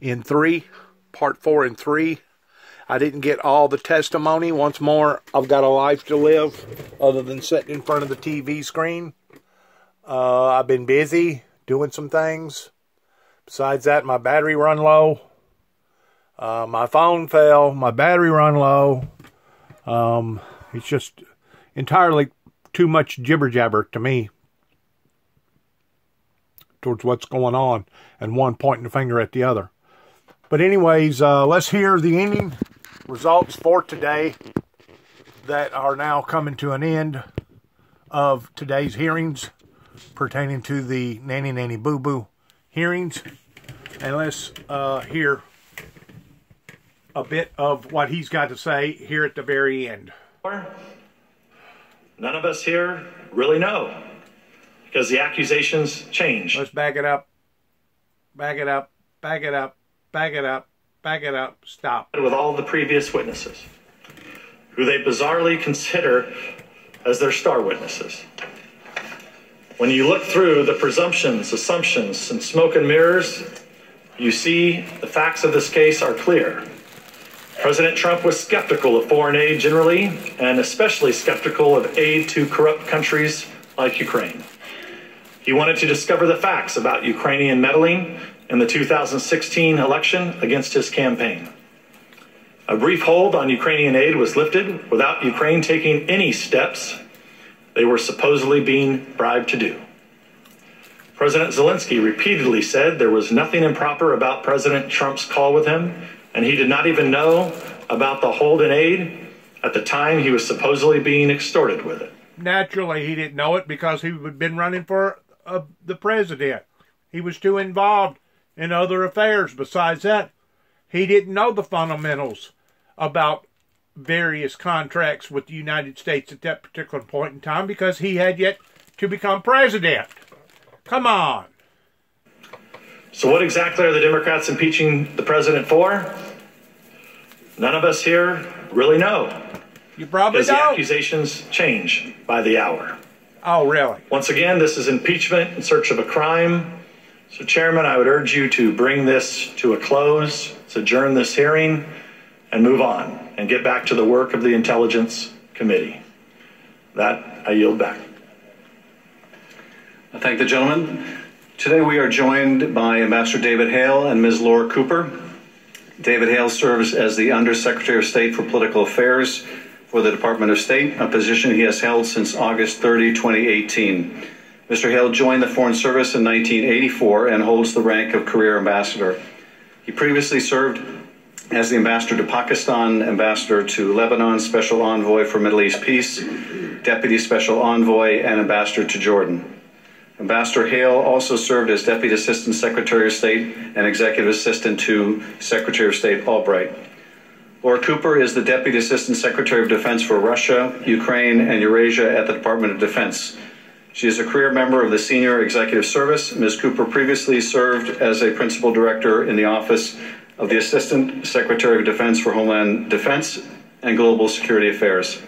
in three, part four and three. I didn't get all the testimony. Once more, I've got a life to live other than sitting in front of the TV screen. Uh, I've been busy doing some things. Besides that, my battery run low. Uh, my phone fell. My battery run low. Um, it's just entirely too much jibber jabber to me towards what's going on and one pointing the finger at the other. But anyways, uh, let's hear the ending results for today that are now coming to an end of today's hearings pertaining to the Nanny Nanny Boo Boo hearings. And let's uh, hear a bit of what he's got to say here at the very end. None of us here really know because the accusations change. Let's back it up. Back it up. Back it up. Back it up. Back it up. Stop. With all the previous witnesses, who they bizarrely consider as their star witnesses. When you look through the presumptions, assumptions, and smoke and mirrors, you see the facts of this case are clear. President Trump was skeptical of foreign aid generally, and especially skeptical of aid to corrupt countries like Ukraine. He wanted to discover the facts about Ukrainian meddling in the 2016 election against his campaign. A brief hold on Ukrainian aid was lifted without Ukraine taking any steps they were supposedly being bribed to do. President Zelensky repeatedly said there was nothing improper about President Trump's call with him, and he did not even know about the hold in aid at the time he was supposedly being extorted with it. Naturally, he didn't know it because he had been running for of the president. He was too involved in other affairs. Besides that, he didn't know the fundamentals about various contracts with the United States at that particular point in time because he had yet to become president. Come on. So, what exactly are the Democrats impeaching the president for? None of us here really know. You probably don't. the accusations change by the hour. Oh, really? Once again, this is impeachment in search of a crime. So, Chairman, I would urge you to bring this to a close, to adjourn this hearing, and move on and get back to the work of the Intelligence Committee. That I yield back. I thank the gentleman. Today we are joined by Ambassador David Hale and Ms. Laura Cooper. David Hale serves as the Undersecretary of State for Political Affairs for the Department of State, a position he has held since August 30, 2018. Mr. Hale joined the Foreign Service in 1984 and holds the rank of Career Ambassador. He previously served as the Ambassador to Pakistan, Ambassador to Lebanon, Special Envoy for Middle East Peace, Deputy Special Envoy, and Ambassador to Jordan. Ambassador Hale also served as Deputy Assistant Secretary of State and Executive Assistant to Secretary of State Albright. Laura Cooper is the Deputy Assistant Secretary of Defense for Russia, Ukraine, and Eurasia at the Department of Defense. She is a career member of the Senior Executive Service. Ms. Cooper previously served as a Principal Director in the Office of the Assistant Secretary of Defense for Homeland Defense and Global Security Affairs.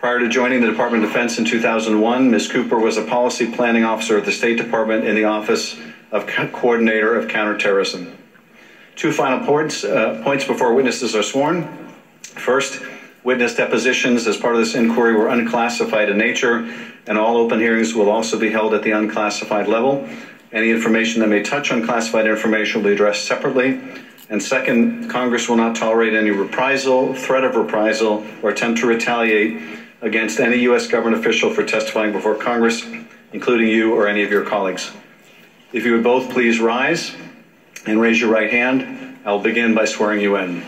Prior to joining the Department of Defense in 2001, Ms. Cooper was a Policy Planning Officer at the State Department in the Office of Coordinator of Counterterrorism. Two final points, uh, points before witnesses are sworn. First, witness depositions as part of this inquiry were unclassified in nature, and all open hearings will also be held at the unclassified level. Any information that may touch unclassified information will be addressed separately. And second, Congress will not tolerate any reprisal, threat of reprisal, or attempt to retaliate against any U.S. government official for testifying before Congress, including you or any of your colleagues. If you would both please rise and raise your right hand. I'll begin by swearing you in.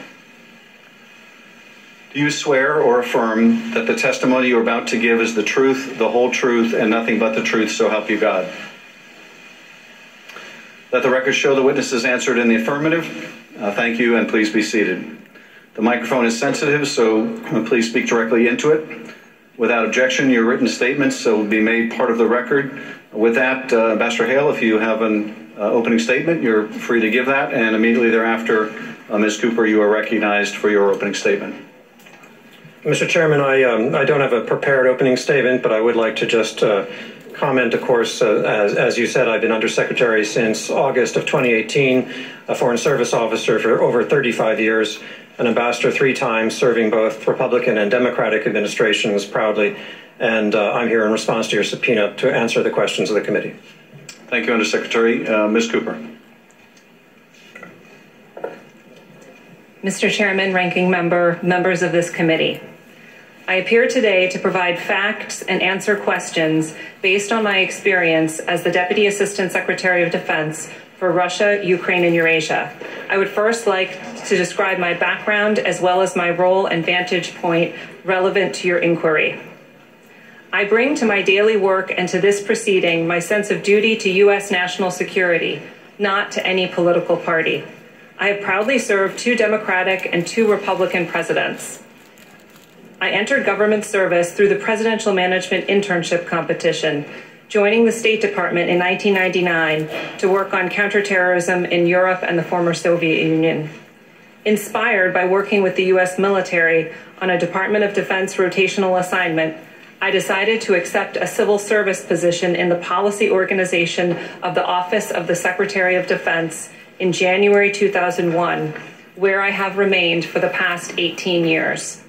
Do you swear or affirm that the testimony you're about to give is the truth, the whole truth, and nothing but the truth, so help you God? Let the record show the witnesses answered in the affirmative. Uh, thank you, and please be seated. The microphone is sensitive, so please speak directly into it. Without objection, your written statements will be made part of the record. With that, uh, Ambassador Hale, if you have an uh, opening statement. You're free to give that, and immediately thereafter, uh, Ms. Cooper, you are recognized for your opening statement. Mr. Chairman, I, um, I don't have a prepared opening statement, but I would like to just uh, comment, of course, uh, as, as, you said, I've been Undersecretary since August of 2018, a Foreign Service Officer for over 35 years, an ambassador three times, serving both Republican and Democratic administrations proudly. And uh, I'm here in response to your subpoena to answer the questions of the committee. Thank you, Undersecretary. Uh, Ms. Cooper. Mr. Chairman, Ranking Member, members of this committee. I appear today to provide facts and answer questions based on my experience as the Deputy Assistant Secretary of Defense for Russia, Ukraine, and Eurasia. I would first like to describe my background as well as my role and vantage point relevant to your inquiry. I bring to my daily work and to this proceeding my sense of duty to U.S. national security, not to any political party. I have proudly served two Democratic and two Republican presidents. I entered government service through the Presidential Management Internship Competition, joining the State Department in 1999 to work on counterterrorism in Europe and the former Soviet Union. Inspired by working with the U.S. military on a Department of Defense rotational assignment, I decided to accept a civil service position in the policy organization of the Office of the Secretary of Defense in January 2001, where I have remained for the past 18 years.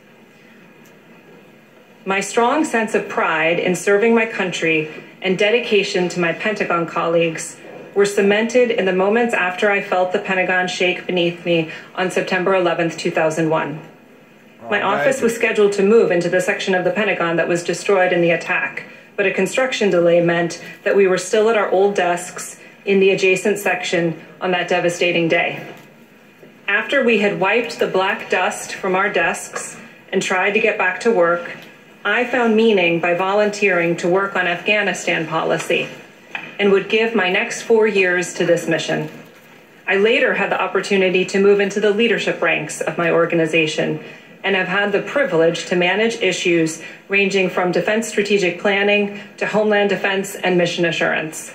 My strong sense of pride in serving my country and dedication to my Pentagon colleagues were cemented in the moments after I felt the Pentagon shake beneath me on September 11, 2001. My office was scheduled to move into the section of the Pentagon that was destroyed in the attack, but a construction delay meant that we were still at our old desks in the adjacent section on that devastating day. After we had wiped the black dust from our desks and tried to get back to work, I found meaning by volunteering to work on Afghanistan policy and would give my next four years to this mission. I later had the opportunity to move into the leadership ranks of my organization and have had the privilege to manage issues ranging from defense strategic planning to homeland defense and mission assurance.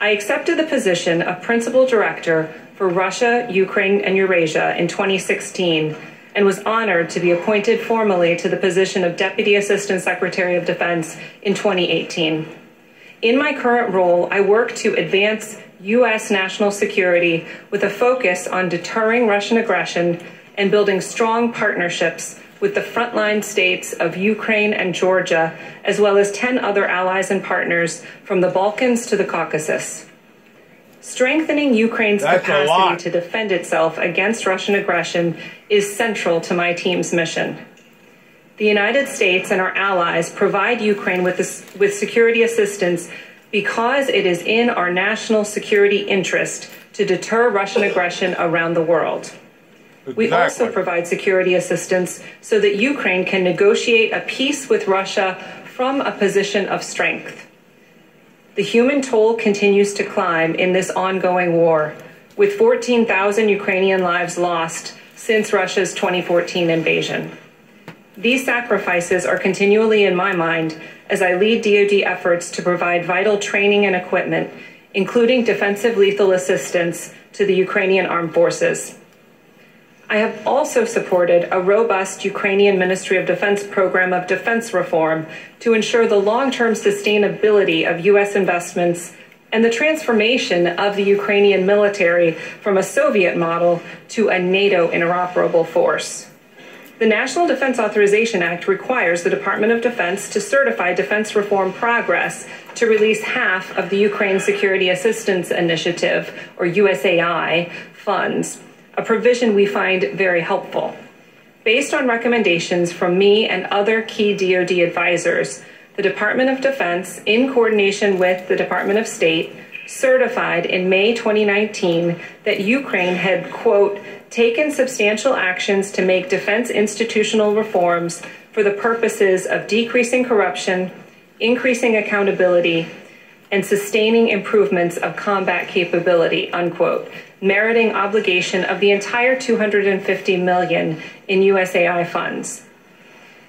I accepted the position of principal director for Russia, Ukraine, and Eurasia in 2016 and was honored to be appointed formally to the position of Deputy Assistant Secretary of Defense in 2018. In my current role, I work to advance U.S. national security with a focus on deterring Russian aggression and building strong partnerships with the frontline states of Ukraine and Georgia, as well as 10 other allies and partners from the Balkans to the Caucasus. Strengthening Ukraine's That's capacity to defend itself against Russian aggression is central to my team's mission. The United States and our allies provide Ukraine with, this, with security assistance because it is in our national security interest to deter Russian aggression around the world. Exactly. We also provide security assistance so that Ukraine can negotiate a peace with Russia from a position of strength. The human toll continues to climb in this ongoing war, with 14,000 Ukrainian lives lost since Russia's 2014 invasion. These sacrifices are continually in my mind as I lead DoD efforts to provide vital training and equipment, including defensive lethal assistance to the Ukrainian armed forces. I have also supported a robust Ukrainian Ministry of Defense program of defense reform to ensure the long term sustainability of U.S. investments and the transformation of the Ukrainian military from a Soviet model to a NATO interoperable force. The National Defense Authorization Act requires the Department of Defense to certify defense reform progress to release half of the Ukraine Security Assistance Initiative, or USAI, funds a provision we find very helpful. Based on recommendations from me and other key DoD advisors, the Department of Defense, in coordination with the Department of State, certified in May 2019 that Ukraine had, quote, taken substantial actions to make defense institutional reforms for the purposes of decreasing corruption, increasing accountability, and sustaining improvements of combat capability, unquote, meriting obligation of the entire 250 million in USAI funds.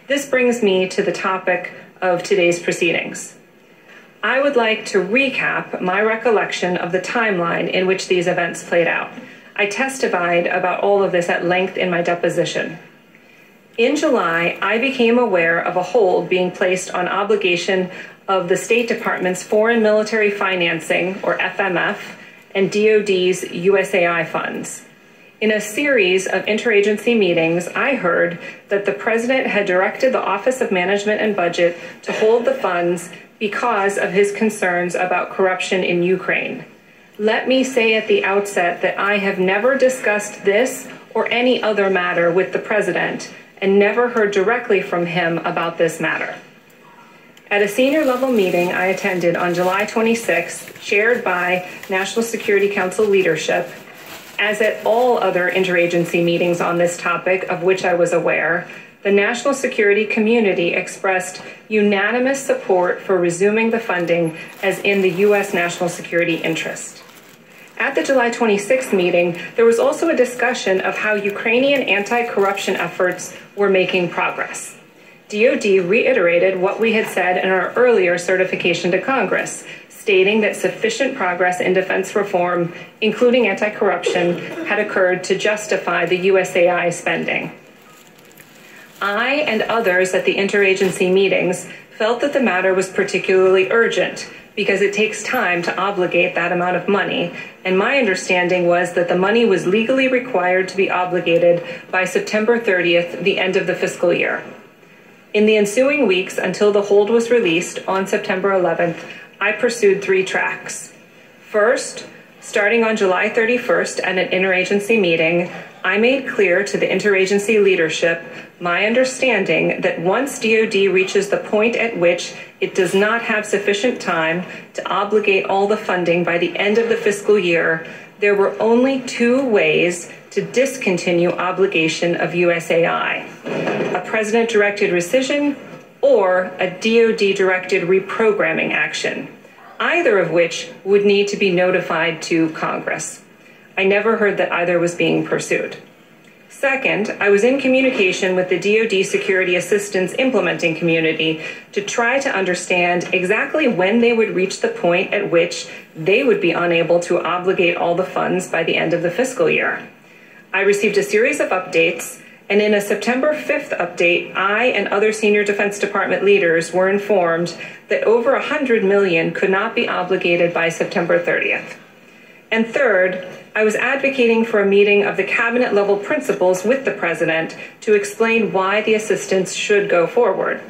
This brings me to the topic of today's proceedings. I would like to recap my recollection of the timeline in which these events played out. I testified about all of this at length in my deposition. In July, I became aware of a hold being placed on obligation of the State Department's Foreign Military Financing, or FMF, and DoD's USAI funds. In a series of interagency meetings, I heard that the President had directed the Office of Management and Budget to hold the funds because of his concerns about corruption in Ukraine. Let me say at the outset that I have never discussed this or any other matter with the President and never heard directly from him about this matter. At a senior level meeting I attended on July 26th, chaired by National Security Council leadership, as at all other interagency meetings on this topic of which I was aware, the national security community expressed unanimous support for resuming the funding as in the U.S. national security interest. At the July 26th meeting, there was also a discussion of how Ukrainian anti corruption efforts were making progress. DoD reiterated what we had said in our earlier certification to Congress, stating that sufficient progress in defense reform, including anti corruption, had occurred to justify the USAI spending. I and others at the interagency meetings felt that the matter was particularly urgent because it takes time to obligate that amount of money, and my understanding was that the money was legally required to be obligated by September 30th, the end of the fiscal year. In the ensuing weeks until the hold was released on September 11th, I pursued three tracks. First, starting on July 31st at an interagency meeting, I made clear to the interagency leadership my understanding that once DoD reaches the point at which it does not have sufficient time to obligate all the funding by the end of the fiscal year, there were only two ways to discontinue obligation of USAI a president directed rescission or a DoD directed reprogramming action, either of which would need to be notified to Congress. I never heard that either was being pursued. Second, I was in communication with the DoD Security Assistance implementing community to try to understand exactly when they would reach the point at which they would be unable to obligate all the funds by the end of the fiscal year. I received a series of updates, and in a September 5th update, I and other senior Defense Department leaders were informed that over 100 million could not be obligated by September 30th. And third, I was advocating for a meeting of the cabinet level principals with the president to explain why the assistance should go forward.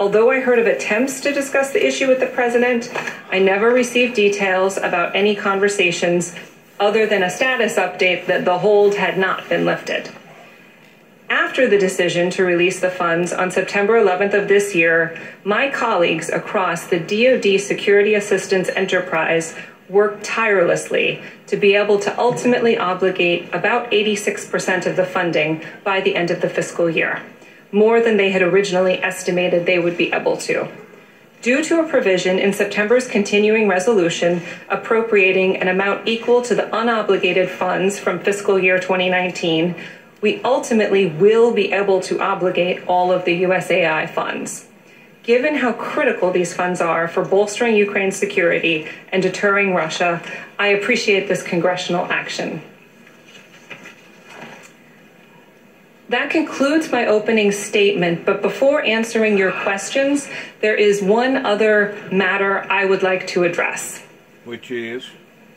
Although I heard of attempts to discuss the issue with the president, I never received details about any conversations other than a status update that the hold had not been lifted. After the decision to release the funds on September 11th of this year, my colleagues across the DoD Security Assistance Enterprise worked tirelessly to be able to ultimately obligate about 86% of the funding by the end of the fiscal year, more than they had originally estimated they would be able to. Due to a provision in September's continuing resolution appropriating an amount equal to the unobligated funds from fiscal year 2019, we ultimately will be able to obligate all of the USAI funds. Given how critical these funds are for bolstering Ukraine's security and deterring Russia, I appreciate this congressional action. That concludes my opening statement, but before answering your questions, there is one other matter I would like to address. Which is?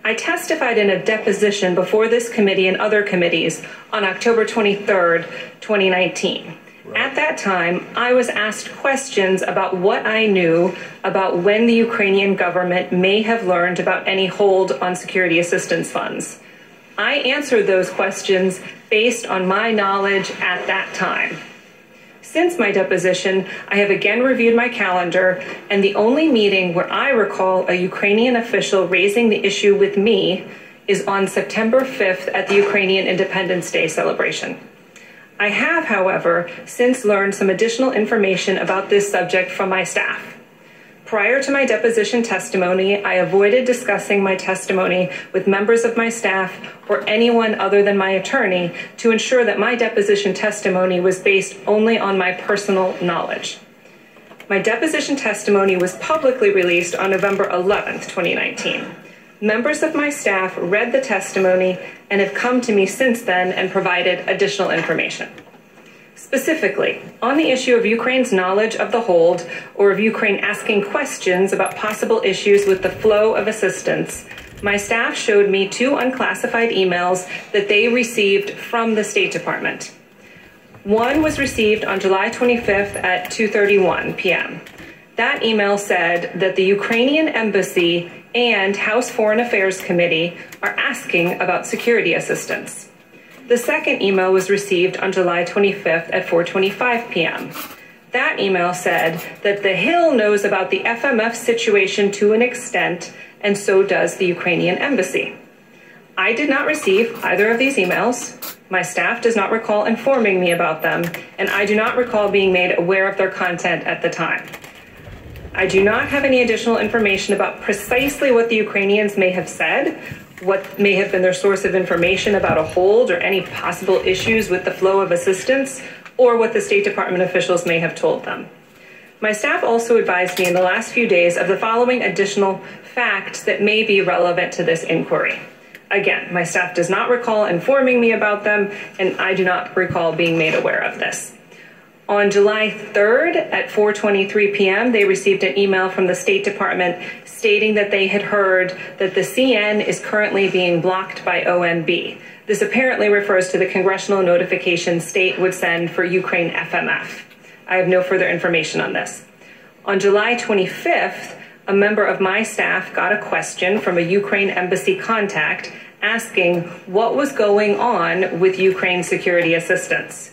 I testified in a deposition before this committee and other committees on October 23rd, 2019. At that time, I was asked questions about what I knew about when the Ukrainian government may have learned about any hold on security assistance funds. I answered those questions based on my knowledge at that time. Since my deposition, I have again reviewed my calendar, and the only meeting where I recall a Ukrainian official raising the issue with me is on September 5th at the Ukrainian Independence Day celebration. I have, however, since learned some additional information about this subject from my staff. Prior to my deposition testimony, I avoided discussing my testimony with members of my staff or anyone other than my attorney to ensure that my deposition testimony was based only on my personal knowledge. My deposition testimony was publicly released on November 11th, 2019. Members of my staff read the testimony and have come to me since then and provided additional information. Specifically, on the issue of Ukraine's knowledge of the hold or of Ukraine asking questions about possible issues with the flow of assistance, my staff showed me two unclassified emails that they received from the State Department. One was received on July 25th at 2:31 p.m. That email said that the Ukrainian embassy and House Foreign Affairs Committee are asking about security assistance. The second email was received on July 25th at 4:25 p.m. That email said that the Hill knows about the FMF situation to an extent, and so does the Ukrainian embassy. I did not receive either of these emails. My staff does not recall informing me about them, and I do not recall being made aware of their content at the time. I do not have any additional information about precisely what the Ukrainians may have said, what may have been their source of information about a hold or any possible issues with the flow of assistance, or what the State Department officials may have told them. My staff also advised me in the last few days of the following additional facts that may be relevant to this inquiry. Again, my staff does not recall informing me about them, and I do not recall being made aware of this. On July 3rd at 4:23 p.m., they received an email from the State Department stating that they had heard that the CN is currently being blocked by OMB. This apparently refers to the congressional notification state would send for Ukraine FMF. I have no further information on this. On July 25th, a member of my staff got a question from a Ukraine embassy contact asking what was going on with Ukraine security assistance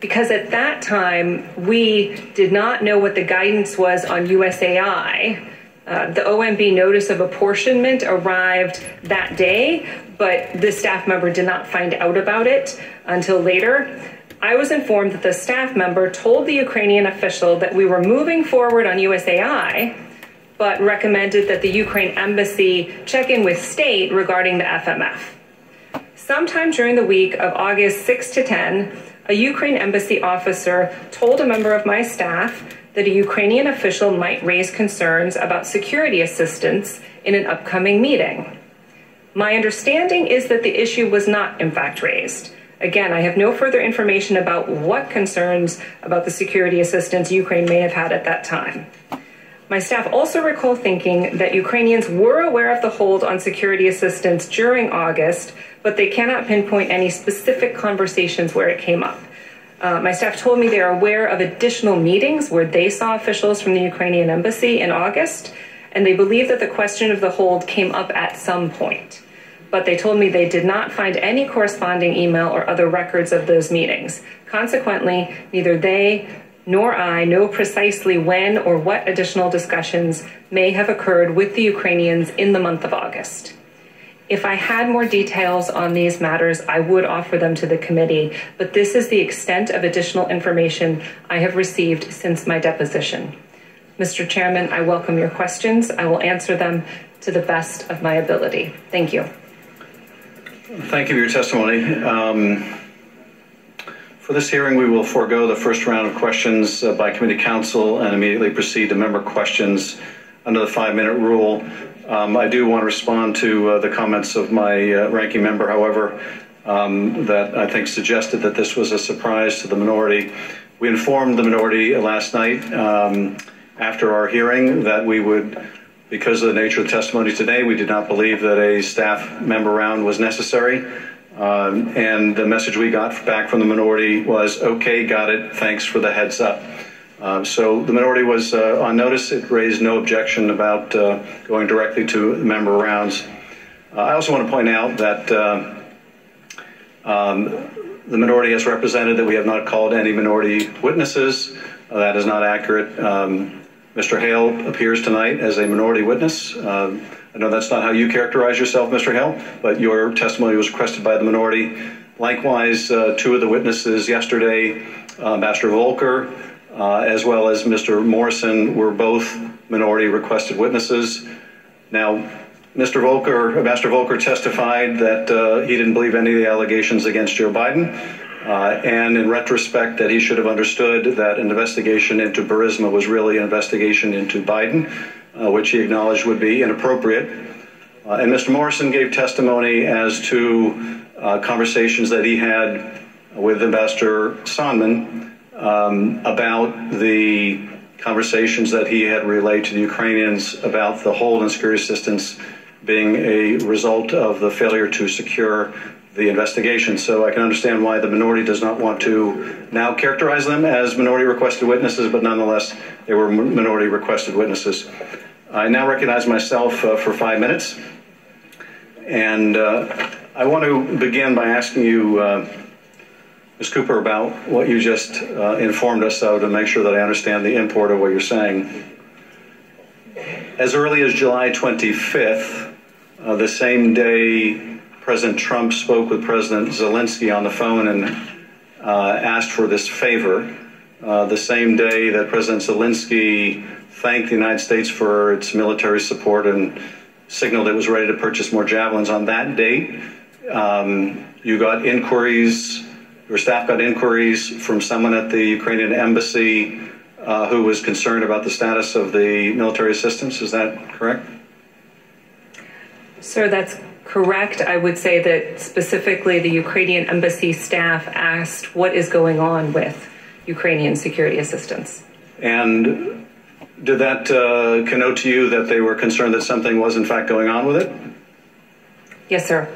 because at that time we did not know what the guidance was on USAI. Uh, the OMB notice of apportionment arrived that day, but the staff member did not find out about it until later. I was informed that the staff member told the Ukrainian official that we were moving forward on USAI, but recommended that the Ukraine embassy check in with state regarding the FMF. Sometime during the week of August 6 to 10, a Ukraine embassy officer told a member of my staff that a Ukrainian official might raise concerns about security assistance in an upcoming meeting. My understanding is that the issue was not, in fact, raised. Again, I have no further information about what concerns about the security assistance Ukraine may have had at that time. My staff also recall thinking that Ukrainians were aware of the hold on security assistance during August, but they cannot pinpoint any specific conversations where it came up. Uh, my staff told me they are aware of additional meetings where they saw officials from the Ukrainian embassy in August, and they believe that the question of the hold came up at some point. But they told me they did not find any corresponding email or other records of those meetings. Consequently, neither they nor I know precisely when or what additional discussions may have occurred with the Ukrainians in the month of August. If I had more details on these matters, I would offer them to the committee, but this is the extent of additional information I have received since my deposition. Mr. Chairman, I welcome your questions. I will answer them to the best of my ability. Thank you. Thank you for your testimony. Um, for this hearing, we will forego the first round of questions uh, by committee counsel and immediately proceed to member questions under the five-minute rule. Um, I do want to respond to uh, the comments of my uh, ranking member, however, um, that I think suggested that this was a surprise to the minority. We informed the minority last night um, after our hearing that we would, because of the nature of the testimony today, we did not believe that a staff member round was necessary. Um, and the message we got back from the minority was, okay, got it, thanks for the heads up. Um, so the minority was uh, on notice. It raised no objection about uh, going directly to member rounds. Uh, I also want to point out that uh, um, the minority has represented that we have not called any minority witnesses. Uh, that is not accurate. Um, Mr. Hale appears tonight as a minority witness. I know that's not how you characterize yourself, Mr. Hale, but your testimony was requested by the minority. Likewise, uh, two of the witnesses yesterday, uh, Ambassador Volker, uh, as well as Mr. Morrison, were both minority requested witnesses. Now, Mr. Volker, Ambassador Volker testified that uh, he didn't believe any of the allegations against Joe Biden. Uh, and in retrospect, that he should have understood that an investigation into Burisma was really an investigation into Biden uh, which he acknowledged would be inappropriate. Uh, and Mr. Morrison gave testimony as to uh, conversations that he had with Ambassador Sondland um, about the conversations that he had relayed to the Ukrainians about the hold on security assistance being a result of the failure to secure the investigation. So I can understand why the minority does not want to now characterize them as minority requested witnesses, but nonetheless, they were minority requested witnesses. I now recognize myself uh, for five minutes. And uh, I want to begin by asking you, uh, Ms. Cooper, about what you just uh, informed us of to make sure that I understand the import of what you're saying. As early as July 25th, uh, the same day President Trump spoke with President Zelensky on the phone and uh, asked for this favor, uh, the same day that President Zelensky thanked the United States for its military support and signaled it was ready to purchase more javelins on that date. Um, you got inquiries, your staff got inquiries from someone at the Ukrainian embassy uh, who was concerned about the status of the military assistance. Is that correct? Sir, that's correct. I would say that specifically the Ukrainian embassy staff asked what is going on with Ukrainian security assistance. And did that uh, connote to you that they were concerned that something was in fact going on with it? Yes, sir.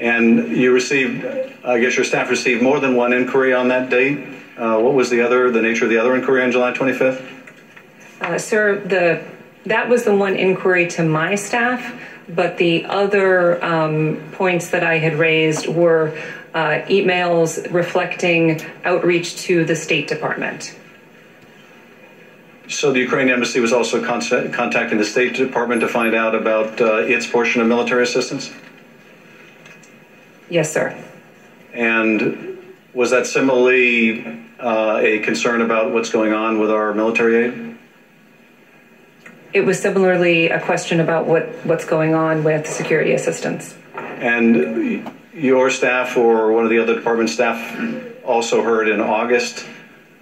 And you received, I guess your staff received more than one inquiry on that date. Uh, what was the other, the nature of the other inquiry on July 25th? Uh, sir, the that was the one inquiry to my staff, but the other um, points that I had raised were uh, emails reflecting outreach to the State Department. So the Ukrainian embassy was also con- contacting the State Department to find out about uh, its portion of military assistance? Yes, sir. And was that similarly uh, a concern about what's going on with our military aid? It was similarly a question about what, what's going on with security assistance. And your staff or one of the other department staff also heard in August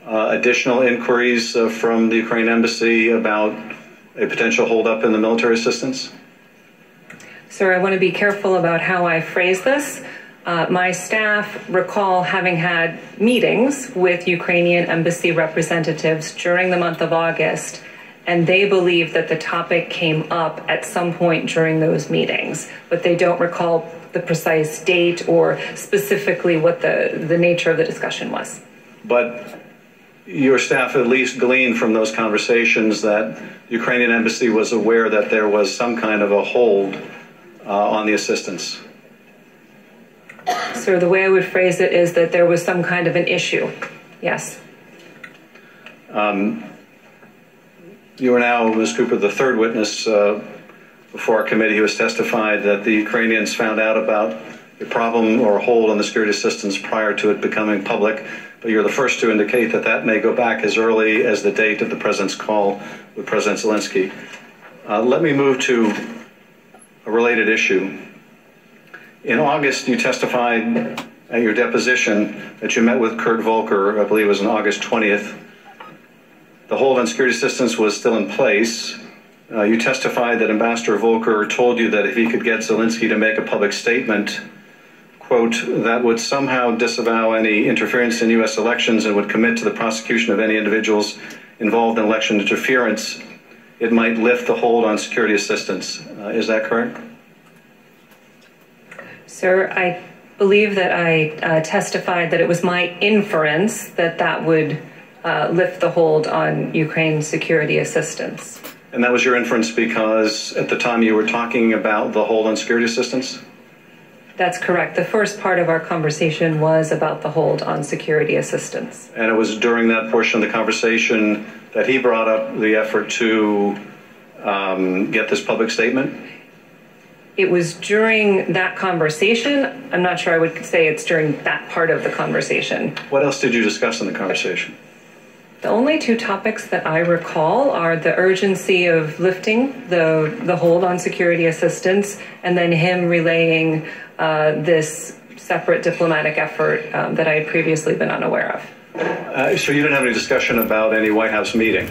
uh, additional inquiries uh, from the Ukraine embassy about a potential holdup in the military assistance? Sir, I want to be careful about how I phrase this. Uh, my staff recall having had meetings with Ukrainian embassy representatives during the month of August, and they believe that the topic came up at some point during those meetings, but they don't recall the precise date or specifically what the, the nature of the discussion was. But your staff at least gleaned from those conversations that the Ukrainian embassy was aware that there was some kind of a hold uh, on the assistance. So the way I would phrase it is that there was some kind of an issue. Yes. Um, you are now, Ms. Cooper, the third witness uh, before our committee who has testified that the Ukrainians found out about a problem or a hold on the security assistance prior to it becoming public but you're the first to indicate that that may go back as early as the date of the president's call with President Zelensky. Uh, let me move to a related issue. In August, you testified at your deposition that you met with Kurt Volker, I believe it was on August 20th. The hold on security assistance was still in place. Uh, you testified that Ambassador Volker told you that if he could get Zelensky to make a public statement, quote, that would somehow disavow any interference in U.S. elections and would commit to the prosecution of any individuals involved in election interference, it might lift the hold on security assistance. Uh, is that correct? Sir, I believe that I uh, testified that it was my inference that that would uh, lift the hold on Ukraine's security assistance. And that was your inference because at the time you were talking about the hold on security assistance? That's correct. The first part of our conversation was about the hold on security assistance. And it was during that portion of the conversation that he brought up the effort to um, get this public statement? It was during that conversation. I'm not sure I would say it's during that part of the conversation. What else did you discuss in the conversation? The only two topics that I recall are the urgency of lifting the, the hold on security assistance and then him relaying uh, this separate diplomatic effort um, that I had previously been unaware of. Uh, so you didn't have any discussion about any White House meeting?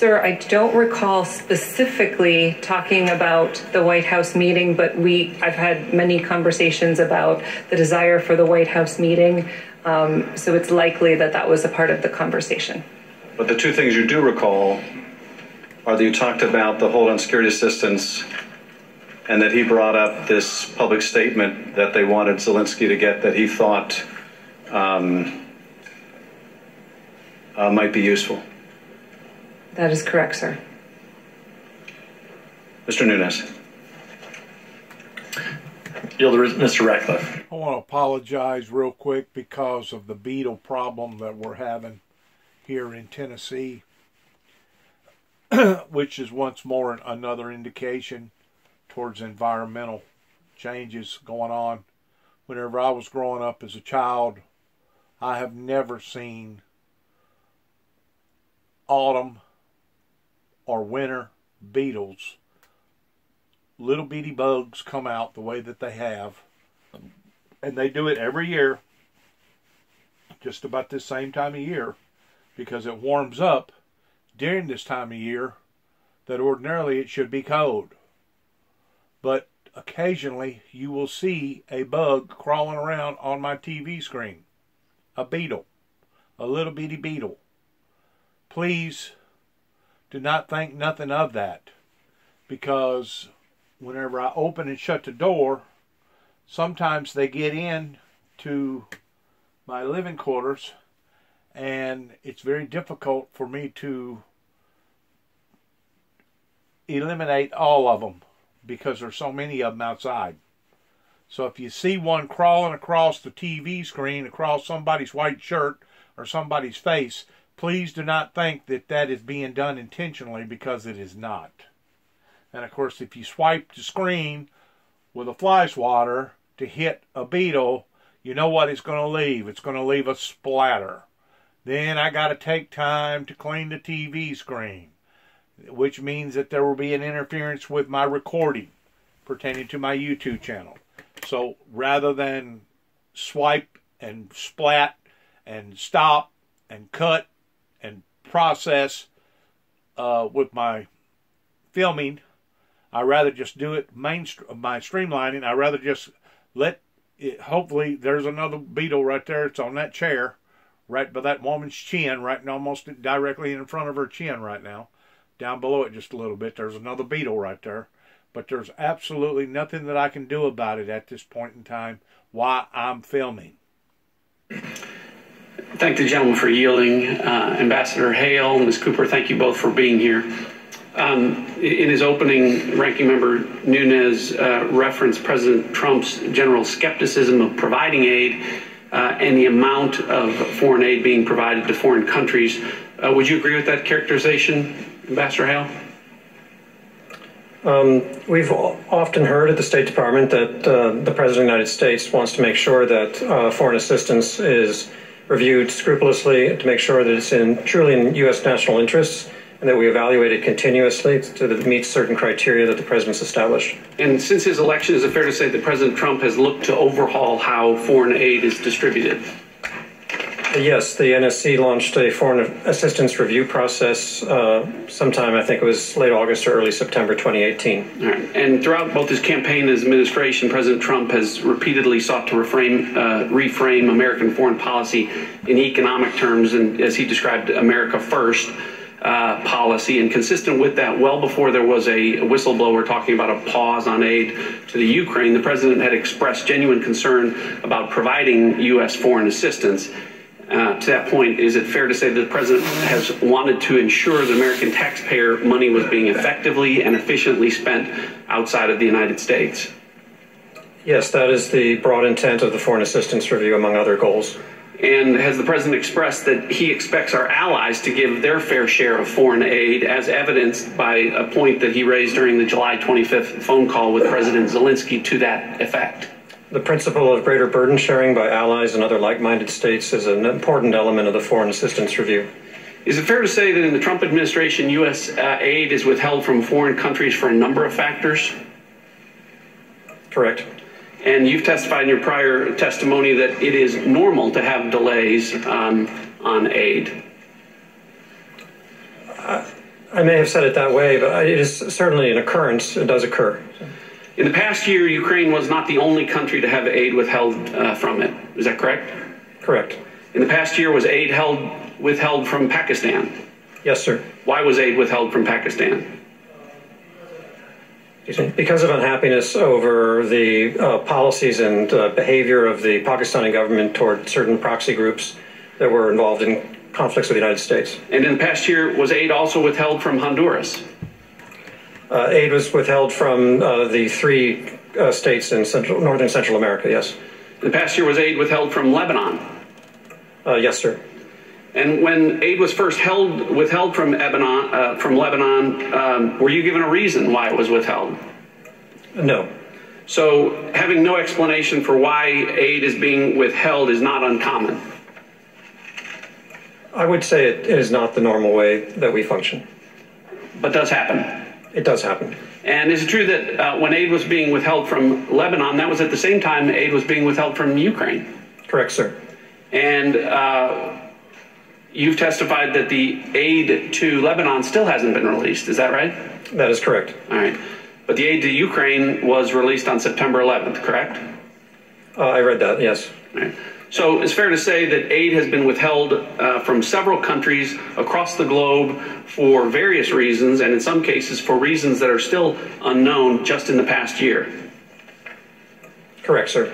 Sir, I don't recall specifically talking about the White House meeting, but we I've had many conversations about the desire for the White House meeting. Um, so it's likely that that was a part of the conversation. But the two things you do recall are that you talked about the hold on security assistance and that he brought up this public statement that they wanted Zelensky to get that he thought um, uh, might be useful. That is correct, sir. Mr. Nunes. Yield to Mr. Ratcliffe. I want to apologize real quick because of the beetle problem that we're having here in Tennessee, which is once more another indication towards environmental changes going on. Whenever I was growing up as a child, I have never seen autumn or winter beetles, little bitty bugs come out the way that they have. And they do it every year, just about this same time of year, because it warms up during this time of year that ordinarily it should be cold. But occasionally you will see a bug crawling around on my TV screen. A beetle. A little bitty beetle. Please do not think nothing of that because whenever I open and shut the door, sometimes they get in to my living quarters and it's very difficult for me to eliminate all of them because there's so many of them outside. So if you see one crawling across the TV screen, across somebody's white shirt or somebody's face, Please do not think that that is being done intentionally because it is not. And of course, if you swipe the screen with a fly swatter to hit a beetle, you know what it's going to leave. It's going to leave a splatter. Then I got to take time to clean the TV screen, which means that there will be an interference with my recording pertaining to my YouTube channel. So rather than swipe and splat and stop and cut and process uh, with my filming. I rather just do it main my streamlining. I rather just let it. Hopefully, there's another beetle right there. It's on that chair, right by that woman's chin, right almost directly in front of her chin right now. Down below it just a little bit. There's another beetle right there. But there's absolutely nothing that I can do about it at this point in time while I'm filming thank the gentleman for yielding. Uh, Ambassador Hale, Ms. Cooper, thank you both for being here. Um, in his opening, Ranking Member Nunes uh, referenced President Trump's general skepticism of providing aid uh, and the amount of foreign aid being provided to foreign countries. Uh, would you agree with that characterization, Ambassador Hale? Um, we've often heard at the State Department that uh, the President of the United States wants to make sure that uh, foreign assistance is reviewed scrupulously to make sure that it's in truly in U.S. national interests and that we evaluate it continuously to meet certain criteria that the president's established. And since his election, is it fair to say that President Trump has looked to overhaul how foreign aid is distributed? Yes, the NSC launched a foreign assistance review process uh, sometime, I think it was late August or early September 2018. And throughout both his campaign and his administration, President Trump has repeatedly sought to reframe, uh, reframe American foreign policy in economic terms, and as he described, America first. Uh, policy and consistent with that, well before there was a whistleblower talking about a pause on aid to the Ukraine, the president had expressed genuine concern about providing U.S. foreign assistance. Uh, to that point, is it fair to say that the president has wanted to ensure that American taxpayer money was being effectively and efficiently spent outside of the United States? Yes, that is the broad intent of the Foreign Assistance Review, among other goals. And has the president expressed that he expects our allies to give their fair share of foreign aid, as evidenced by a point that he raised during the July 25th phone call with President Zelensky to that effect? The principle of greater burden sharing by allies and other like minded states is an important element of the Foreign Assistance Review. Is it fair to say that in the Trump administration, U.S. Uh, aid is withheld from foreign countries for a number of factors? Correct. And you've testified in your prior testimony that it is normal to have delays um, on aid. Uh, I may have said it that way, but it is certainly an occurrence. It does occur. In the past year, Ukraine was not the only country to have aid withheld uh, from it. Is that correct? Correct. In the past year, was aid held withheld from Pakistan? Yes, sir. Why was aid withheld from Pakistan? Because of unhappiness over the uh, policies and uh, behavior of the Pakistani government toward certain proxy groups that were involved in conflicts with the United States. And in the past year, was aid also withheld from Honduras? Uh, aid was withheld from uh, the three uh, states in central, northern Central America, yes. The past year, was aid withheld from Lebanon? Uh, yes, sir. And when aid was first held, withheld from Lebanon, uh, from Lebanon um, were you given a reason why it was withheld? No. So having no explanation for why aid is being withheld is not uncommon. I would say it is not the normal way that we function. But does happen. It does happen. And is it true that uh, when aid was being withheld from Lebanon, that was at the same time aid was being withheld from Ukraine? Correct, sir. And uh, you've testified that the aid to Lebanon still hasn't been released. Is that right? That is correct. All right. But the aid to Ukraine was released on September 11th, correct? Uh, I read that, yes. All right. So it's fair to say that aid has been withheld uh, from several countries across the globe for various reasons, and in some cases for reasons that are still unknown just in the past year. Correct, sir.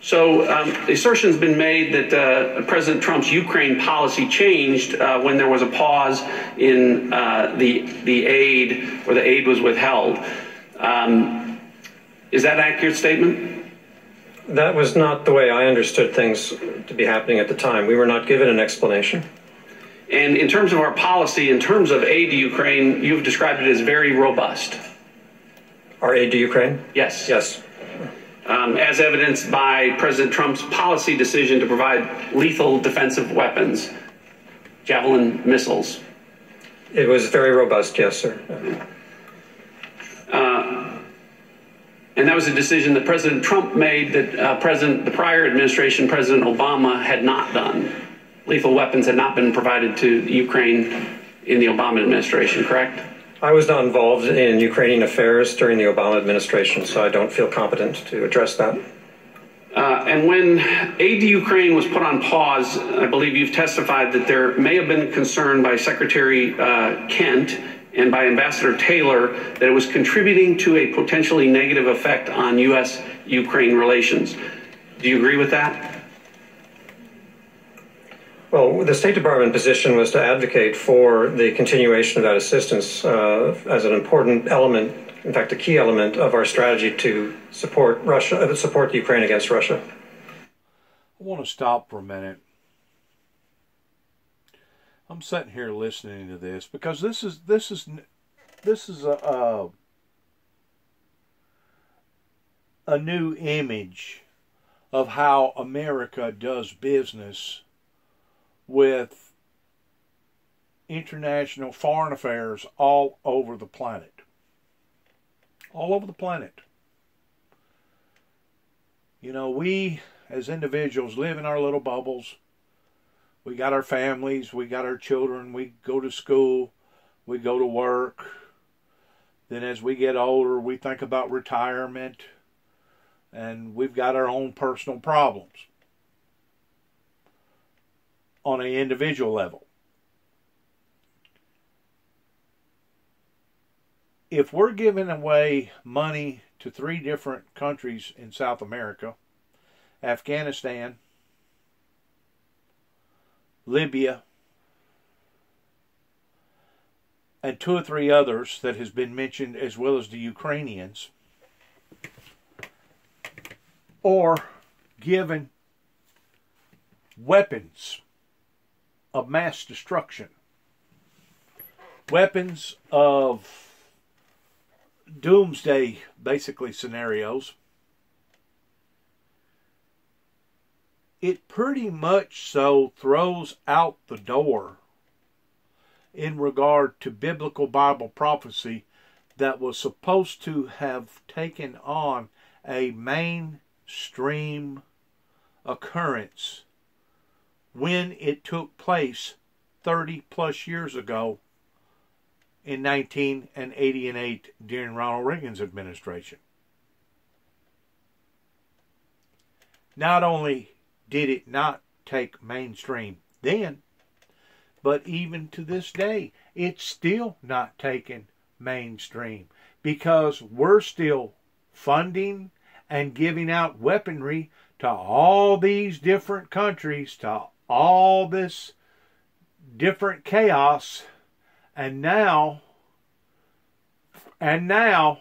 So um, the assertion's been made that uh, President Trump's Ukraine policy changed uh, when there was a pause in uh, the the aid, or the aid was withheld. Um, is that an accurate statement? That was not the way I understood things to be happening at the time. We were not given an explanation. And in terms of our policy, in terms of aid to Ukraine, you've described it as very robust. Our aid to Ukraine? Yes. Yes. Um, as evidenced by President Trump's policy decision to provide lethal defensive weapons, Javelin missiles. It was very robust, yes, sir. Uh, and that was a decision that President Trump made that uh, President, the prior administration, President Obama, had not done. Lethal weapons had not been provided to Ukraine in the Obama administration, correct? I was not involved in Ukrainian affairs during the Obama administration, so I don't feel competent to address that. Uh, and when aid to Ukraine was put on pause, I believe you've testified that there may have been concern by Secretary uh, Kent and by Ambassador Taylor that it was contributing to a potentially negative effect on U.S. Ukraine relations. Do you agree with that? Well, the State Department position was to advocate for the continuation of that assistance uh, as an important element, in fact, a key element of our strategy to support Russia, uh, support Ukraine against Russia. I want to stop for a minute. I'm sitting here listening to this because this is this is this is a a, a new image of how America does business with international foreign affairs all over the planet. All over the planet. You know, we as individuals live in our little bubbles. We got our families, we got our children, we go to school, we go to work. Then as we get older, we think about retirement and we've got our own personal problems on an individual level. If we're giving away money to three different countries in South America, Afghanistan, Libya, and two or three others that has been mentioned as well as the Ukrainians, or given weapons of mass destruction, weapons of doomsday, basically, scenarios. It pretty much so throws out the door in regard to biblical Bible prophecy that was supposed to have taken on a mainstream occurrence when it took place 30 plus years ago in 1980 and 8 during Ronald Reagan's administration. Not only did it not take mainstream then, but even to this day, it's still not taken mainstream because we're still funding and giving out weaponry to all these different countries, to all this different chaos, and now, and now,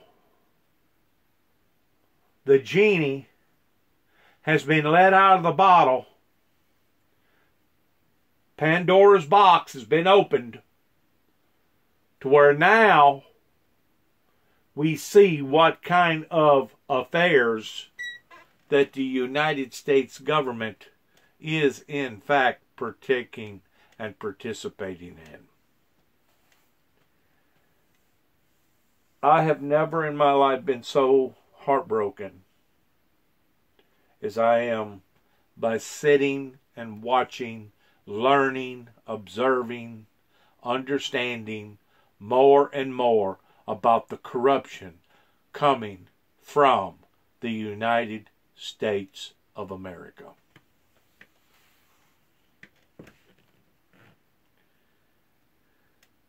the genie has been let out of the bottle. Pandora's box has been opened to where now we see what kind of affairs that the United States government is in fact partaking and participating in. I have never in my life been so heartbroken as I am by sitting and watching, learning, observing, understanding more and more about the corruption coming from the United States of America.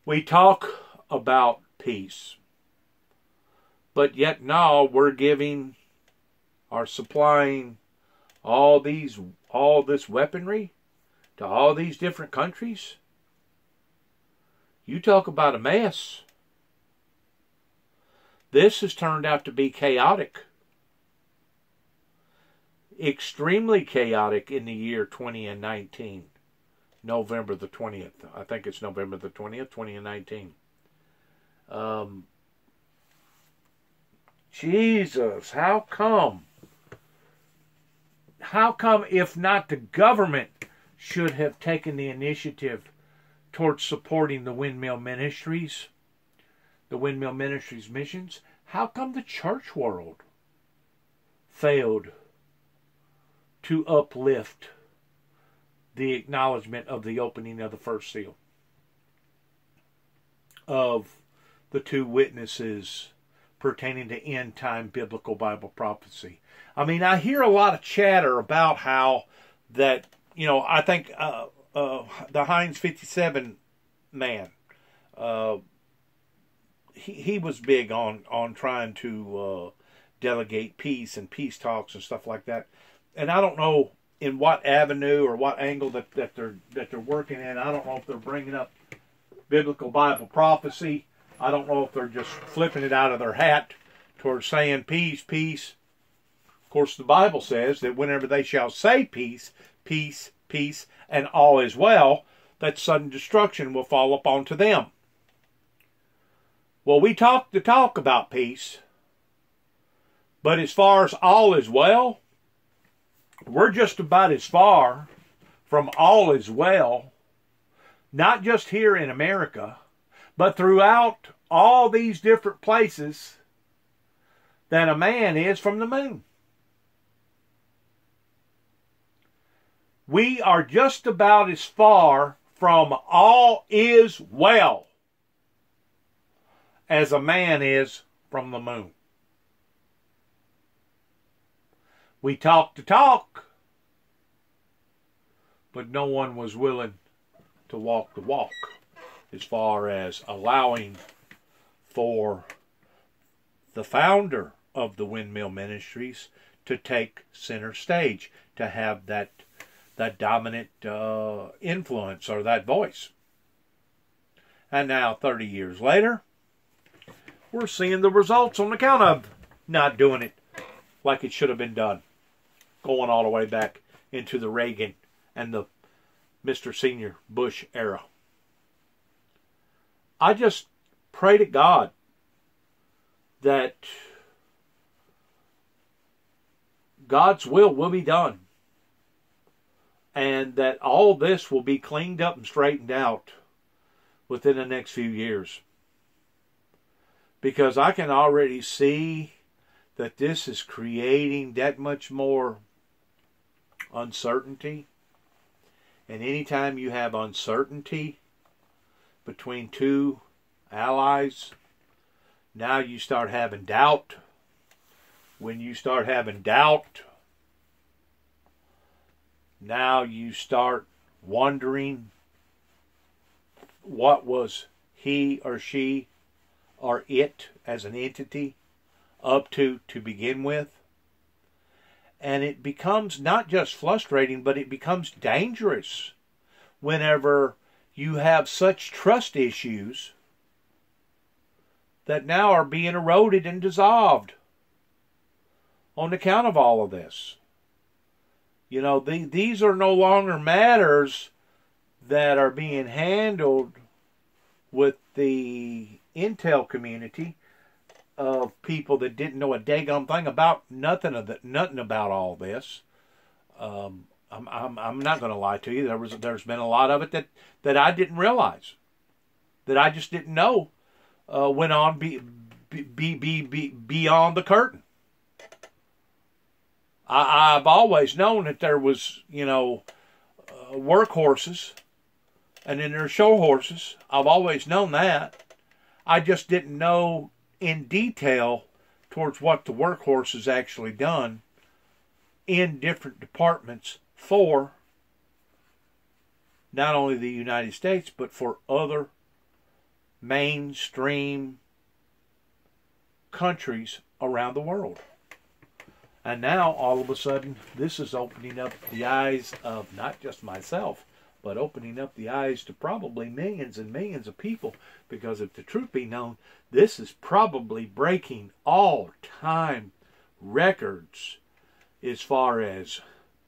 We talk about peace, but yet now we're giving, are supplying all these, all this weaponry to all these different countries. You talk about a mess. This has turned out to be chaotic. Extremely chaotic in the year 20 and 19. November the 20th. I think it's November the 20th, 2019. Um, Jesus, how come? How come, if not the government, should have taken the initiative towards supporting the windmill ministries, the windmill ministries missions? How come the church world failed to uplift the acknowledgement of the opening of the first seal of the two witnesses pertaining to end time biblical Bible prophecy. I mean, I hear a lot of chatter about how that, you know, I think uh, uh, the Heinz 57 man, uh, he, he was big on, on trying to uh, delegate peace and peace talks and stuff like that. And I don't know in what avenue or what angle that, that they're that they're working in. I don't know if they're bringing up biblical Bible prophecy. I don't know if they're just flipping it out of their hat towards saying peace, peace. Of course, the Bible says that whenever they shall say peace, peace, peace, and all is well, that sudden destruction will fall upon to them. Well, we talk the talk about peace, but as far as all is well, we're just about as far from all is well, not just here in America, but throughout all these different places than a man is from the moon. We are just about as far from all is well as a man is from the moon. We talked the talk, but no one was willing to walk the walk as far as allowing for the founder of the Windmill Ministries to take center stage, to have that that dominant uh, influence or that voice. And now, 30 years later, we're seeing the results on account of not doing it like it should have been done going all the way back into the Reagan and the Mr. Senior Bush era. I just pray to God that God's will will be done and that all this will be cleaned up and straightened out within the next few years. Because I can already see that this is creating that much more uncertainty. And anytime you have uncertainty between two allies. Now you start having doubt. When you start having doubt, now you start wondering what was he or she or it as an entity up to to begin with. And it becomes not just frustrating, but it becomes dangerous whenever you have such trust issues that now are being eroded and dissolved on account of all of this. You know, the, these are no longer matters that are being handled with the intel community of people that didn't know a daggum thing about nothing of the, nothing about all this. Um, I'm, I'm, I'm not going to lie to you. There was there's been a lot of it that, that I didn't realize, that I just didn't know, uh, went on be, be, be, be, beyond the curtain. I, I've always known that there was, you know, uh, workhorses, and then there's show horses. I've always known that. I just didn't know in detail towards what the workhorse has actually done in different departments for not only the United States but for other mainstream countries around the world. And now, all of a sudden, this is opening up the eyes of not just myself, but opening up the eyes to probably millions and millions of people. Because if the truth be known, this is probably breaking all time records as far as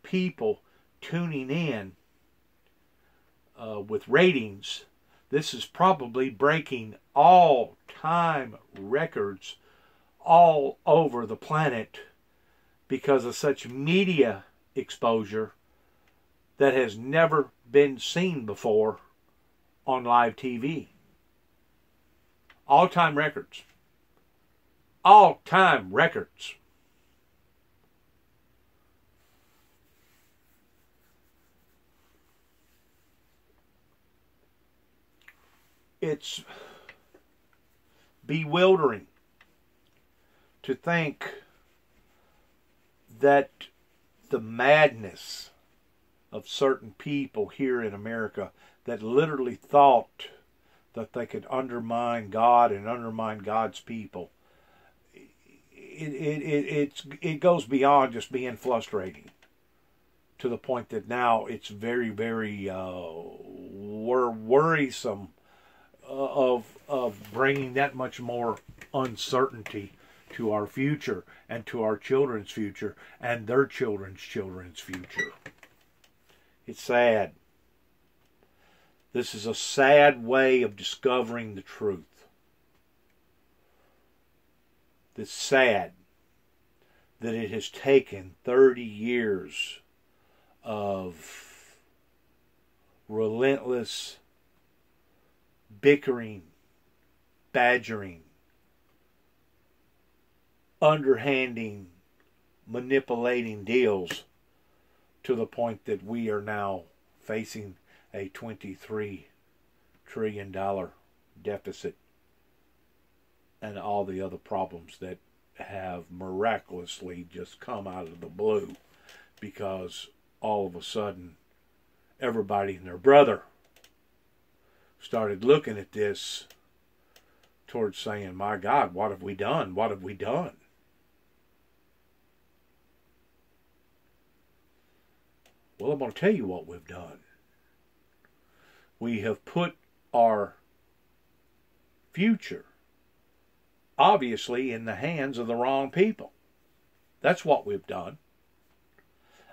people tuning in uh, with ratings. This is probably breaking all time records all over the planet because of such media exposure that has never been seen before on live TV. All time records. All time records. It's bewildering to think that the madness of certain people here in America that literally thought that they could undermine God and undermine God's people. It, it, it, it's, it goes beyond just being frustrating to the point that now it's very, very uh, wor- worrisome Uh, of, of bringing that much more uncertainty to our future and to our children's future and their children's children's future. It's sad. This is a sad way of discovering the truth. It's sad that it has taken 30 years of relentless bickering, badgering, underhanding, manipulating deals to the point that we are now facing a $23 trillion deficit and all the other problems that have miraculously just come out of the blue because all of a sudden everybody and their brother started looking at this towards saying, My God, what have we done? What have we done? Well, I'm going to tell you what we've done. We have put our future, obviously, in the hands of the wrong people. That's what we've done.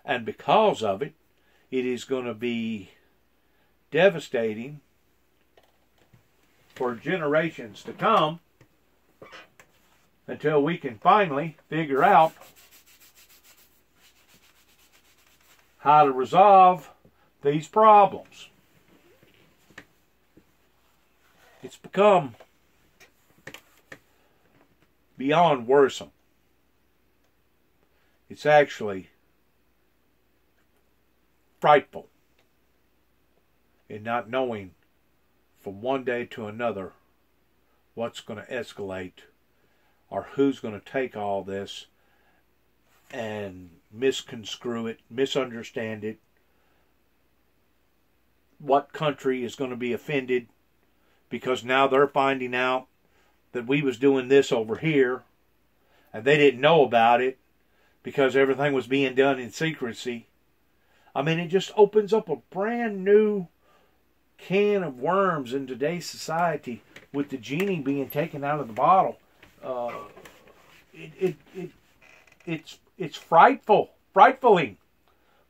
And because of it, it is going to be devastating for generations to come until we can finally figure out how to resolve these problems. It's become beyond worrisome. It's actually frightful in not knowing from one day to another what's going to escalate or who's going to take all this and misconstrue it, misunderstand it, what country is going to be offended because now they're finding out that we was doing this over here and they didn't know about it because everything was being done in secrecy. I mean, it just opens up a brand new can of worms in today's society with the genie being taken out of the bottle. Uh, it, it, it, it's, it's frightful, frightfully,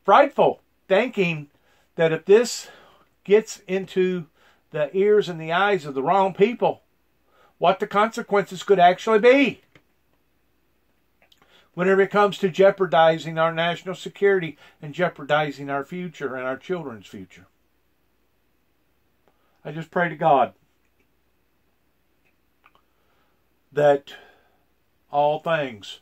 frightful thinking that if this gets into the ears and the eyes of the wrong people, what the consequences could actually be whenever it comes to jeopardizing our national security and jeopardizing our future and our children's future. I just pray to God that all things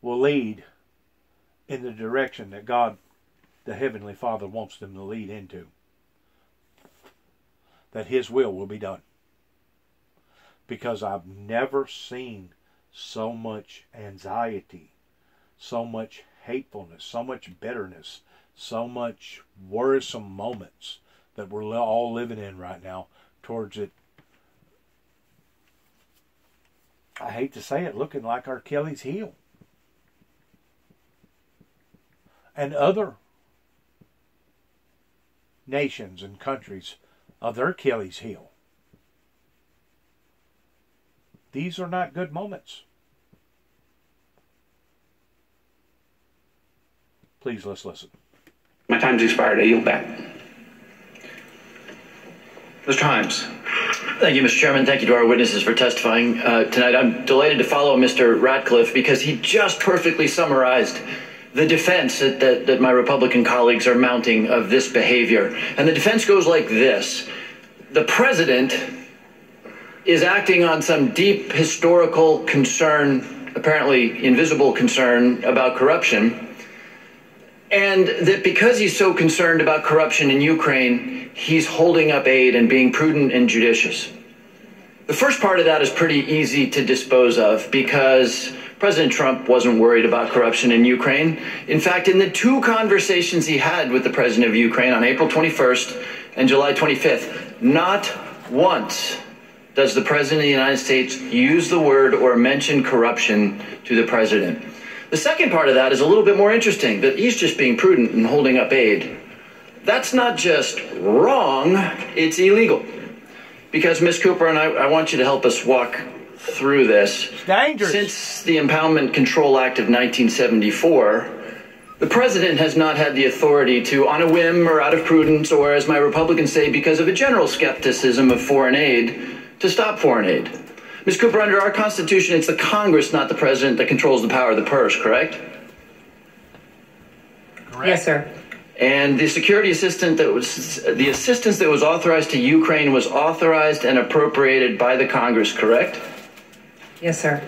will lead in the direction that God, the Heavenly Father, wants them to lead into. That His will will be done because I've never seen so much anxiety, so much hatefulness, so much bitterness, so much worrisome moments that we're all living in right now towards it. I hate to say it, looking like our Kelly's heel. And other nations and countries of their Achilles heel. These are not good moments. Please let's listen. My time's expired. I yield back. Mr. Himes. Thank you, Mr. Chairman. Thank you to our witnesses for testifying uh, tonight. I'm delighted to follow Mr. Ratcliffe because he just perfectly summarized the defense that, that, that my Republican colleagues are mounting of this behavior. And the defense goes like this The president is acting on some deep historical concern, apparently invisible concern about corruption. And that because he's so concerned about corruption in Ukraine, he's holding up aid and being prudent and judicious. The first part of that is pretty easy to dispose of because President Trump wasn't worried about corruption in Ukraine. In fact, in the two conversations he had with the president of Ukraine on April 21st and July 25th, not once does the President of the United States use the word or mention corruption to the President? The second part of that is a little bit more interesting that he's just being prudent and holding up aid. That's not just wrong, it's illegal. Because, Ms. Cooper, and I, I want you to help us walk through this. dangerous. Since the Impoundment Control Act of 1974, the president has not had the authority to, on a whim or out of prudence, or as my Republicans say, because of a general skepticism of foreign aid, to stop foreign aid. Ms. Cooper, under our Constitution, it's the Congress, not the President, that controls the power of the purse, correct? Correct. Yes, sir. And the security assistant that was the assistance that was authorized to Ukraine was authorized and appropriated by the Congress, correct? Yes, sir.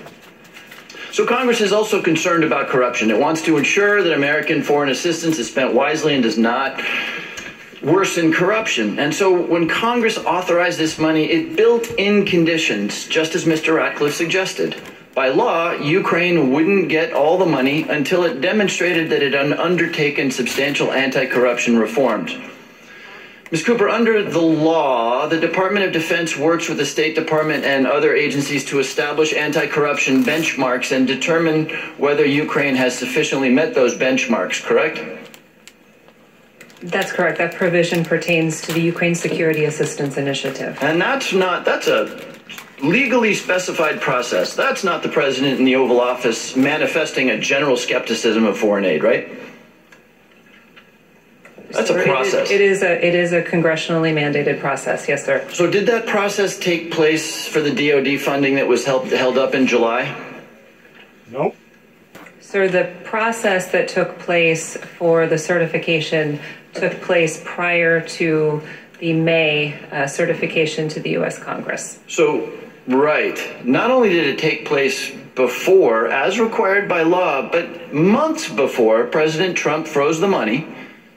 So Congress is also concerned about corruption. It wants to ensure that American foreign assistance is spent wisely and does not worsen corruption. And so when Congress authorized this money, it built in conditions, just as Mr. Ratcliffe suggested. By law, Ukraine wouldn't get all the money until it demonstrated that it had undertaken substantial anti corruption reforms. Ms. Cooper, under the law, the Department of Defense works with the State Department and other agencies to establish anti corruption benchmarks and determine whether Ukraine has sufficiently met those benchmarks, correct? That's correct. That provision pertains to the Ukraine Security Assistance Initiative. And that's not, that's a legally specified process. That's not the president in the Oval Office manifesting a general skepticism of foreign aid, right? That's Sir, a it is- process. It is a it is a congressionally mandated process. Yes, sir. So did that process take place for the DoD funding that was held, held up in July? Nope. Sir, the process that took place for the certification took place prior to the May uh, certification to the U.S. Congress. So, right. Not only did it take place before, as required by law, but months before President Trump froze the money,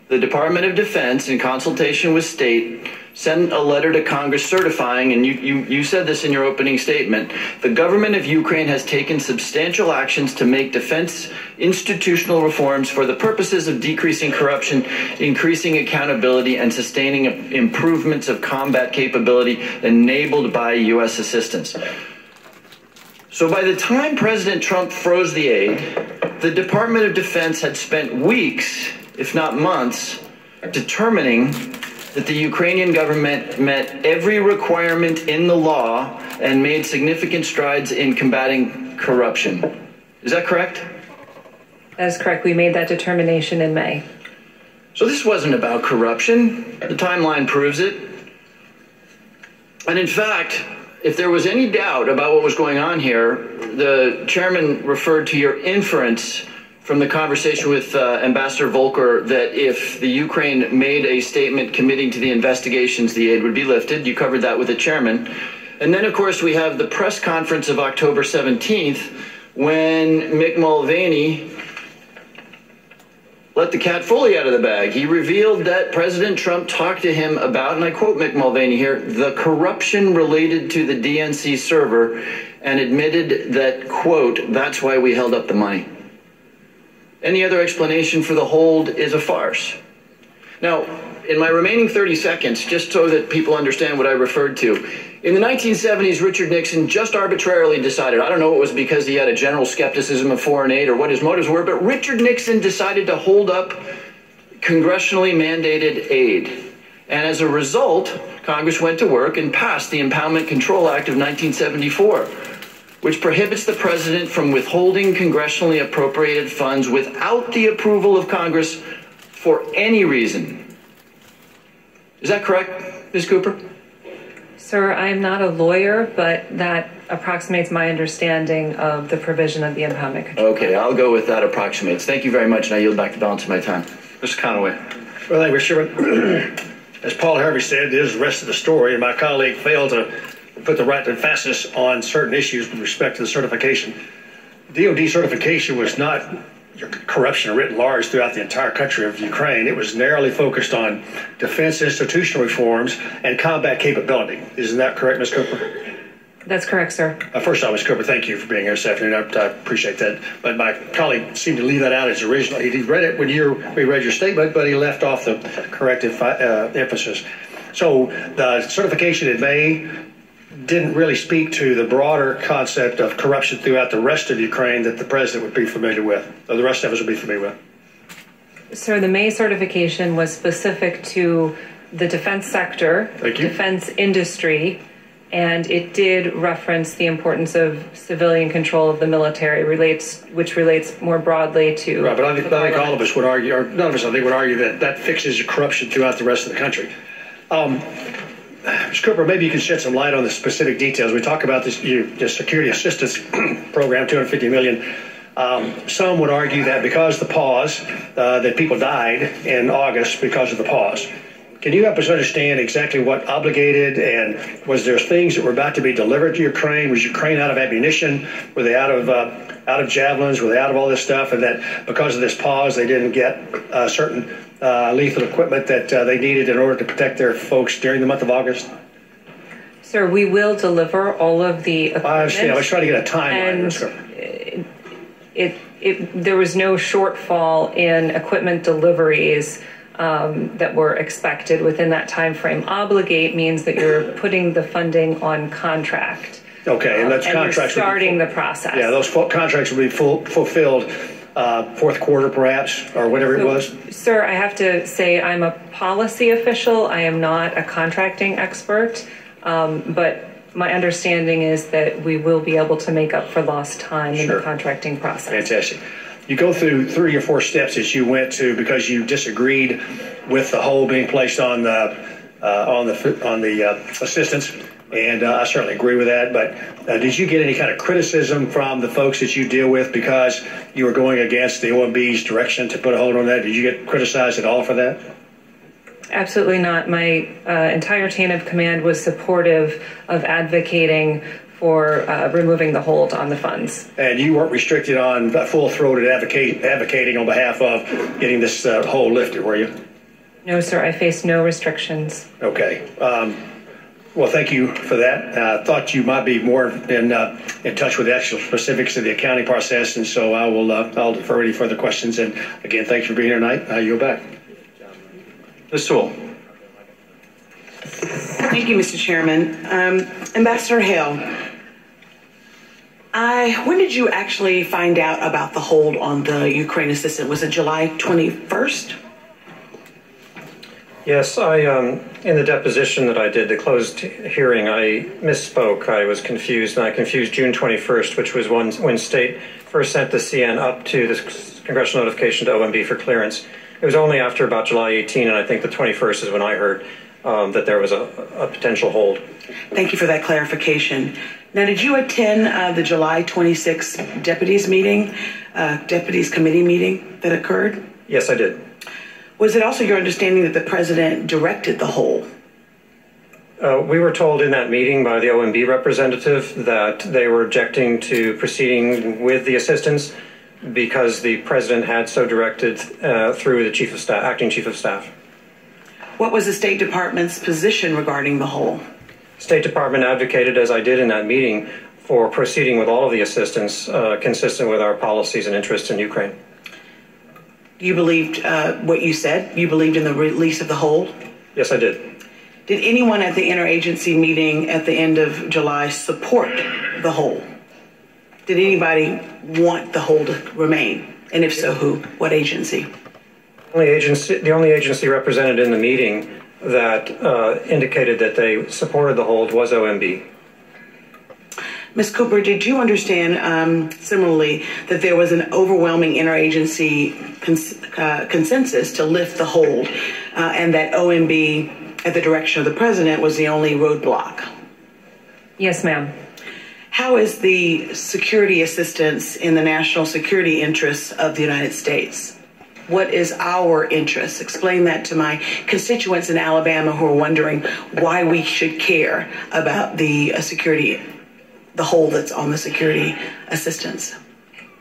the Department of Defense, in consultation with state, sent a letter to Congress certifying, and you, you, you said this in your opening statement, the government of Ukraine has taken substantial actions to make defense institutional reforms for the purposes of decreasing corruption, increasing accountability, and sustaining improvements of combat capability enabled by U.S. assistance. So by the time President Trump froze the aid, the Department of Defense had spent weeks, if not months, determining that the Ukrainian government met every requirement in the law and made significant strides in combating corruption. Is that correct? That is correct. We made that determination in May. So this wasn't about corruption. The timeline proves it. And in fact, if there was any doubt about what was going on here, the chairman referred to your inference from the conversation with uh, Ambassador Volker that if the Ukraine made a statement committing to the investigations, the aid would be lifted. You covered that with the chairman. And then, of course, we have the press conference of October 17th when Mick Mulvaney let the cat fully out of the bag. He revealed that President Trump talked to him about, and I quote Mick Mulvaney here, the corruption related to the DNC server and admitted that, quote, that's why we held up the money. Any other explanation for the hold is a farce. Now, in my remaining 30 seconds, just so that people understand what I referred to, in the 1970s, Richard Nixon just arbitrarily decided, I don't know it was because he had a general skepticism of foreign aid or what his motives were, but Richard Nixon decided to hold up congressionally mandated aid. And as a result, Congress went to work and passed the Impoundment Control Act of 1974 which prohibits the president from withholding congressionally appropriated funds without the approval of Congress for any reason. Is that correct, Ms. Cooper? Sir, I am not a lawyer, but that approximates my understanding of the provision of the impoundment control. Okay, I'll go with that approximates. Thank you very much, and I yield back the balance of my time. Mr. Conaway. Well, thank you, Mr. Sherman. As Paul Harvey said, this is the rest of the story, and my colleague failed to put the right emphasis on certain issues with respect to the certification. DoD certification was not your corruption writ large throughout the entire country of Ukraine. It was narrowly focused on defense institutional reforms and combat capability. Isn't that correct, Ms. Cooper? That's correct, sir. Uh, first off, Ms. Cooper, thank you for being here this afternoon. I, I, appreciate that. But my colleague seemed to leave that out as original. He read it when you we read your statement, but he left off the corrective uh, emphasis. So the certification in May didn't really speak to the broader concept of corruption throughout the rest of Ukraine that the president would be familiar with, or the rest of us would be familiar with. Sir, the May certification was specific to the defense sector, defense industry, and it did reference the importance of civilian control of the military, relates which relates more broadly to. Right, but I think, I think all of us would argue, or none of us, I think, would argue that that fixes corruption throughout the rest of the country. Um, Mr. Cooper, maybe you can shed some light on the specific details. We talk about this you, the security assistance program, 250 million. Um, some would argue that because the pause, uh, that people died in August because of the pause. Can you help us understand exactly what obligated and was there things that were about to be delivered to Ukraine? Was Ukraine out of ammunition? Were they out of uh, out of javelins? Were they out of all this stuff? And that because of this pause, they didn't get uh, certain uh, lethal equipment that uh, they needed in order to protect their folks during the month of August? Sir, we will deliver all of the equipment. I understand. I was trying to get a timeline. And it, it, there was no shortfall in equipment deliveries um, that were expected within that time frame. Obligate means that you're putting the funding on contract. Okay, and that's um, and contracts. starting the process. Yeah, those contracts will be full, fulfilled uh, fourth quarter, perhaps, or whatever so, it was? Sir, I have to say I'm a policy official. I am not a contracting expert, um, but my understanding is that we will be able to make up for lost time sure. in the contracting process. Fantastic. You go through three or four steps as you went to because you disagreed with the hold being placed on the uh, on the on the uh, assistance and uh, I certainly agree with that. But uh, did you get any kind of criticism from the folks that you deal with because you were going against the OMB's direction to put a hold on that? Did you get criticized at all for that? Absolutely not. My uh, entire chain of command was supportive of advocating for uh, removing the hold on the funds. And you weren't restricted on full throated advocate, advocating on behalf of getting this uh, hold lifted, were you? No, sir, I faced no restrictions. Okay. Um, well, thank you for that. I uh, thought you might be more in uh, in touch with the actual specifics of the accounting process, and so I will uh, I'll defer any further questions. And again, thanks for being here tonight. I yield back. Ms. Sewell. Thank you, Mr. Chairman. Um, Ambassador Hale, I, when did you actually find out about the hold on the Ukraine assistance? Was it July 21st? Yes, I um, in the deposition that I did, the closed hearing, I misspoke. I was confused, and I confused June 21st, which was when, when state first sent the CN up to this congressional notification to OMB for clearance. It was only after about July 18, and I think the 21st is when I heard um, that there was a, a, potential hold. Thank you for that clarification. Now, did you attend uh, the July 26 deputies meeting, uh, deputies committee meeting that occurred? Yes, I did. Was it also your understanding that the president directed the hold? Uh, we were told in that meeting by the OMB representative that they were objecting to proceeding with the assistance because the president had so directed uh, through the chief of staff, acting chief of staff. What was the State Department's position regarding the hold? State Department advocated, as I did in that meeting, for proceeding with all of the assistance uh, consistent with our policies and interests in Ukraine. You believed uh, what you said? You believed in the release of the hold? Yes, I did. Did anyone at the interagency meeting at the end of July support the hold? Did anybody want the hold to remain? And if so, who? What agency? only agency, the only agency represented in the meeting that uh, indicated that they supported the hold was OMB. Ms. Cooper, did you understand um, similarly that there was an overwhelming interagency cons- uh, consensus to lift the hold uh, and that OMB, at the direction of the president, was the only roadblock? Yes, ma'am. How is the security assistance in the national security interests of the United States? What is our interest? Explain that to my constituents in Alabama who are wondering why we should care about the uh, security, the hold that's on the security assistance.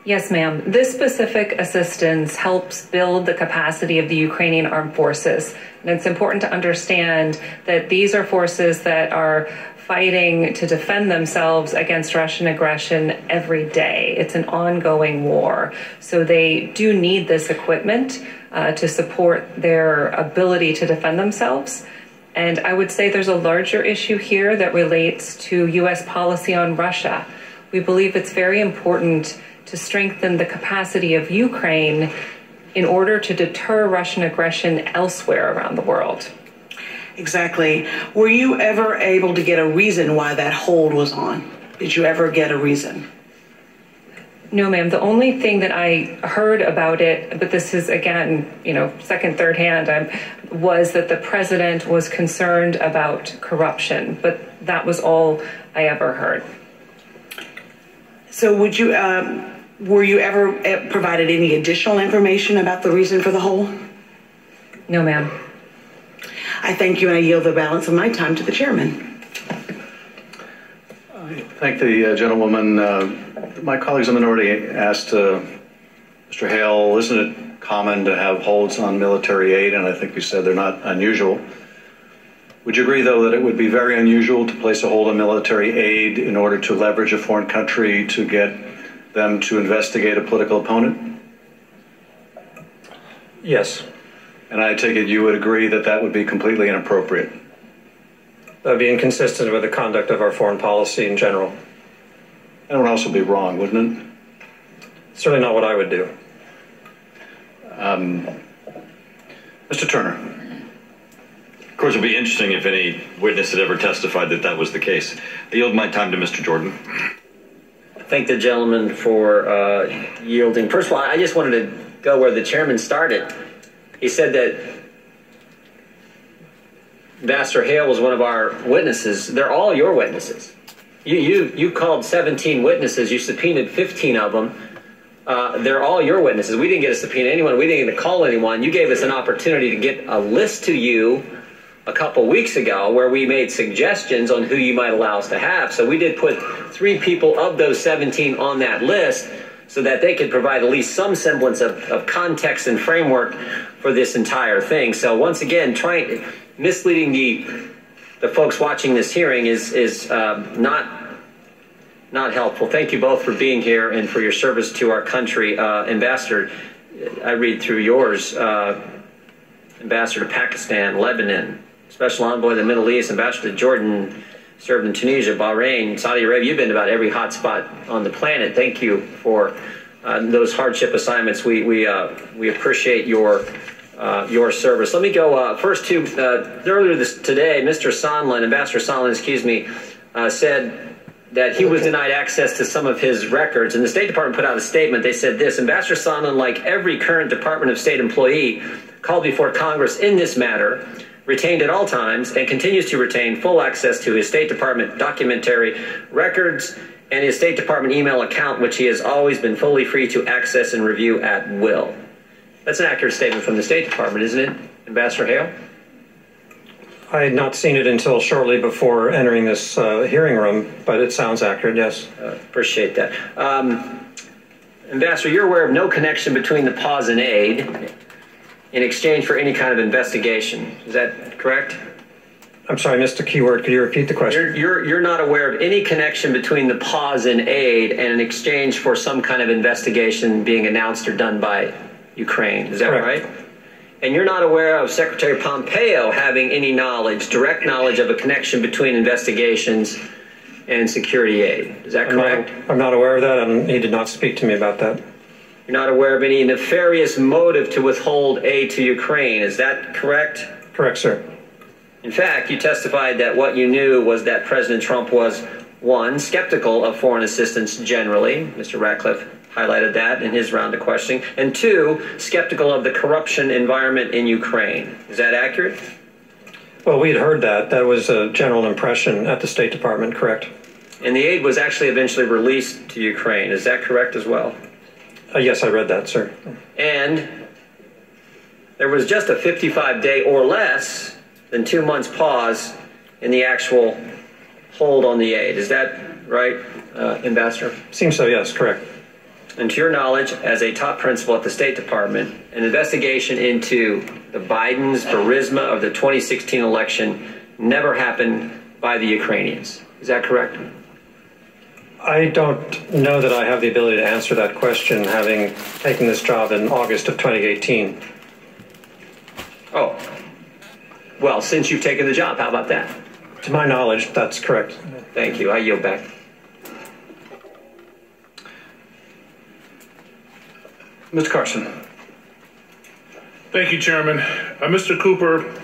Yes, ma'am. This specific assistance helps build the capacity of the Ukrainian armed forces. And it's important to understand that these are forces that are fighting to defend themselves against Russian aggression every day. It's an ongoing war. So they do need this equipment uh, to support their ability to defend themselves. And I would say there's a larger issue here that relates to U.S. policy on Russia. We believe it's very important to strengthen the capacity of Ukraine in order to deter Russian aggression elsewhere around the world. Exactly. Were you ever able to get a reason why that hold was on? Did you ever get a reason? No, ma'am. The only thing that I heard about it, but this is again, you know, second, third hand, um, was that the president was concerned about corruption. But that was all I ever heard. So, would you, um, were you ever eh, provided any additional information about the reason for the hold? No, ma'am. I thank you and I yield the balance of my time to the chairman. Thank the uh, gentlewoman. Uh, my colleagues in the minority asked uh, Mr. Hale, isn't it common to have holds on military aid? And I think you said they're not unusual. Would you agree, though, that it would be very unusual to place a hold on military aid in order to leverage a foreign country to get them to investigate a political opponent? Yes. And I take it you would agree that that would be completely inappropriate. That would be inconsistent with the conduct of our foreign policy in general. And it would also be wrong, wouldn't it? Certainly not what I would do. Um, Mr. Turner. Of course, it would be interesting if any witness had ever testified that that was the case. I yield my time to Mr. Jordan. Thank the gentleman for uh, yielding. First of all, I just wanted to go where the chairman started he said that Ambassador Hale was one of our witnesses. They're all your witnesses. You, you, you called 17 witnesses, you subpoenaed 15 of them. Uh, they're all your witnesses. We didn't get a subpoena anyone, we didn't get to call anyone. You gave us an opportunity to get a list to you a couple weeks ago where we made suggestions on who you might allow us to have. So we did put three people of those 17 on that list so that they could provide at least some semblance of, of context and framework for this entire thing. So once again, trying misleading the the folks watching this hearing is is um, not not helpful. Thank you both for being here and for your service to our country, uh, Ambassador. I read through yours, uh, Ambassador to Pakistan, Lebanon, Special Envoy to the Middle East, Ambassador to Jordan, served in Tunisia, Bahrain, Saudi Arabia. You've been to about every hotspot on the planet. Thank you for uh, those hardship assignments. We we uh, we appreciate your. Uh, your service. Let me go uh, first to uh, earlier this today. Mr. Sondland, Ambassador Sondland, excuse me, uh, said that he was denied access to some of his records. And the State Department put out a statement. They said this Ambassador Sondland, like every current Department of State employee, called before Congress in this matter, retained at all times, and continues to retain full access to his State Department documentary records and his State Department email account, which he has always been fully free to access and review at will. That's an accurate statement from the State Department, isn't it, Ambassador Hale? I had not seen it until shortly before entering this uh, hearing room, but it sounds accurate, yes. Uh, appreciate that. Um, Ambassador, you're aware of no connection between the pause and aid in exchange for any kind of investigation. Is that correct? I'm sorry, I missed a keyword. Could you repeat the question? You're, you're, you're not aware of any connection between the pause and aid and in exchange for some kind of investigation being announced or done by Ukraine. Is that Correct. right? And you're not aware of Secretary Pompeo having any knowledge, direct knowledge of a connection between investigations and security aid. Is that I'm not, correct? I'm not aware of that, and he did not speak to me about that. You're not aware of any nefarious motive to withhold aid to Ukraine. Is that correct? Correct, sir. In fact, you testified that what you knew was that President Trump was, one, skeptical of foreign assistance generally. Mr. Ratcliffe highlighted that in his round of questioning. And two, skeptical of the corruption environment in Ukraine. Is that accurate? Well, we had heard that. That was a general impression at the State Department, correct? And the aid was actually eventually released to Ukraine. Is that correct as well? Uh, yes, I read that, sir. And there was just a 55 day or less than two months pause in the actual hold on the aid. Is that right, uh, Ambassador? Seems so, yes, correct. And to your knowledge, as a top principal at the State Department, an investigation into the Biden's Burisma of the 2016 election never happened by the Ukrainians. Is that correct? I don't know that I have the ability to answer that question, having taken this job in August of 2018. Oh. Well, since you've taken the job, how about that? To my knowledge, that's correct. Thank you. I yield back. Mr. Carson. Thank you, Chairman. Uh, Mr. Cooper,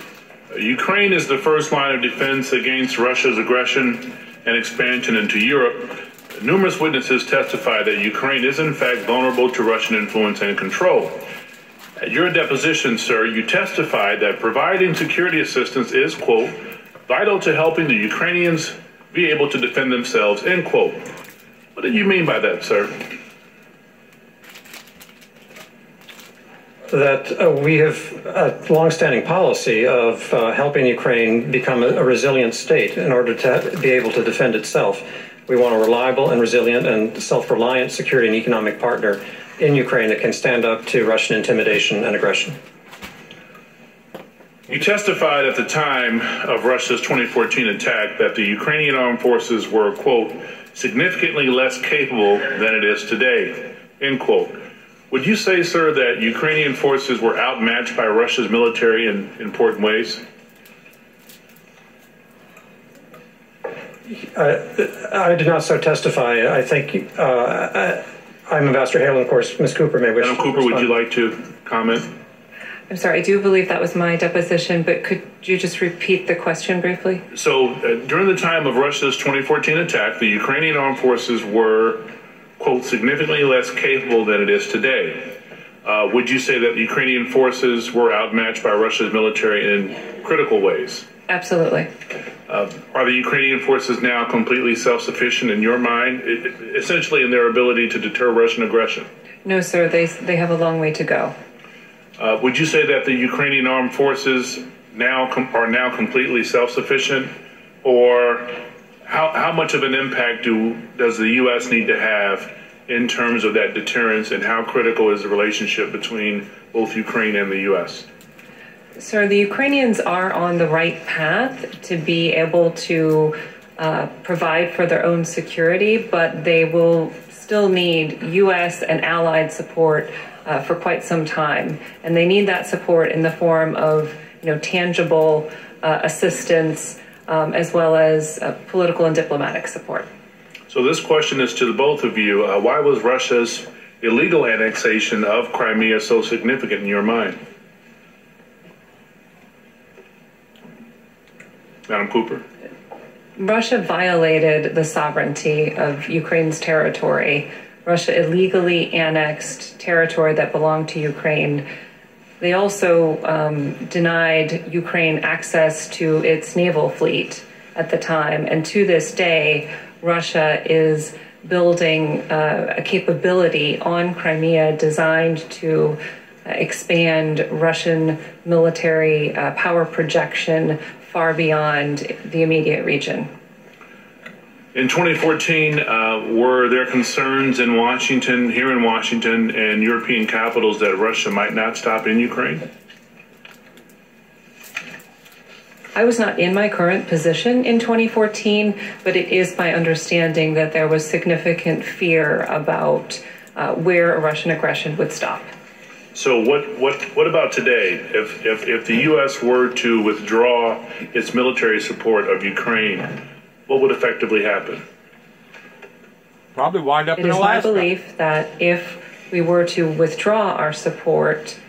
Ukraine is the first line of defense against Russia's aggression and expansion into Europe. Numerous witnesses testify that Ukraine is in fact vulnerable to Russian influence and control. At your deposition, sir, you testified that providing security assistance is, quote, vital to helping the Ukrainians be able to defend themselves, end quote. What did you mean by that, sir? That uh, we have a longstanding policy of uh, helping Ukraine become a, a resilient state in order to be able to defend itself. We want a reliable and resilient and self reliant security and economic partner in Ukraine that can stand up to Russian intimidation and aggression. You testified at the time of Russia's 2014 attack that the Ukrainian armed forces were, quote, significantly less capable than it is today, end quote. Would you say, sir, that Ukrainian forces were outmatched by Russia's military in important ways? Uh, I did not so testify. I think uh, I, I'm Ambassador Hale, and of course, Ms. Cooper may wish Madam Cooper, would you like to comment? I'm sorry, I do believe that was my deposition, but could you just repeat the question briefly? So, uh, during the time of Russia's 2014 attack, the Ukrainian armed forces were, quote, significantly less capable than it is today. Uh, would you say that the Ukrainian forces were outmatched by Russia's military in critical ways? Absolutely. Uh, are the Ukrainian forces now completely self sufficient in your mind, essentially in their ability to deter Russian aggression? No, sir, they, they have a long way to go. Uh, would you say that the Ukrainian armed forces now com- are now completely self-sufficient, or how, how much of an impact do does the U.S. need to have in terms of that deterrence, and how critical is the relationship between both Ukraine and the U.S.? Sir, the Ukrainians are on the right path to be able to uh, provide for their own security, but they will still need U.S. and allied support uh, for quite some time, and they need that support in the form of you know tangible uh, assistance um, as well as uh, political and diplomatic support. So this question is to the both of you. Uh, why was Russia's illegal annexation of Crimea so significant in your mind? Madam Cooper. Russia violated the sovereignty of Ukraine's territory. Russia illegally annexed territory that belonged to Ukraine. They also um, denied Ukraine access to its naval fleet at the time. And to this day, Russia is building uh, a capability on Crimea designed to expand Russian military uh, power projection far beyond the immediate region. In 2014, uh, were there concerns in Washington, here in Washington, and European capitals that Russia might not stop in Ukraine? I was not in my current position in 2014, but it is my understanding that there was significant fear about uh, where a Russian aggression would stop. So what, what, what about today? If, if, if the U.S. were to withdraw its military support of Ukraine, what would effectively happen? Probably wind up It in is my belief that if we were to withdraw our support,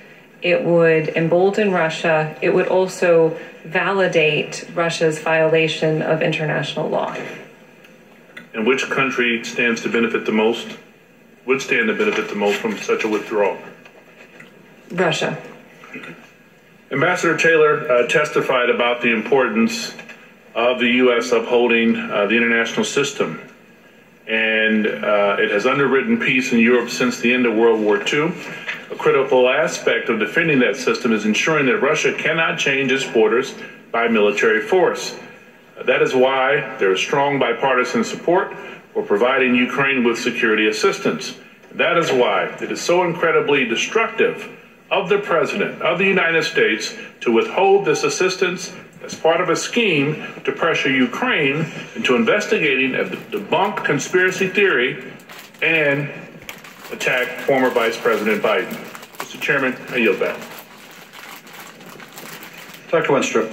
it would embolden Russia. It would also validate Russia's violation of international law. And which country stands to benefit the most? Would stand to benefit the most from such a withdrawal? Russia. Ambassador Taylor uh, testified about the importance of the U.S. upholding uh, the international system. And uh, it has underwritten peace in Europe since the end of World War II. A critical aspect of defending that system is ensuring that Russia cannot change its borders by military force. That is why there is strong bipartisan support for providing Ukraine with security assistance. That is why it is so incredibly destructive of the President of the United States to withhold this assistance as part of a scheme to pressure Ukraine into investigating a debunked conspiracy theory and attack former Vice President Biden. Mr. Chairman, I yield back. Dr. Wenstrup.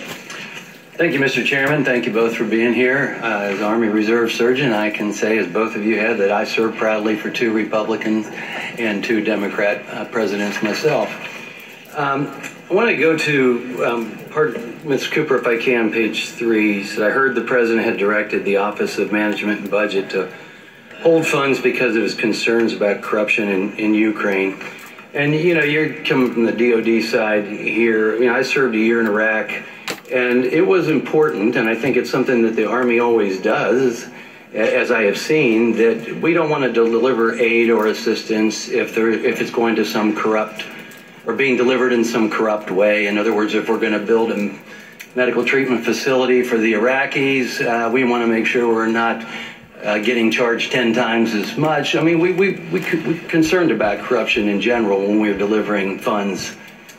Thank you, Mr. Chairman. Thank you both for being here. Uh, as Army Reserve Surgeon, I can say, as both of you have, that I served proudly for two Republicans and two Democrat uh, presidents myself. Um, I want to go to um, part, Ms. Cooper, if I can, page three. Said I heard the president had directed the Office of Management and Budget to hold funds because of his concerns about corruption in, in Ukraine. And you know, you're coming from the DoD side here. You know, I served a year in Iraq, and it was important, and I think it's something that the Army always does, as I have seen, that we don't want to deliver aid or assistance if there if it's going to some corrupt or being delivered in some corrupt way. In other words, if we're going to build a medical treatment facility for the Iraqis, uh, we want to make sure we're not uh, getting charged 10 times as much. I mean, we, we, we, we're concerned about corruption in general when we're delivering funds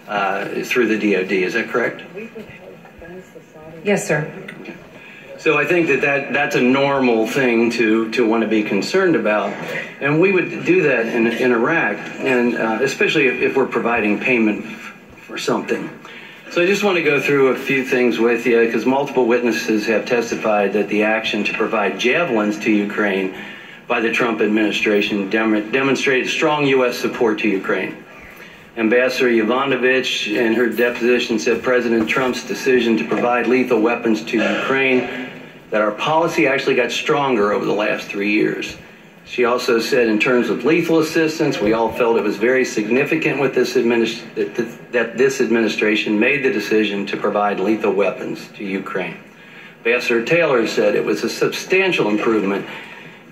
uh, through the DoD. Is that correct? Yes, sir. So I think that, that that's a normal thing to, to want to be concerned about. And we would do that in, in Iraq, and uh, especially if, if we're providing payment for something. So I just want to go through a few things with you because multiple witnesses have testified that the action to provide javelins to Ukraine by the Trump administration dem- demonstrated strong U.S. support to Ukraine. Ambassador Yovanovitch, in her deposition, said President Trump's decision to provide lethal weapons to Ukraine, that our policy actually got stronger over the last three years. She also said, in terms of lethal assistance, we all felt it was very significant with this administ- that, this administration made the decision to provide lethal weapons to Ukraine. Ambassador Taylor said it was a substantial improvement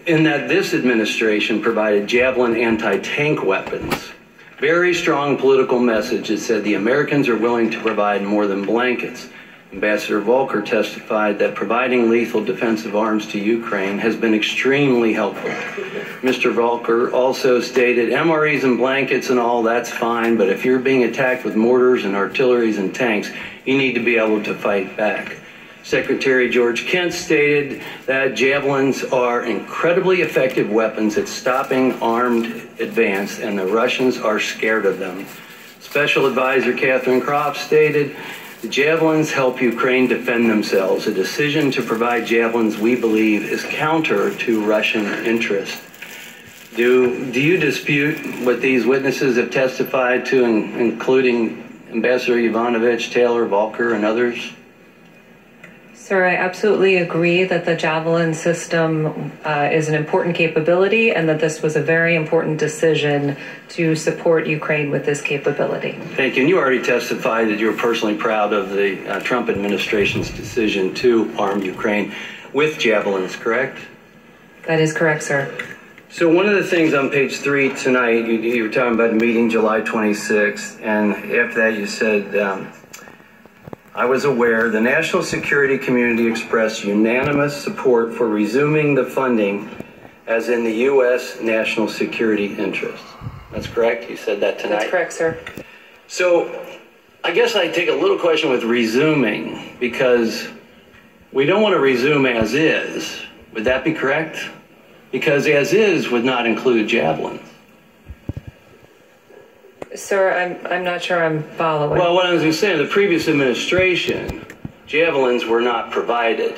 in that this administration provided Javelin anti tank weapons. Very strong political message that said the Americans are willing to provide more than blankets. Ambassador Volker testified that providing lethal defensive arms to Ukraine has been extremely helpful. Mr. Volker also stated MREs and blankets and all, that's fine, but if you're being attacked with mortars and artilleries and tanks, you need to be able to fight back. Secretary George Kent stated that javelins are incredibly effective weapons at stopping armed advance, and the Russians are scared of them. Special Advisor Catherine Croft stated the javelins help Ukraine defend themselves. A decision to provide javelins, we believe, is counter to Russian interest. Do, do you dispute what these witnesses have testified to, in, including Ambassador Yovanovitch, Taylor, Volker, and others? Sir, I absolutely agree that the Javelin system uh, is an important capability and that this was a very important decision to support Ukraine with this capability. Thank you. And you already testified that you're personally proud of the uh, Trump administration's decision to arm Ukraine with javelins, correct? That is correct, sir. So one of the things on page three tonight, you, you were talking about a meeting July 26th, and after that you said, um, I was aware the national security community expressed unanimous support for resuming the funding as in the U.S. national security interest. That's correct? You said that tonight? That's correct, sir. So I guess I take a little question with resuming because we don't want to resume as is. Would that be correct? Because as is would not include javelins. Sir, I'm, I'm not sure I'm following. Well, what I was going to say, in the previous administration, javelins were not provided,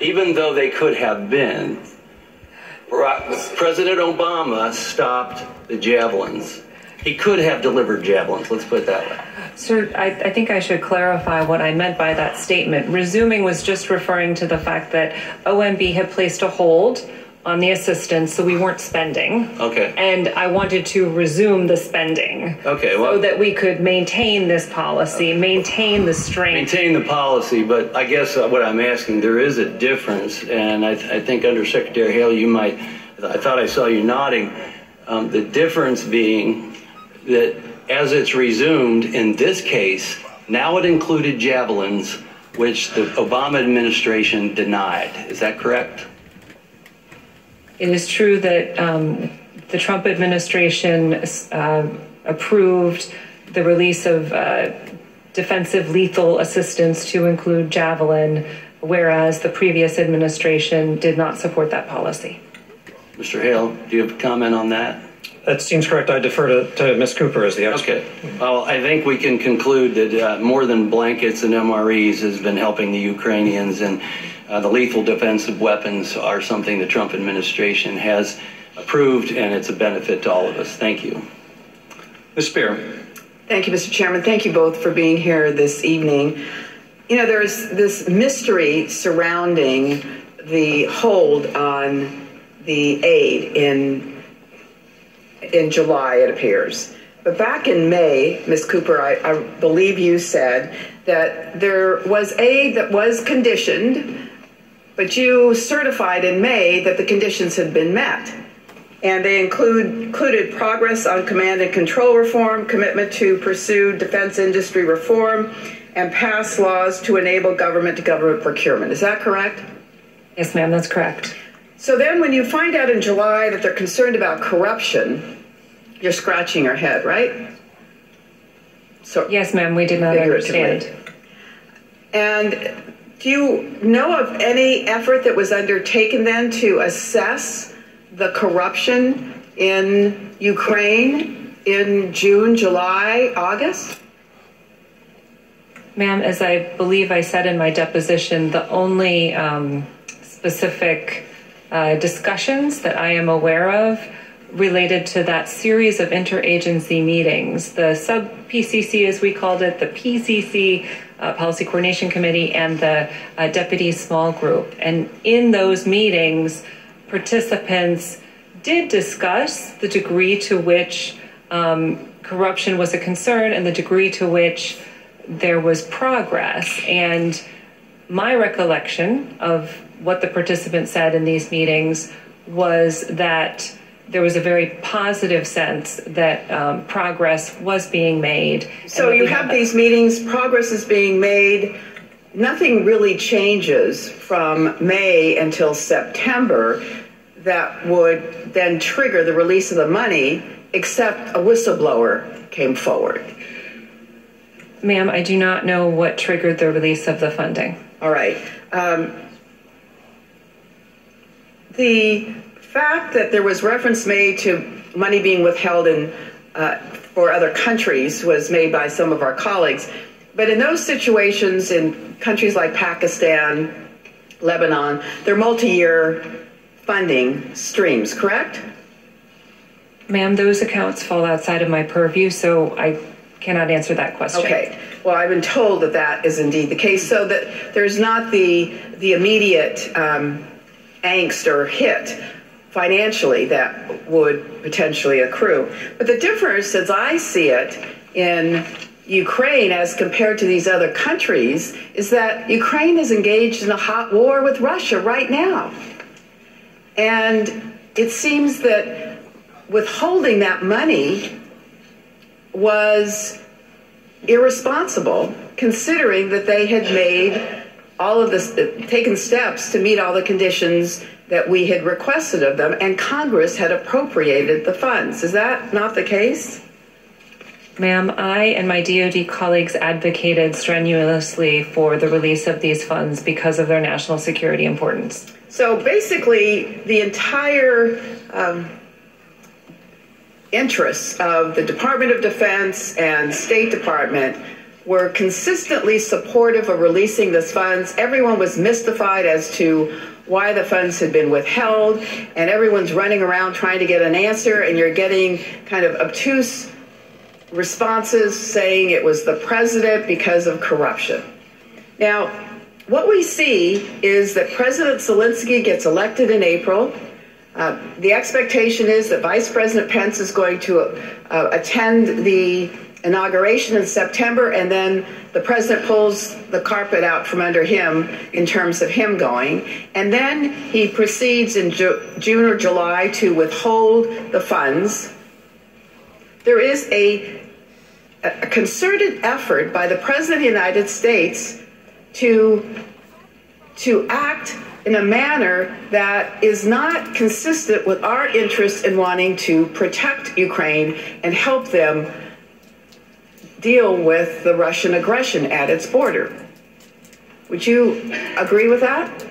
even though they could have been. President Obama stopped the javelins. He could have delivered javelins, let's put it that way. Sir, I, I, think I should clarify what I meant by that statement. Resuming was just referring to the fact that OMB had placed a hold on the assistance, so we weren't spending. Okay. And I wanted to resume the spending. Okay, well. So that we could maintain this policy, maintain the strength. Maintain the policy, but I guess what I'm asking, there is a difference, and I, th- I think Under Secretary Hale, you might, I thought I saw you nodding. Um, the difference being that as it's resumed in this case, now it included javelins, which the Obama administration denied. Is that correct? It is true that um, the Trump administration uh, approved the release of uh, defensive lethal assistance to include Javelin, whereas the previous administration did not support that policy. Mr. Hale, do you have a comment on that? That seems correct. I defer to, to Ms. Cooper as the expert. Okay. Well, I think we can conclude that uh, more than blankets and MREs has been helping the Ukrainians, and uh, the lethal defensive weapons are something the Trump administration has approved, and it's a benefit to all of us. Thank you. Ms. Speier. Thank you, Mr. Chairman. Thank you both for being here this evening. You know, there's this mystery surrounding the hold on the aid in in July, it appears. But back in May, Ms. Cooper, I, I, believe you said that there was aid that was conditioned, but you certified in May that the conditions had been met. And they include, included progress on command and control reform, commitment to pursue defense industry reform, and pass laws to enable government to government procurement. Is that correct? Yes, ma'am, that's correct. So then, when you find out in July that they're concerned about corruption, you're scratching your head, right? So yes, ma'am, we did not understand. And do you know of any effort that was undertaken then to assess the corruption in Ukraine in June, July, August? Ma'am, as I believe I said in my deposition, the only um, specific uh, discussions that I am aware of related to that series of interagency meetings, the sub PCC, as we called it, the PCC, uh, Policy Coordination Committee, and the uh, Deputy Small Group. And in those meetings, participants did discuss the degree to which um, corruption was a concern and the degree to which there was progress. And my recollection of what the participants said in these meetings was that there was a very positive sense that um, progress was being made. So you have these meetings, progress is being made. nothing really changes from May until September that would then trigger the release of the money, except a whistleblower came forward. Ma'am, I do not know what triggered the release of the funding. All right. Um, the fact that there was reference made to money being withheld in uh, for other countries was made by some of our colleagues. But in those situations, in countries like Pakistan, Lebanon, they're multi year funding streams, correct? Ma'am, those accounts fall outside of my purview, so I cannot answer that question. Okay. Well, I've been told that that is indeed the case, so that there's not the the immediate um, angst or hit financially that would potentially accrue. But the difference, as I see it, in Ukraine as compared to these other countries is that Ukraine is engaged in a hot war with Russia right now. And it seems that withholding that money was irresponsible considering that they had made all of this taken steps to meet all the conditions that we had requested of them and Congress had appropriated the funds. Is that not the case? Ma'am, I and my DoD colleagues advocated strenuously for the release of these funds because of their national security importance. So basically, the entire um, interests of the Department of Defense and State Department were consistently supportive of releasing these funds. Everyone was mystified as to why the funds had been withheld, and everyone's running around trying to get an answer, and you're getting kind of obtuse responses saying it was the president because of corruption. Now, what we see is that President Zelensky gets elected in April. Uh, the expectation is that Vice President Pence is going to uh, attend the inauguration in September, and then the president pulls the carpet out from under him in terms of him going. And then he proceeds in Ju- June or July to withhold the funds. There is a, a concerted effort by the President of the United States to, to act in a manner that is not consistent with our interest in wanting to protect Ukraine and help them deal with the Russian aggression at its border. Would you agree with that?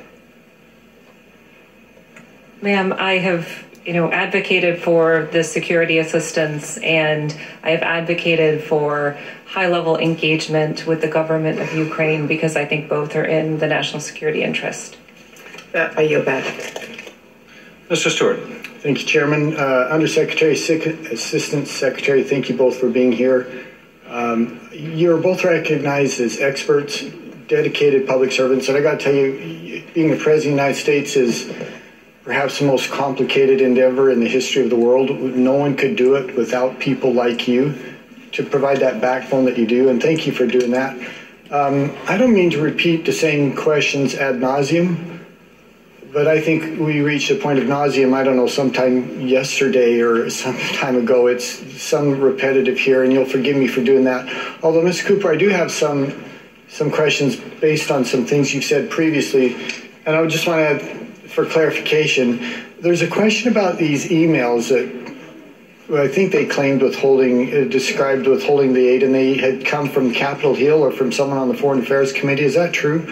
Ma'am, I have, you know, advocated for the security assistance and I have advocated for high level engagement with the government of Ukraine because I think both are in the national security interest. That I yield back. Mr. Stewart. Thank you, Chairman. Uh, Undersecretary, Assistant Secretary, thank you both for being here. Um, you're both recognized as experts, dedicated public servants, and I got to tell you, being the President of the United States is perhaps the most complicated endeavor in the history of the world. No one could do it without people like you to provide that backbone that you do, and thank you for doing that. Um, I don't mean to repeat the same questions ad nauseum, but I think we reached a point of nauseum, I don't know, sometime yesterday or some time ago. It's some repetitive here, and you'll forgive me for doing that. Although, Mr. Cooper, I do have some some questions based on some things you've said previously, and I would just want to for clarification, there's a question about these emails that I think they claimed withholding, uh, described withholding the aid, and they had come from Capitol Hill or from someone on the Foreign Affairs Committee. Is that true?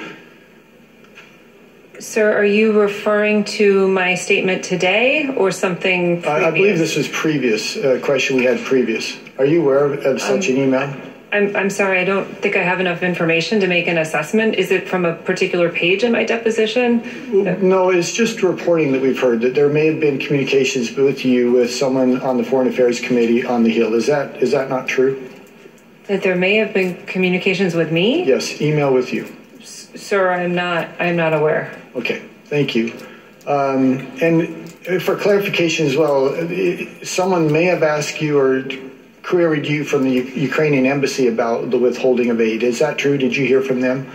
Sir, are you referring to my statement today or something previous? I, believe this was previous, uh, question we had previous. Are you aware of, of such um, an email? I'm, I'm sorry, I don't think I have enough information to make an assessment. Is it from a particular page in my deposition? No, it's just reporting that we've heard that there may have been communications with you with someone on the Foreign Affairs Committee on the Hill. Is that is that not true? That there may have been communications with me? Yes, email with you. Sir, I'm not I'm not aware. Okay, thank you. Um, and for clarification as well, someone may have asked you or queried you from the Ukrainian embassy about the withholding of aid. Is that true? Did you hear from them?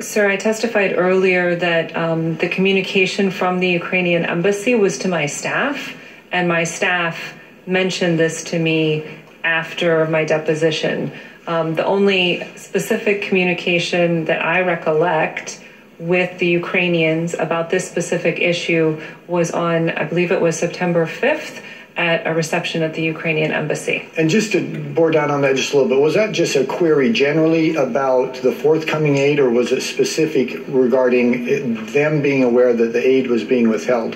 Sir, I testified earlier that um, the communication from the Ukrainian embassy was to my staff, and my staff mentioned this to me after my deposition. Um, the only specific communication that I recollect with the Ukrainians about this specific issue was on, I believe it was September 5th at a reception at the Ukrainian embassy. And just to bore down on that just a little bit, was that just a query generally about the forthcoming aid, or was it specific regarding it, them being aware that the aid was being withheld?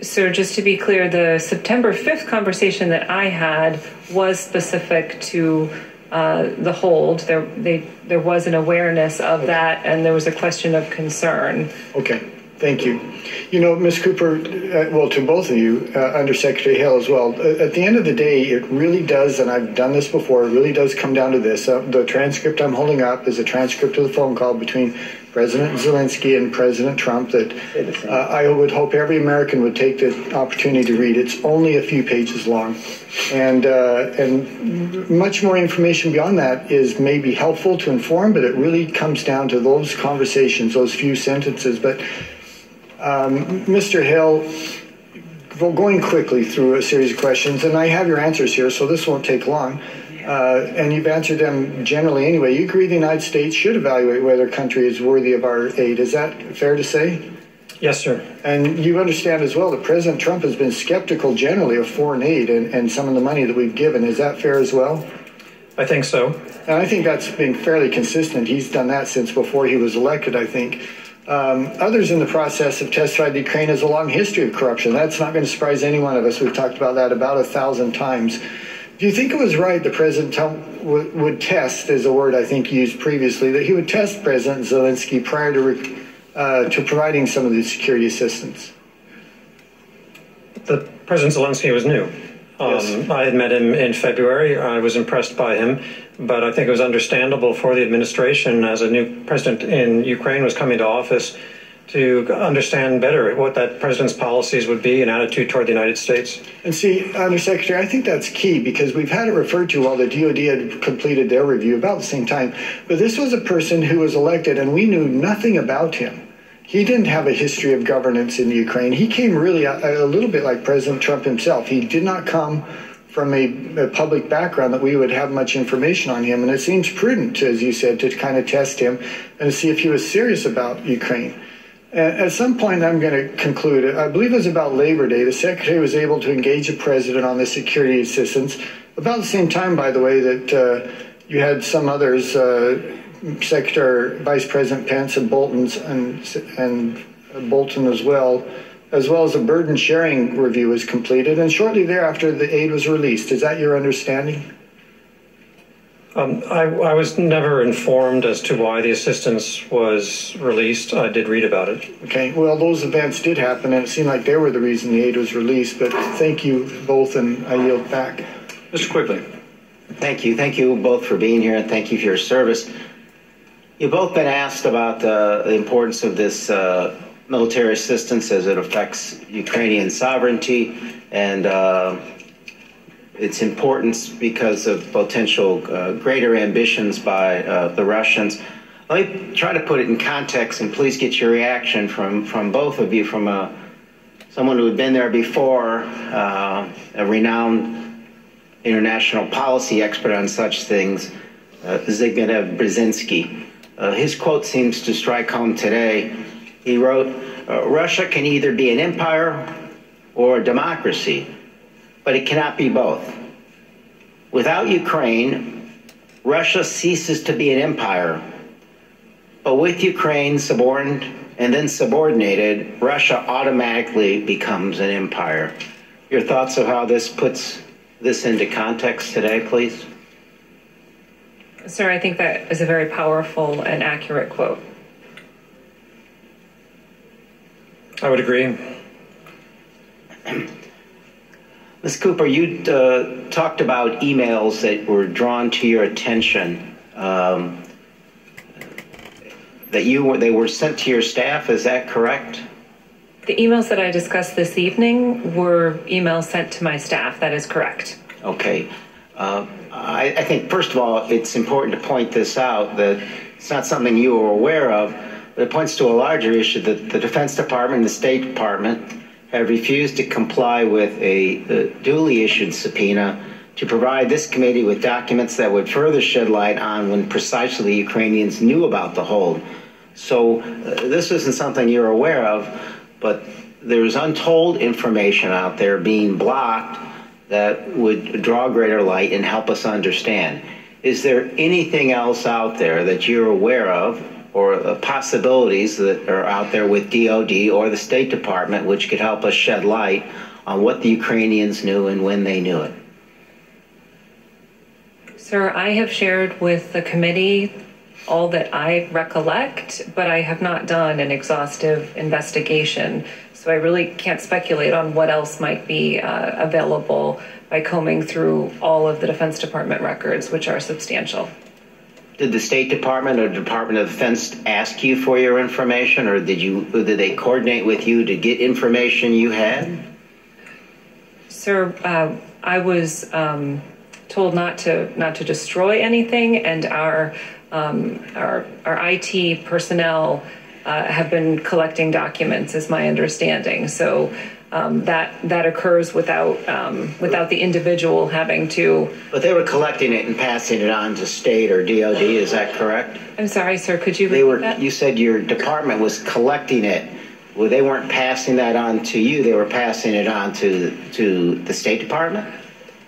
So, just to be clear, the September 5th conversation that I had was specific to uh, the hold. There, they, there was an awareness of that, and there was a question of concern. Okay. Thank you. You know, Ms. Cooper, uh, well, to both of you, uh, Undersecretary Hill as well, uh, at the end of the day, it really does, and I've done this before, it really does come down to this. Uh, the transcript I'm holding up is a transcript of the phone call between President Zelensky and President Trump that uh, I would hope every American would take the opportunity to read. It's only a few pages long. And, uh, and much more information beyond that is maybe helpful to inform, but it really comes down to those conversations, those few sentences. But um, Mr. Hill, Well, going quickly through a series of questions, and I have your answers here, so this won't take long. Uh, and you've answered them generally anyway. You agree the United States should evaluate whether a country is worthy of our aid. Is that fair to say? Yes, sir. And you understand as well that President Trump has been skeptical generally of foreign aid and, and some of the money that we've given. Is that fair as well? I think so. And I think that's been fairly consistent. He's done that since before he was elected, I think. Um, others in the process have testified that Ukraine has a long history of corruption. That's not going to surprise any one of us. We've talked about that about a thousand times. Do you think it was right the President Trump would, would test, is a word I think used previously, that he would test President Zelensky prior to, uh, to providing some of the security assistance? The President Zelensky was new. Um, yes. I had met him in February. I was impressed by him, but I think it was understandable for the administration as a new president in Ukraine was coming to office to understand better what that president's policies would be and attitude toward the United States. And see, Undersecretary, I think that's key because we've had it referred to while the DOD had completed their review about the same time. But this was a person who was elected and we knew nothing about him. He didn't have a history of governance in Ukraine. He came really a, a little bit like President Trump himself. He did not come from a, a, public background that we would have much information on him. And it seems prudent, as you said, to kind of test him and see if he was serious about Ukraine. At some point, I'm going to conclude. I believe it was about Labor Day. The Secretary was able to engage the President on the security assistance. About the same time, by the way, that uh, you had some others, uh, Secretary Vice President Pence and Bolton's and, and Bolton as well, as well as a burden sharing review was completed. And shortly thereafter, the aid was released. Is that your understanding? Um, I, I, was never informed as to why the assistance was released. I did read about it. Okay, well, those events did happen, and it seemed like they were the reason the aid was released. But thank you both, and I yield back. Mr. Quigley. Thank you. Thank you both for being here, and thank you for your service. You've both been asked about uh, the importance of this uh, military assistance as it affects Ukrainian sovereignty and uh, its importance because of potential uh, greater ambitions by uh, the Russians. Let me try to put it in context, and please get your reaction from, from both of you, from a, someone who had been there before, uh, a renowned international policy expert on such things, uh, Brzezinski. Uh, his quote seems to strike home today. He wrote, uh, Russia can either be an empire or a democracy but it cannot be both. Without Ukraine, Russia ceases to be an empire. But with Ukraine suborned and then subordinated, Russia automatically becomes an empire. Your thoughts of how this puts this into context today, please? Sir, I think that is a very powerful and accurate quote. I would agree. Ms. Cooper, you uh, talked about emails that were drawn to your attention. Um, that you were, they were sent to your staff. Is that correct? The emails that I discussed this evening were emails sent to my staff. That is correct. Okay. Uh, I, I, think, first of all, it's important to point this out that it's not something you were aware of, but it points to a larger issue that the Defense Department and the State Department refused to comply with a, a duly issued subpoena to provide this committee with documents that would further shed light on when precisely the Ukrainians knew about the hold. So uh, this isn't something you're aware of, but there's untold information out there being blocked that would draw greater light and help us understand. Is there anything else out there that you're aware of or uh, possibilities that are out there with DOD or the State Department which could help us shed light on what the Ukrainians knew and when they knew it? Sir, I have shared with the committee all that I recollect, but I have not done an exhaustive investigation. So I really can't speculate on what else might be uh, available by combing through all of the Defense Department records, which are substantial. Did the State Department or Department of Defense ask you for your information, or did you did they coordinate with you to get information you had? Sir, uh, I was um, told not to not to destroy anything, and our um, our our IT personnel uh, have been collecting documents, is my understanding. So um, that that occurs without um, without the individual having to. But they were collecting it and passing it on to state or DoD. Is that correct? I'm sorry, sir. Could you? They were. That? You said your department was collecting it. Well, they weren't passing that on to you. They were passing it on to to the State Department.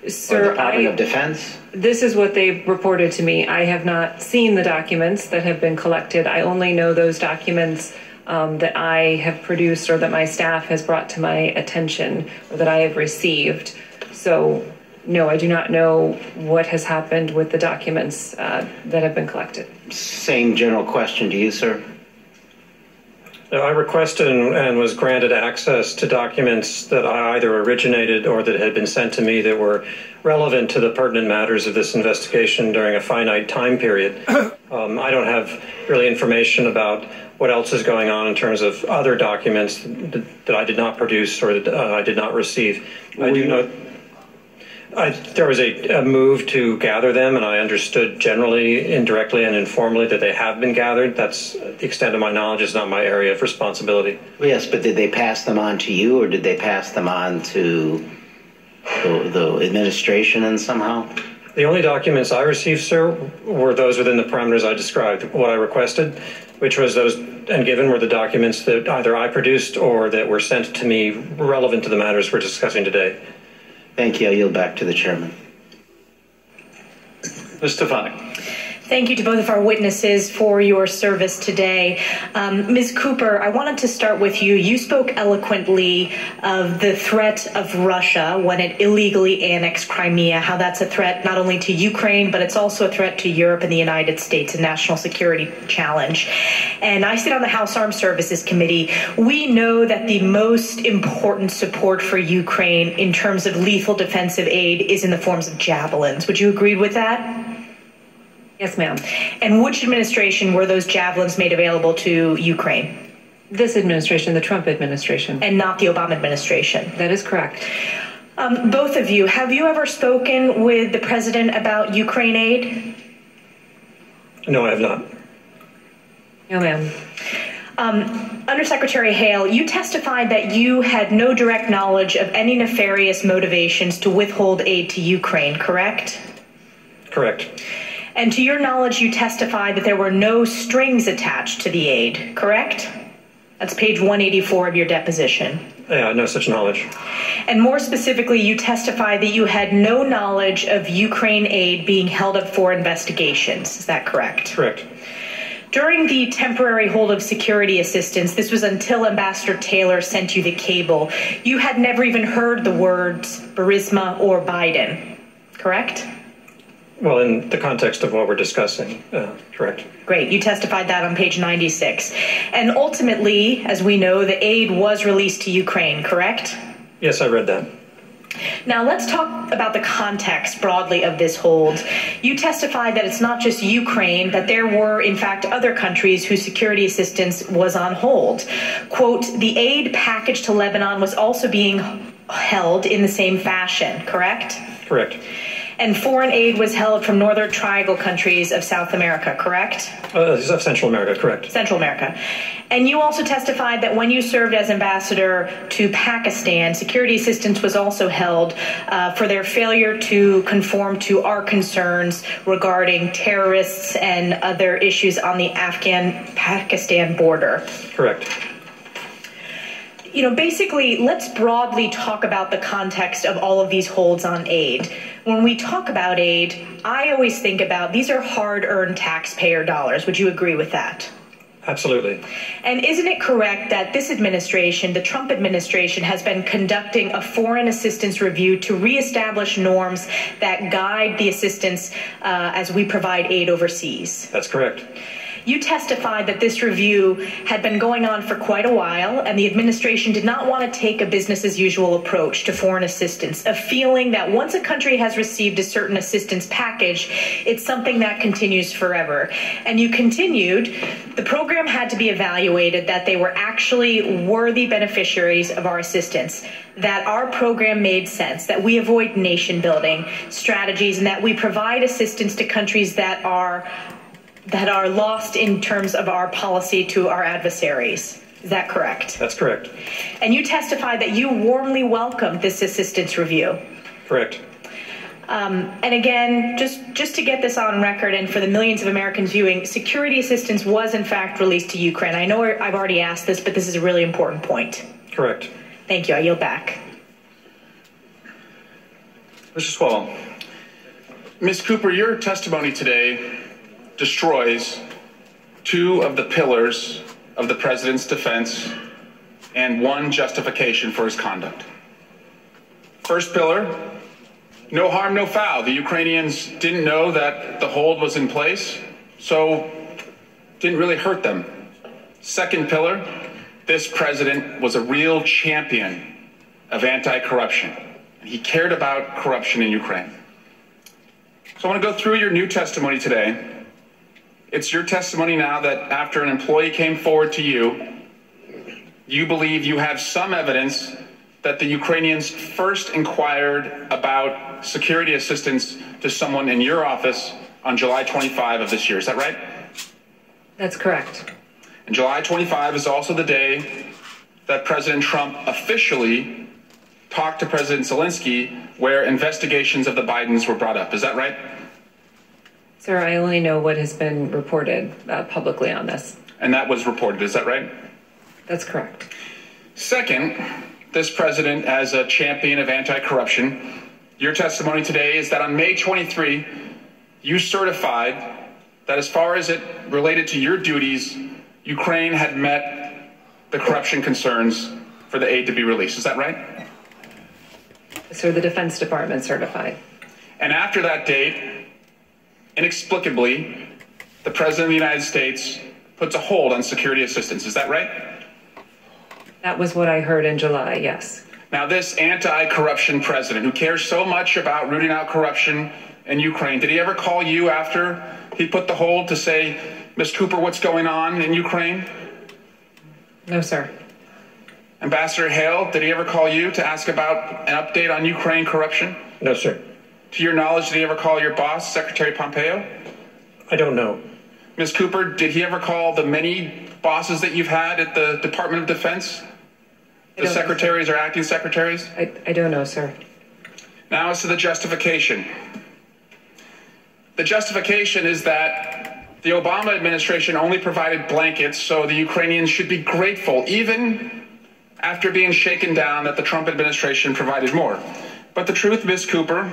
Sir, or Department I, of Defense. This is what they reported to me. I have not seen the documents that have been collected. I only know those documents um, that I have produced or that my staff has brought to my attention or that I have received. So, no, I do not know what has happened with the documents uh, that have been collected. Same general question to you, sir. I requested and, and, was granted access to documents that I either originated or that had been sent to me that were relevant to the pertinent matters of this investigation during a finite time period. Um, I don't have really information about what else is going on in terms of other documents that, that I did not produce or that uh, I did not receive. I do know. I, there was a, a, move to gather them, and I understood generally, indirectly, and informally that they have been gathered. That's the extent of my knowledge. Is not my area of responsibility. Yes, but did they pass them on to you, or did they pass them on to the, the administration and somehow? The only documents I received, sir, were those within the parameters I described. What I requested, which was those and given, were the documents that either I produced or that were sent to me relevant to the matters we're discussing today. Thank you. I yield back to the chairman. Mr. Stefanik. Thank you to both of our witnesses for your service today. Um, Ms. Cooper, I wanted to start with you. You spoke eloquently of the threat of Russia when it illegally annexed Crimea, how that's a threat not only to Ukraine, but it's also a threat to Europe and the United States, a national security challenge. And I sit on the House Armed Services Committee. We know that the most important support for Ukraine in terms of lethal defensive aid is in the forms of javelins. Would you agree with that? Yes, ma'am. And which administration were those javelins made available to Ukraine? This administration, the Trump administration. And not the Obama administration. That is correct. Um, both of you, have you ever spoken with the president about Ukraine aid? No, I have not. No, ma'am. Um, Undersecretary Hale, you testified that you had no direct knowledge of any nefarious motivations to withhold aid to Ukraine, correct? Correct. And to your knowledge, you testified that there were no strings attached to the aid, correct? That's page 184 of your deposition. Yeah, no such knowledge. And more specifically, you testified that you had no knowledge of Ukraine aid being held up for investigations. Is that correct? Correct. During the temporary hold of security assistance, this was until Ambassador Taylor sent you the cable, you had never even heard the words Burisma or Biden, correct? Well, in the context of what we're discussing, uh, correct. Great. You testified that on page 96. And ultimately, as we know, the aid was released to Ukraine, correct? Yes, I read that. Now, let's talk about the context broadly of this hold. You testified that it's not just Ukraine, that there were, in fact, other countries whose security assistance was on hold. Quote, the aid package to Lebanon was also being held in the same fashion, correct? Correct. And foreign aid was held from northern triangle countries of South America, correct? Uh, of Central America, correct. Central America. And you also testified that when you served as ambassador to Pakistan, security assistance was also held uh, for their failure to conform to our concerns regarding terrorists and other issues on the Afghan Pakistan border. Correct you know, basically, let's broadly talk about the context of all of these holds on aid. When we talk about aid, I always think about these are hard earned taxpayer dollars. Would you agree with that? Absolutely. And isn't it correct that this administration, the Trump administration, has been conducting a foreign assistance review to reestablish norms that guide the assistance uh, as we provide aid overseas? That's correct. You testified that this review had been going on for quite a while, and the administration did not want to take a business as usual approach to foreign assistance, a feeling that once a country has received a certain assistance package, it's something that continues forever. And you continued, the program had to be evaluated that they were actually worthy beneficiaries of our assistance, that our program made sense, that we avoid nation building strategies, and that we provide assistance to countries that are that are lost in terms of our policy to our adversaries. Is that correct? That's correct. And you testified that you warmly welcomed this assistance review. Correct. Um, and again, just just to get this on record, and for the millions of Americans viewing, security assistance was in fact released to Ukraine. I know I've already asked this, but this is a really important point. Correct. Thank you. I yield back. Mr. Swalwell. Ms. Cooper, your testimony today destroys two of the pillars of the president's defense and one justification for his conduct. First pillar no harm, no foul. The Ukrainians didn't know that the hold was in place, so didn't really hurt them. Second pillar this president was a real champion of anti corruption. He cared about corruption in Ukraine. So I want to go through your new testimony today it's your testimony now that after an employee came forward to you, you believe you have some evidence that the Ukrainians first inquired about security assistance to someone in your office on July 25 of this year. Is that right? That's correct. And July 25 is also the day that President Trump officially talked to President Zelensky where investigations of the Bidens were brought up. Is that right? Sir, I only know what has been reported uh, publicly on this. And that was reported, is that right? That's correct. Second, this president, as a champion of anti corruption, your testimony today is that on May 23, you certified that as far as it related to your duties, Ukraine had met the corruption concerns for the aid to be released. Is that right? Sir, the Defense Department certified. And after that date, inexplicably, the President of the United States puts a hold on security assistance. Is that right? That was what I heard in July, yes. Now, this anti corruption president who cares so much about rooting out corruption in Ukraine, did he ever call you after he put the hold to say, Ms. Cooper, what's going on in Ukraine? No, sir. Ambassador Hale, did he ever call you to ask about an update on Ukraine corruption? No, sir. To your knowledge, did he ever call your boss, Secretary Pompeo? I don't know. Ms. Cooper, did he ever call the many bosses that you've had at the Department of Defense? The secretaries know, or acting secretaries? I, I don't know, sir. Now, as to the justification. The justification is that the Obama administration only provided blankets, so the Ukrainians should be grateful, even after being shaken down, that the Trump administration provided more. But the truth, Ms. Cooper,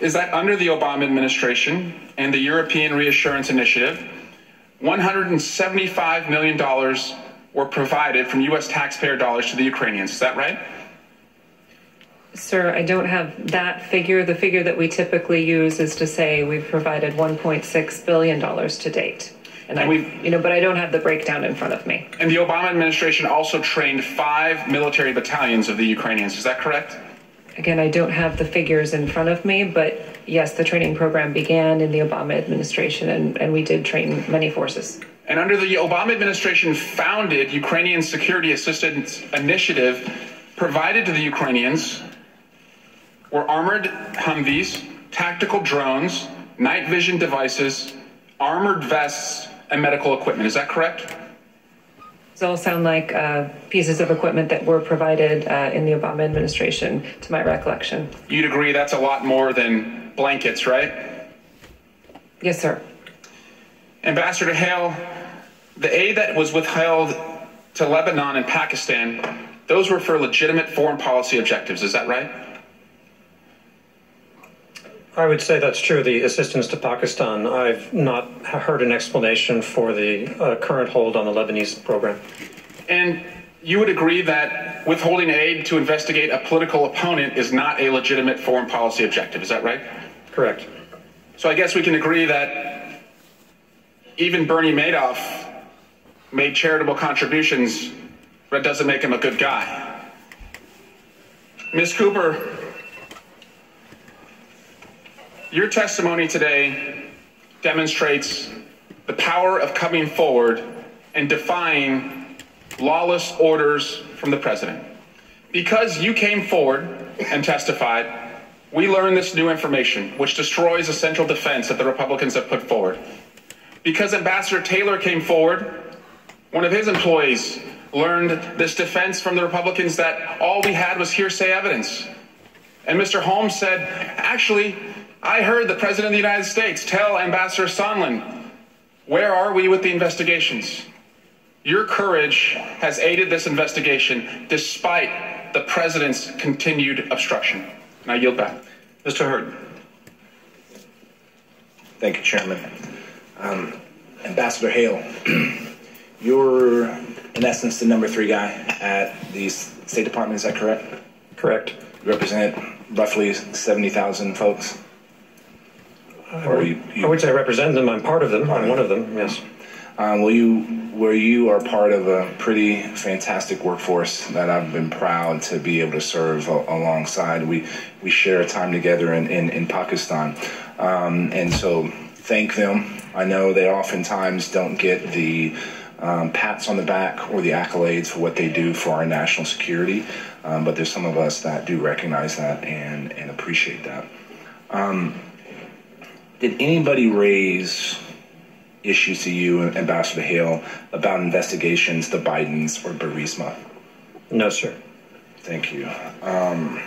is that under the Obama administration and the European Reassurance Initiative, $175 million were provided from U.S. taxpayer dollars to the Ukrainians. Is that right? Sir, I don't have that figure. The figure that we typically use is to say we've provided $1.6 billion to date. And, and I, you know, but I don't have the breakdown in front of me. And the Obama administration also trained five military battalions of the Ukrainians. Is that correct? Again, I don't have the figures in front of me, but yes, the training program began in the Obama administration, and, and we did train many forces. And under the Obama administration founded Ukrainian Security Assistance Initiative, provided to the Ukrainians were armored Humvees, tactical drones, night vision devices, armored vests, and medical equipment. Is that correct? All sound like uh, pieces of equipment that were provided uh, in the Obama administration, to my recollection. You'd agree that's a lot more than blankets, right? Yes, sir. Ambassador Hale, the aid that was withheld to Lebanon and Pakistan, those were for legitimate foreign policy objectives. Is that right? I would say that's true. The assistance to Pakistan, I've not heard an explanation for the uh, current hold on the Lebanese program. And you would agree that withholding aid to investigate a political opponent is not a legitimate foreign policy objective. Is that right? Correct. So I guess we can agree that even Bernie Madoff made charitable contributions, but it doesn't make him a good guy. Ms. Cooper, your testimony today demonstrates the power of coming forward and defying lawless orders from the president. Because you came forward and testified, we learned this new information, which destroys the central defense that the Republicans have put forward. Because Ambassador Taylor came forward, one of his employees learned this defense from the Republicans that all we had was hearsay evidence. And Mr. Holmes said, actually, I heard the President of the United States tell Ambassador Sondland, where are we with the investigations? Your courage has aided this investigation despite the President's continued obstruction. And I yield back. Mr. Hurd. Thank you, Chairman. Um, Ambassador Hale, you're in essence the number three guy at the State Department, is that correct? Correct. You represent roughly 70,000 folks? I would, you, you, I would say I represent them. I'm part of them. I'm one of them. Yes. Um, well, you where you are part of a pretty fantastic workforce that I've been proud to be able to serve a, alongside. We we share a time together in in, in Pakistan, um, and so thank them. I know they oftentimes don't get the um, pats on the back or the accolades for what they do for our national security, um, but there's some of us that do recognize that and and appreciate that. Um, did anybody raise issues to you, Ambassador Hale, about investigations to Biden's or Burisma? No, sir. Thank you. Um,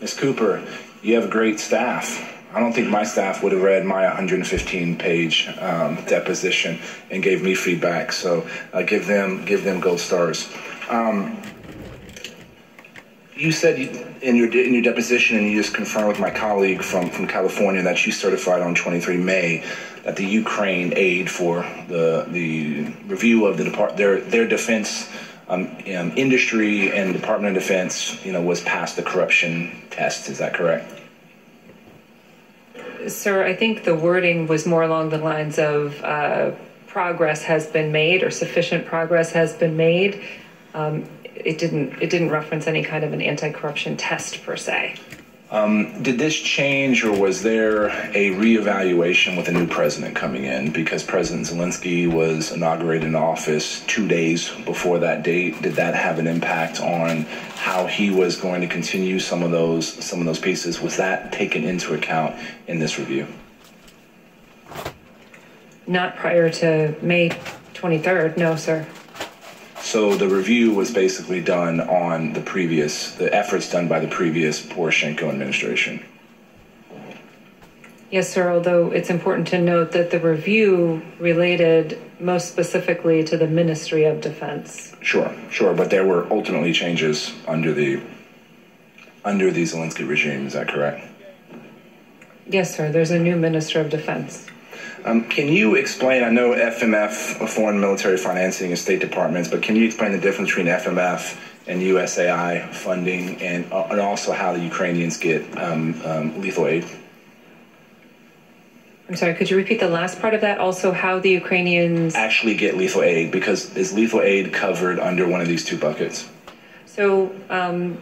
Ms. Cooper, you have great staff. I don't think my staff would have read my 115 page um, deposition and gave me feedback. So uh, give them give them gold stars. Um, you said you, in your in your deposition, and you just confirmed with my colleague from from California that you certified on 23 May that the Ukraine aid for the the review of the depart their their defense um, um, industry and Department of Defense, you know, was past the corruption test. Is that correct? Sir, I think the wording was more along the lines of uh, progress has been made or sufficient progress has been made. Um, it didn't it didn't reference any kind of an anti-corruption test per se. Um, did this change, or was there a reevaluation with a new president coming in? Because President Zelensky was inaugurated in office two days before that date. Did that have an impact on how he was going to continue some of those some of those pieces? Was that taken into account in this review? Not prior to May 23rd, no, sir. So the review was basically done on the previous, the efforts done by the previous Poroshenko administration. Yes, sir, although it's important to note that the review related most specifically to the Ministry of Defense. Sure, sure, but there were ultimately changes under the under the Zelensky regime, is that correct? Yes, sir, there's a new Minister of Defense. Um, can you explain? I know FMF, Foreign Military Financing, and State Departments, but can you explain the difference between FMF and USAI funding, and, uh, and also how the Ukrainians get um, um, lethal aid? I'm sorry, could you repeat the last part of that? Also, how the Ukrainians actually get lethal aid, because is lethal aid covered under one of these two buckets? So, um,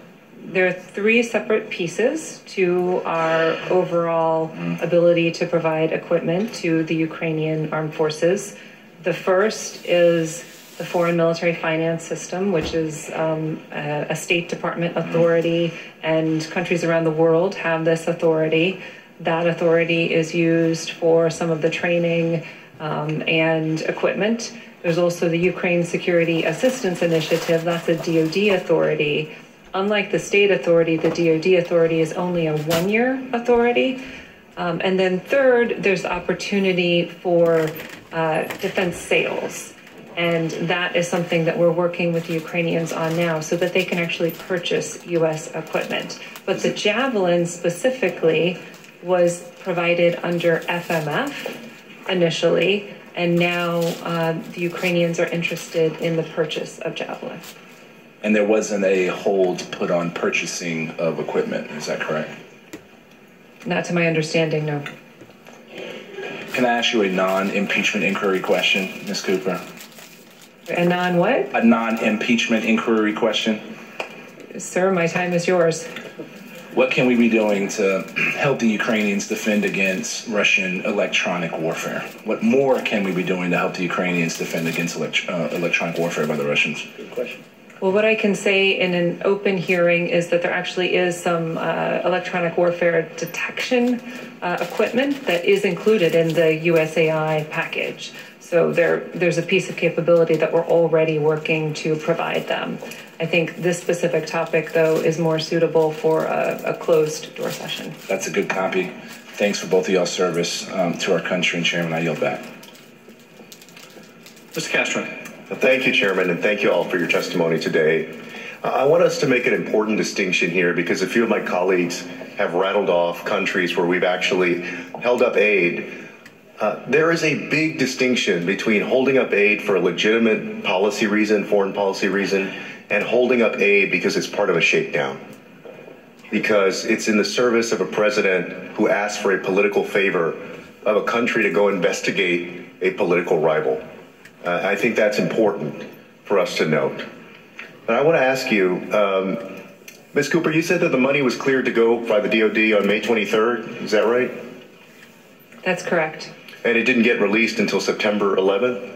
there are three separate pieces to our overall ability to provide equipment to the Ukrainian armed forces. The first is the foreign military finance system, which is um, a, a, State Department authority, and countries around the world have this authority. that authority is used for some of the training um, and equipment. There's also the Ukraine Security Assistance Initiative, that's a DoD authority. Unlike the state authority, the DoD authority is only a one year authority. Um, and then, third, there's opportunity for uh, defense sales. And that is something that we're working with the Ukrainians on now so that they can actually purchase U.S. equipment. But the Javelin specifically was provided under FMF initially, and now uh, the Ukrainians are interested in the purchase of Javelin. And there wasn't a hold put on purchasing of equipment, is that correct? Not to my understanding, no. Can I ask you a non impeachment inquiry question, Ms. Cooper? A non what? A non impeachment inquiry question. Sir, my time is yours. What can we be doing to help the Ukrainians defend against Russian electronic warfare? What more can we be doing to help the Ukrainians defend against elect- uh, electronic warfare by the Russians? Good question. Well, what I can say in an open hearing is that there actually is some uh, electronic warfare detection uh, equipment that is included in the USAI package. So there, there's a piece of capability that we're already working to provide them. I think this specific topic, though, is more suitable for a, a closed door session. That's a good copy. Thanks for both of y'all's service um, to our country. And Chairman, I yield back. Mr. Castro. Thank you, Chairman, and thank you all for your testimony today. I want us to make an important distinction here because a few of my colleagues have rattled off countries where we've actually held up aid. Uh, there is a big distinction between holding up aid for a legitimate policy reason, foreign policy reason, and holding up aid because it's part of a shakedown. Because it's in the service of a president who asks for a political favor of a country to go investigate a political rival. Uh, I think that's important for us to note. But I want to ask you, um, Ms. Cooper, you said that the money was cleared to go by the DoD on May 23rd. Is that right? That's correct. And it didn't get released until September 11th?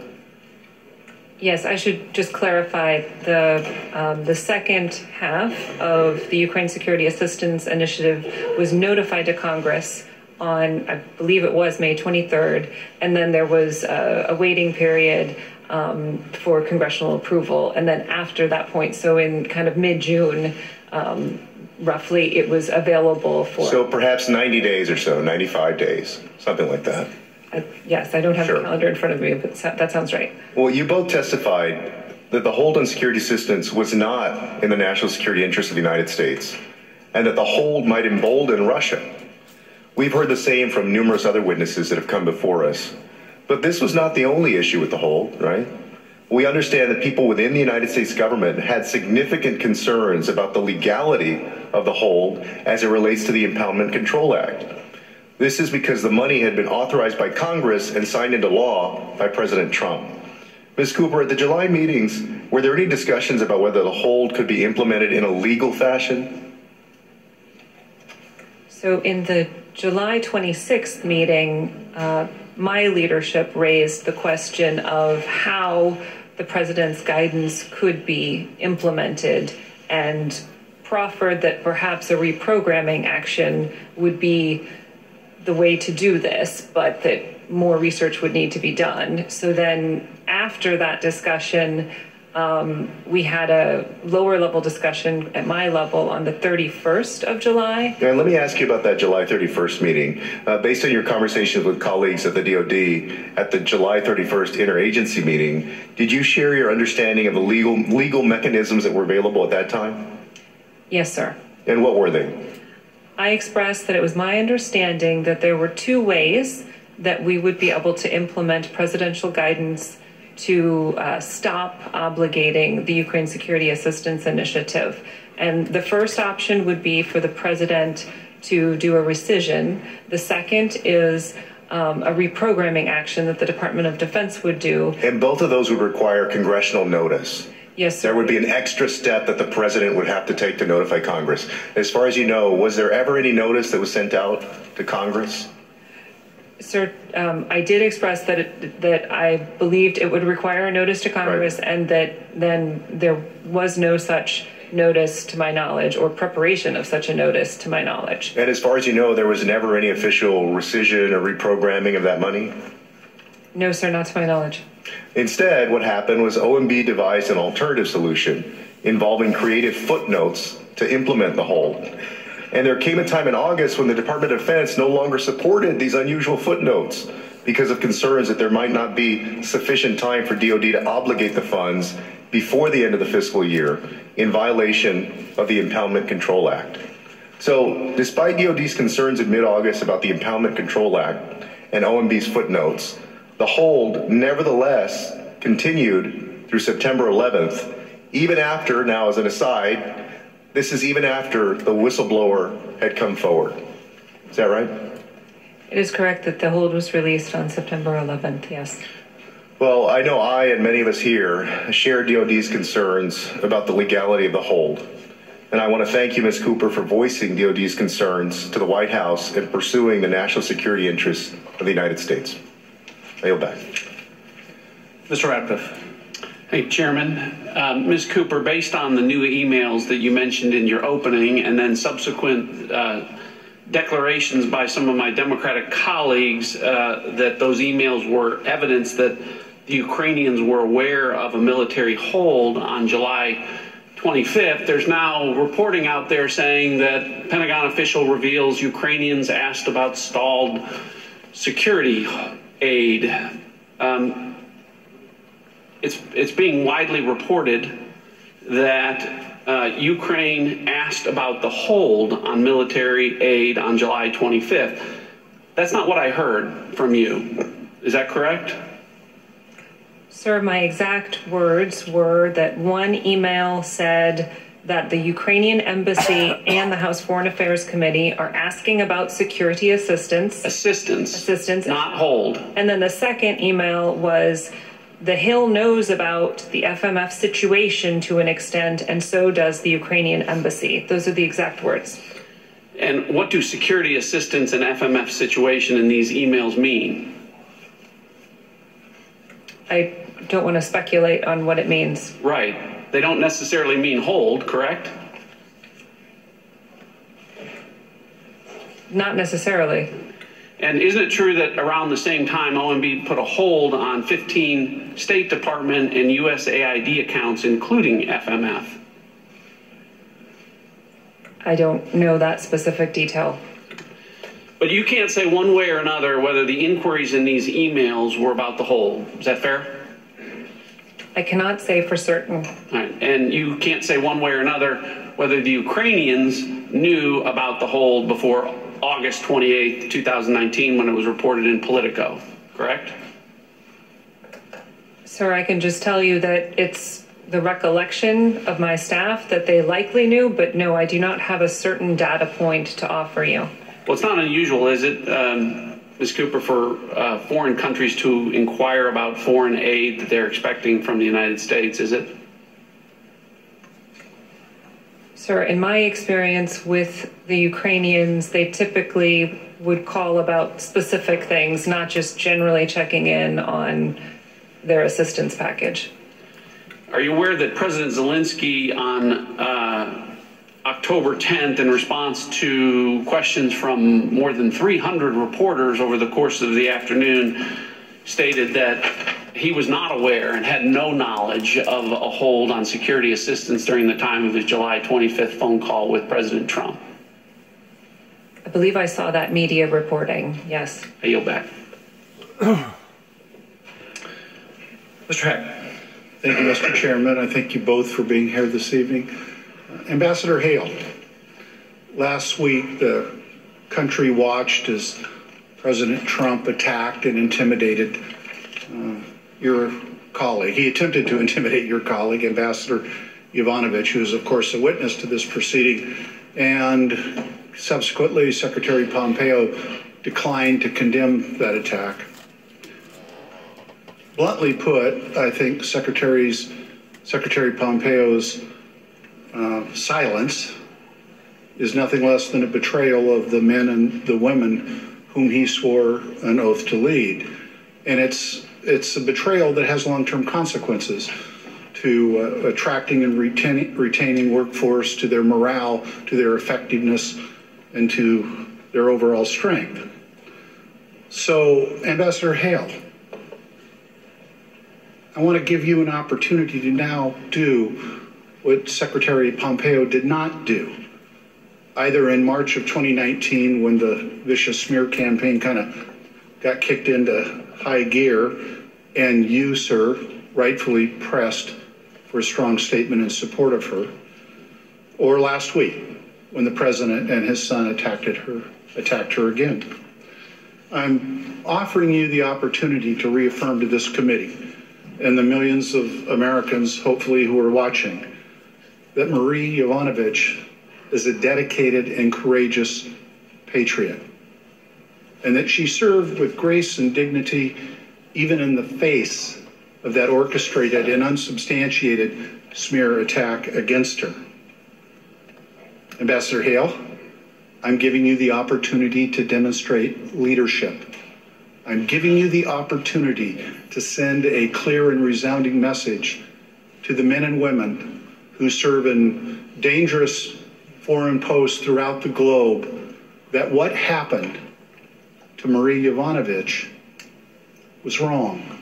Yes, I should just clarify the um, the second half of the Ukraine Security Assistance Initiative was notified to Congress on I believe it was May 23rd, and then there was a, a waiting period um, for congressional approval, and then after that point, so in kind of mid June. Um, roughly, it was available for. So perhaps 90 days or so, 95 days, something like that. I, yes, I don't have Sure. the calendar in front of me, but so- that sounds right. Well, you both testified that the hold on security assistance was not in the national security interest of the United States, and that the hold might embolden Russia. We've heard the same from numerous other witnesses that have come before us. But this was not the only issue with the hold, right? We understand that people within the United States government had significant concerns about the legality of the hold as it relates to the Impoundment Control Act. This is because the money had been authorized by Congress and signed into law by President Trump. Ms. Cooper, at the July meetings, were there any discussions about whether the hold could be implemented in a legal fashion? So in the July 26th meeting, uh, my leadership raised the question of how the president's guidance could be implemented and proffered that perhaps a reprogramming action would be the way to do this, but that more research would need to be done. So then, after that discussion, um, we had a lower level discussion at my level on the 31st of July. And let me ask you about that July 31st meeting. Uh, based on your conversations with colleagues at the DoD at the July 31st interagency meeting, did you share your understanding of the legal legal mechanisms that were available at that time? Yes, sir. And what were they? I expressed that it was my understanding that there were two ways that we would be able to implement presidential guidance to uh, stop obligating the Ukraine Security Assistance Initiative. And the first option would be for the president to do a rescission. The second is um, a reprogramming action that the Department of Defense would do. And both of those would require congressional notice. Yes, sir. There would be an extra step that the president would have to take to notify Congress. As far as you know, was there ever any notice that was sent out to Congress? Sir, um, I did express that it, that I believed it would require a notice to Congress, and that then there was no such notice to my knowledge or preparation of such a notice to my knowledge. And as far as you know, there was never any official rescission or reprogramming of that money? No, sir, not to my knowledge. Instead, what happened was OMB devised an alternative solution involving creative footnotes to implement the hold. And there came a time in August when the Department of Defense no longer supported these unusual footnotes because of concerns that there might not be sufficient time for DoD to obligate the funds before the end of the fiscal year in violation of the Impoundment Control Act. So, despite DoD's concerns in mid August about the Impoundment Control Act and OMB's footnotes, the hold nevertheless continued through September 11th, even after, now as an aside, this is even after the whistleblower had come forward. Is that right? It is correct that the hold was released on September 11th, yes. Well, I know I and many of us here share DOD's concerns about the legality of the hold. And I want to thank you, Ms. Cooper, for voicing DOD's concerns to the White House and pursuing the national security interests of the United States. I yield back. Mr. Ratcliffe. Hey, Chairman. Uh, Ms. Cooper, based on the new emails that you mentioned in your opening and then subsequent uh, declarations by some of my Democratic colleagues uh, that those emails were evidence that the Ukrainians were aware of a military hold on July 25th, there's now reporting out there saying that Pentagon official reveals Ukrainians asked about stalled security aid. Um, it's, it's being widely reported that uh, Ukraine asked about the hold on military aid on July 25th. That's not what I heard from you. Is that correct? Sir, my exact words were that one email said that the Ukrainian embassy and the House Foreign Affairs Committee are asking about security assistance. Assistance. Assistance. Not hold. And then the second email was the Hill knows about the FMF situation to an extent, and so does the Ukrainian embassy. Those are the exact words. And what do security assistance and FMF situation in these emails mean? I don't want to speculate on what it means. Right. They don't necessarily mean hold, correct? Not necessarily. And isn't it true that around the same time OMB put a hold on 15 State Department and USAID accounts, including FMF? I don't know that specific detail. But you can't say one way or another whether the inquiries in these emails were about the hold. Is that fair? I cannot say for certain. Right. And you can't say one way or another whether the Ukrainians knew about the hold before August 28, 2019, when it was reported in Politico, correct? Sir, I can just tell you that it's the recollection of my staff that they likely knew, but no, I do not have a certain data point to offer you. Well, it's not unusual, is it, um, Ms. Cooper, for uh, foreign countries to inquire about foreign aid that they're expecting from the United States, is it? In my experience with the Ukrainians, they typically would call about specific things, not just generally checking in on their assistance package. Are you aware that President Zelensky on uh, October 10th, in response to questions from more than 300 reporters over the course of the afternoon, stated that he was not aware and had no knowledge of a hold on security assistance during the time of his July 25th phone call with President Trump? I believe I saw that media reporting, yes. I yield back. Mr. Heck. Thank you, Mr. Chairman. I thank you both for being here this evening. Uh, Ambassador Hale, last week the country watched as President Trump attacked and intimidated uh, your colleague. He attempted to intimidate your colleague, Ambassador Yovanovitch, who is, of course, a witness to this proceeding. And subsequently, Secretary Pompeo declined to condemn that attack. Bluntly put, I think Secretary's, Secretary Pompeo's uh, silence is nothing less than a betrayal of the men and the women whom he swore an oath to lead. And it's it's a betrayal that has long-term consequences. to uh, attracting and retaining, retaining workforce, to their morale, to their effectiveness, and to their overall strength. So, Ambassador Hale, I want to give you an opportunity to now do what Secretary Pompeo did not do, either in March of 2019 when the vicious smear campaign kind of got kicked into high gear, and you, sir, rightfully pressed for a strong statement in support of her, or last week when the president and his son attacked her, attacked her again. I'm offering you the opportunity to reaffirm to this committee and the millions of Americans, hopefully, who are watching, that Marie Yovanovitch is a dedicated and courageous patriot, and that she served with grace and dignity even in the face of that orchestrated and unsubstantiated smear attack against her. Ambassador Hale, I'm giving you the opportunity to demonstrate leadership. I'm giving you the opportunity to send a clear and resounding message to the men and women who serve in dangerous foreign posts throughout the globe that what happened to Marie Yovanovitch was wrong.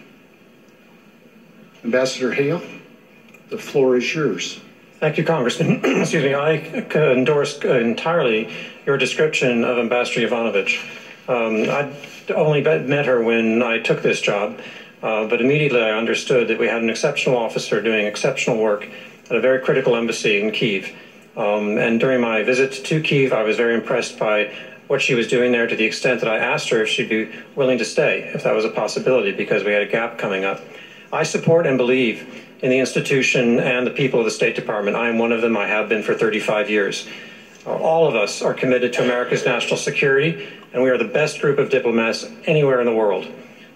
Ambassador Hale, the floor is yours. Thank you, Congressman. Excuse me. I endorse entirely your description of Ambassador Yovanovitch. Um, I only met her when I took this job, uh, but immediately I understood that we had an exceptional officer doing exceptional work at a very critical embassy in Kiev. Um, and during my visit to Kiev, I was very impressed by what she was doing there to the extent that I asked her if she'd be willing to stay, if that was a possibility, because we had a gap coming up. I support and believe in the institution and the people of the State Department. I am one of them. I have been for 35 years. All of us are committed to America's national security, and we are the best group of diplomats anywhere in the world.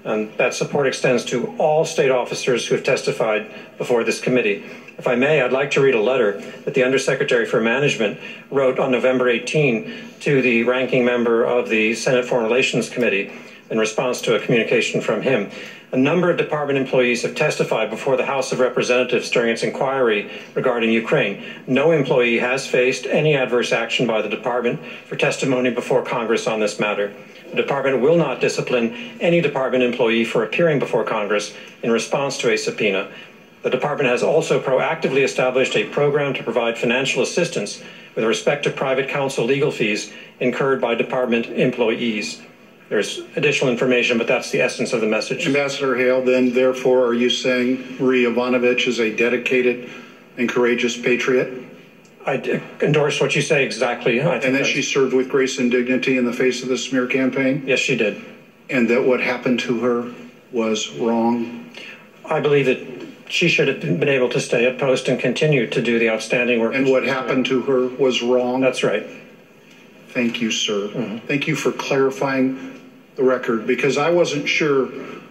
And that support extends to all state officers who have testified before this committee. If I may, I'd like to read a letter that the Undersecretary for Management wrote on November 18 to the ranking member of the Senate Foreign Relations Committee in response to a communication from him. A number of department employees have testified before the House of Representatives during its inquiry regarding Ukraine. No employee has faced any adverse action by the department for testimony before Congress on this matter. The department will not discipline any department employee for appearing before Congress in response to a subpoena. The department has also proactively established a program to provide financial assistance with respect to private counsel legal fees incurred by department employees. There's additional information, but that's the essence of the message. Ambassador Hale, then, therefore, are you saying Marie Yovanovitch is a dedicated and courageous patriot? I endorse what you say exactly. and that she served with grace and dignity in the face of the smear campaign? Yes, she did. And that what happened to her was wrong? I believe that she should have been able to stay at post and continue to do the outstanding work. And what happened to her was wrong? That's right. Thank you, sir. Mm-hmm. Thank you for clarifying the record because I wasn't sure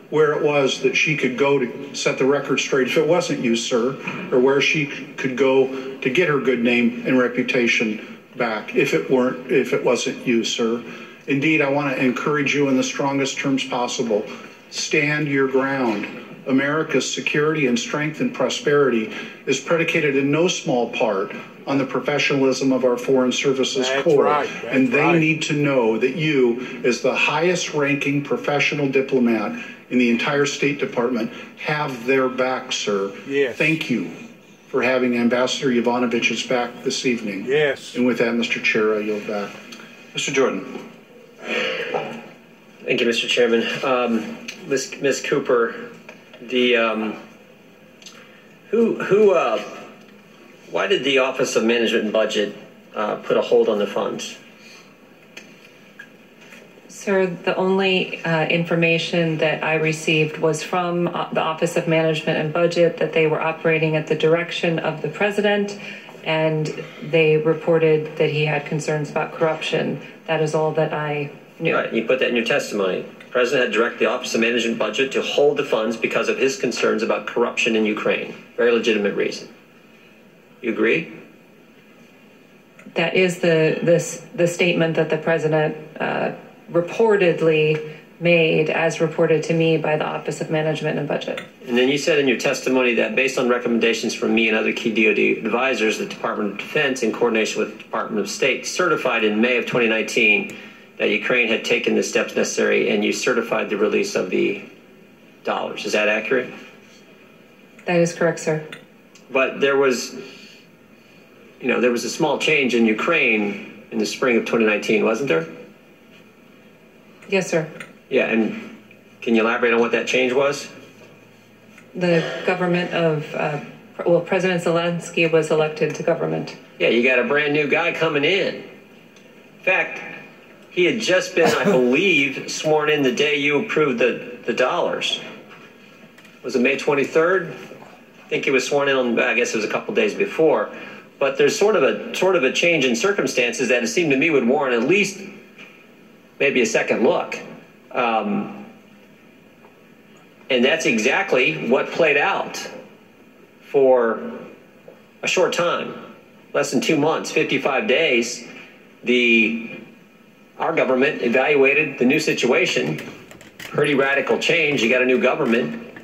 where it was that she could go to set the record straight if it wasn't you, sir, or where she could go to get her good name and reputation back if it weren't if it wasn't you, sir. Indeed, I want to encourage you in the strongest terms possible. Stand your ground. America's security and strength and prosperity is predicated in no small part on the professionalism of our foreign services That's corps. right. and they right. need to know that you, as the highest ranking professional diplomat in the entire State Department, have their back, sir. Yes. Thank you for having Ambassador Yovanovitch's back this evening. Yes. And with that, Mr. Chair, I yield back. Mr. Jordan. Thank you, Mr. Chairman. Um, Ms. Ms. Cooper, the um, who who uh, why did the Office of Management and Budget uh, put a hold on the funds? Sir, the only uh, information that I received was from uh, the Office of Management and Budget that they were operating at the direction of the president, and they reported that he had concerns about corruption. That is all that I knew. Right, you put that in your testimony. The president had directed the Office of Management and Budget to hold the funds because of his concerns about corruption in Ukraine. Very legitimate reason. You agree? That is the the, the statement that the president uh, reportedly made as reported to me by the Office of Management and Budget. And then you said in your testimony that based on recommendations from me and other key DoD advisors, the Department of Defense, in coordination with the Department of State, certified in May of 2019 that Ukraine had taken the steps necessary, and you certified the release of the dollars. Is that accurate? That is correct, sir. But there was, you know, there was a small change in Ukraine in the spring of 2019, wasn't there? Yes, sir. Yeah, and can you elaborate on what that change was? The government of, uh, well, President Zelensky was elected to government. Yeah, you got a brand new guy coming in. In fact, he had just been, I believe, sworn in the day you approved the, the dollars. Was it May 23rd? I think he was sworn in on, I guess it was a couple days before. But there's sort of a sort of a change in circumstances that it seemed to me would warrant at least maybe a second look. Um, and that's exactly what played out for a short time, less than two months, 55 days. The our government evaluated the new situation. Pretty radical change. You got a new government.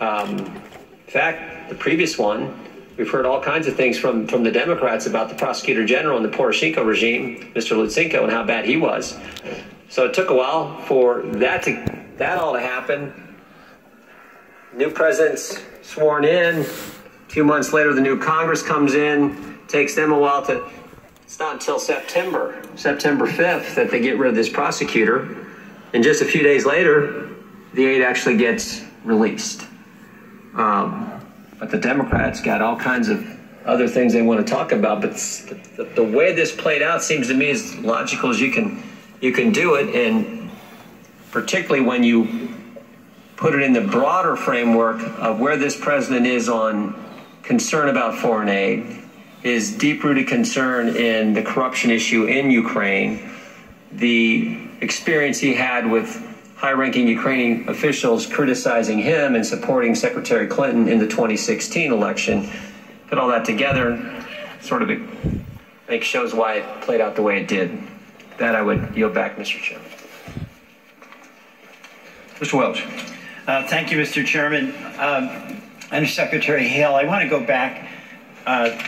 Um, in fact, the previous one, we've heard all kinds of things from, from the Democrats about the prosecutor general and the Poroshenko regime, Mr. Lutsenko, and how bad he was. So it took a while for that to that all to happen. New president's sworn in. Two months later, the new Congress comes in. Takes them a while to. It's not until September, September 5th, that they get rid of this prosecutor. And just a few days later, the aid actually gets released. Um, but the Democrats got all kinds of other things they want to talk about. But the, the way this played out seems to me as logical as you can you can do it, and particularly when you put it in the broader framework of where this president is on concern about foreign aid, his deep-rooted concern in the corruption issue in Ukraine, the experience he had with high-ranking Ukrainian officials criticizing him and supporting Secretary Clinton in the 2016 election. Put all that together, sort of, I think shows why it played out the way it did. That I would yield back, Mr. Chairman. Mr. Welch. Uh, thank you, Mr. Chairman. Um, Undersecretary Hale, I want to go back uh,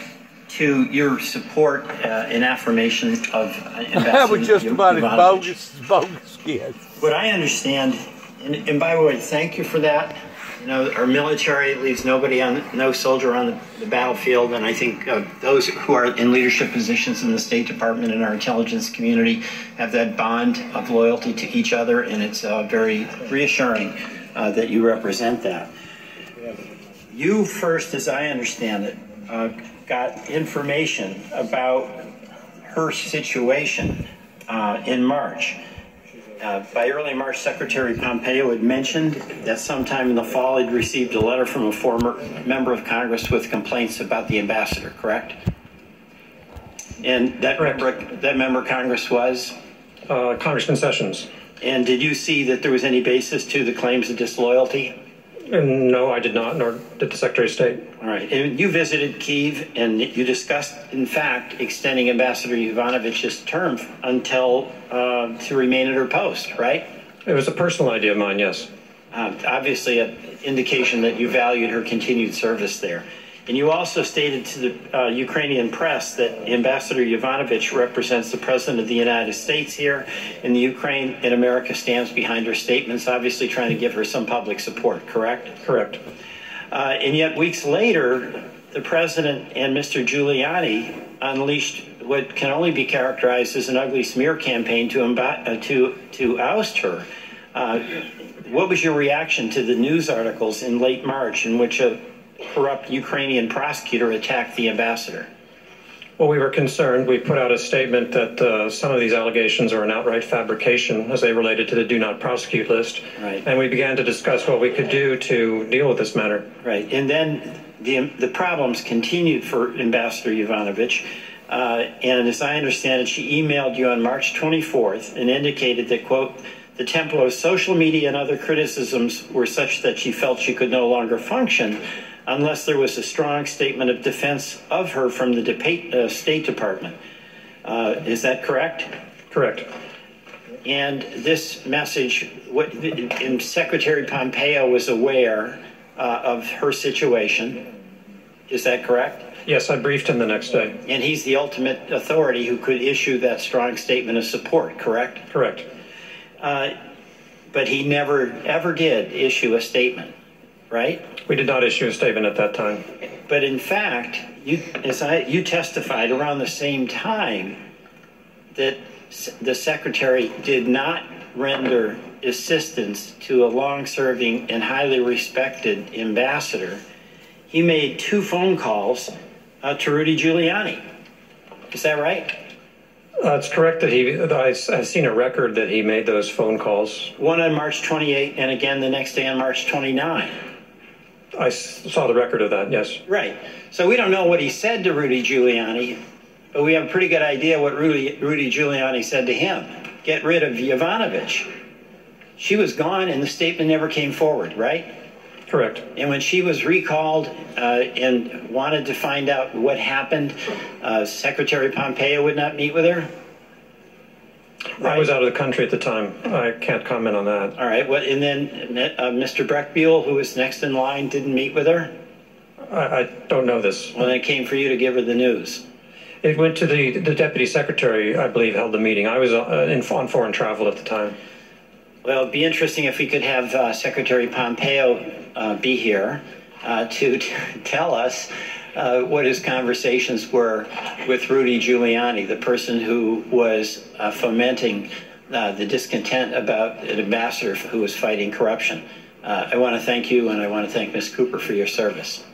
to your support uh, and affirmation of Ambassador That was just about as bogus bogus gets. What I understand, and, and by the way, thank you for that. You know, our military leaves nobody on, no soldier on the, the battlefield, and I think uh, those who are in leadership positions in the State Department and our intelligence community have that bond of loyalty to each other, and it's uh, very reassuring uh, that you represent that. You first, as I understand it, uh, got information about her situation uh, in March. Uh, by early March, Secretary Pompeo had mentioned that sometime in the fall he'd received a letter from a former member of Congress with complaints about the ambassador, correct? And that member, that member of Congress was? Uh, Congressman Sessions. And did you see that there was any basis to the claims of disloyalty? No, I did not, nor did the Secretary of State. All right. And you visited Kiev and you discussed, in fact, extending Ambassador Yovanovitch's term until uh, to remain at her post, right? It was a personal idea of mine, yes. Uh, obviously, an indication that you valued her continued service there. And you also stated to the uh, Ukrainian press that Ambassador Yovanovitch represents the President of the United States here in the Ukraine, and America stands behind her statements, obviously trying to give her some public support, correct? Correct. Uh, and yet, weeks later, the President and Mr. Giuliani unleashed what can only be characterized as an ugly smear campaign to, imba- uh, to, to oust her. Uh, what was your reaction to the news articles in late March in which a corrupt Ukrainian prosecutor attacked the ambassador? Well, we were concerned. We put out a statement that uh, some of these allegations are an outright fabrication as they related to the do not prosecute list. Right. And we began to discuss what we could do to deal with this matter. Right. And then the, the problems continued for Ambassador Yovanovitch. Uh, and as I understand it, she emailed you on March 24th and indicated that, quote, the tempo of social media and other criticisms were such that she felt she could no longer function unless there was a strong statement of defense of her from the uh, State Department. Uh, is that correct? Correct. And this message, what, and Secretary Pompeo was aware uh, of her situation. Is that correct? Yes, I briefed him the next day. And he's the ultimate authority who could issue that strong statement of support, correct? Correct. Uh, but he never, ever did issue a statement, right? We did not issue a statement at that time. But in fact, you, as I, you testified around the same time that the secretary did not render assistance to a long-serving and highly respected ambassador. He made two phone calls uh, to Rudy Giuliani. Is that right? Uh, it's correct that he, I, I've seen a record that he made those phone calls. One on March 28 and again the next day on March 29. I saw the record of that, yes. Right. So we don't know what he said to Rudy Giuliani, but we have a pretty good idea what Rudy, Rudy Giuliani said to him. Get rid of Yovanovitch. She was gone and the statement never came forward, right? Correct. And when she was recalled uh, and wanted to find out what happened, uh, Secretary Pompeo would not meet with her? I was out of the country at the time. I can't comment on that. All right. What, and then uh, Mr. Brechbuhl, who was next in line, didn't meet with her? I, I don't know this. Well, then it came for you to give her the news. It went to the, the deputy secretary, I believe, held the meeting. I was uh, in, on foreign travel at the time. Well, it'd be interesting if we could have uh, Secretary Pompeo uh, be here uh, to t- tell us uh, what his conversations were with Rudy Giuliani, the person who was uh, fomenting uh, the discontent about an ambassador who was fighting corruption. Uh, I want to thank you, and I want to thank Ms. Cooper for your service.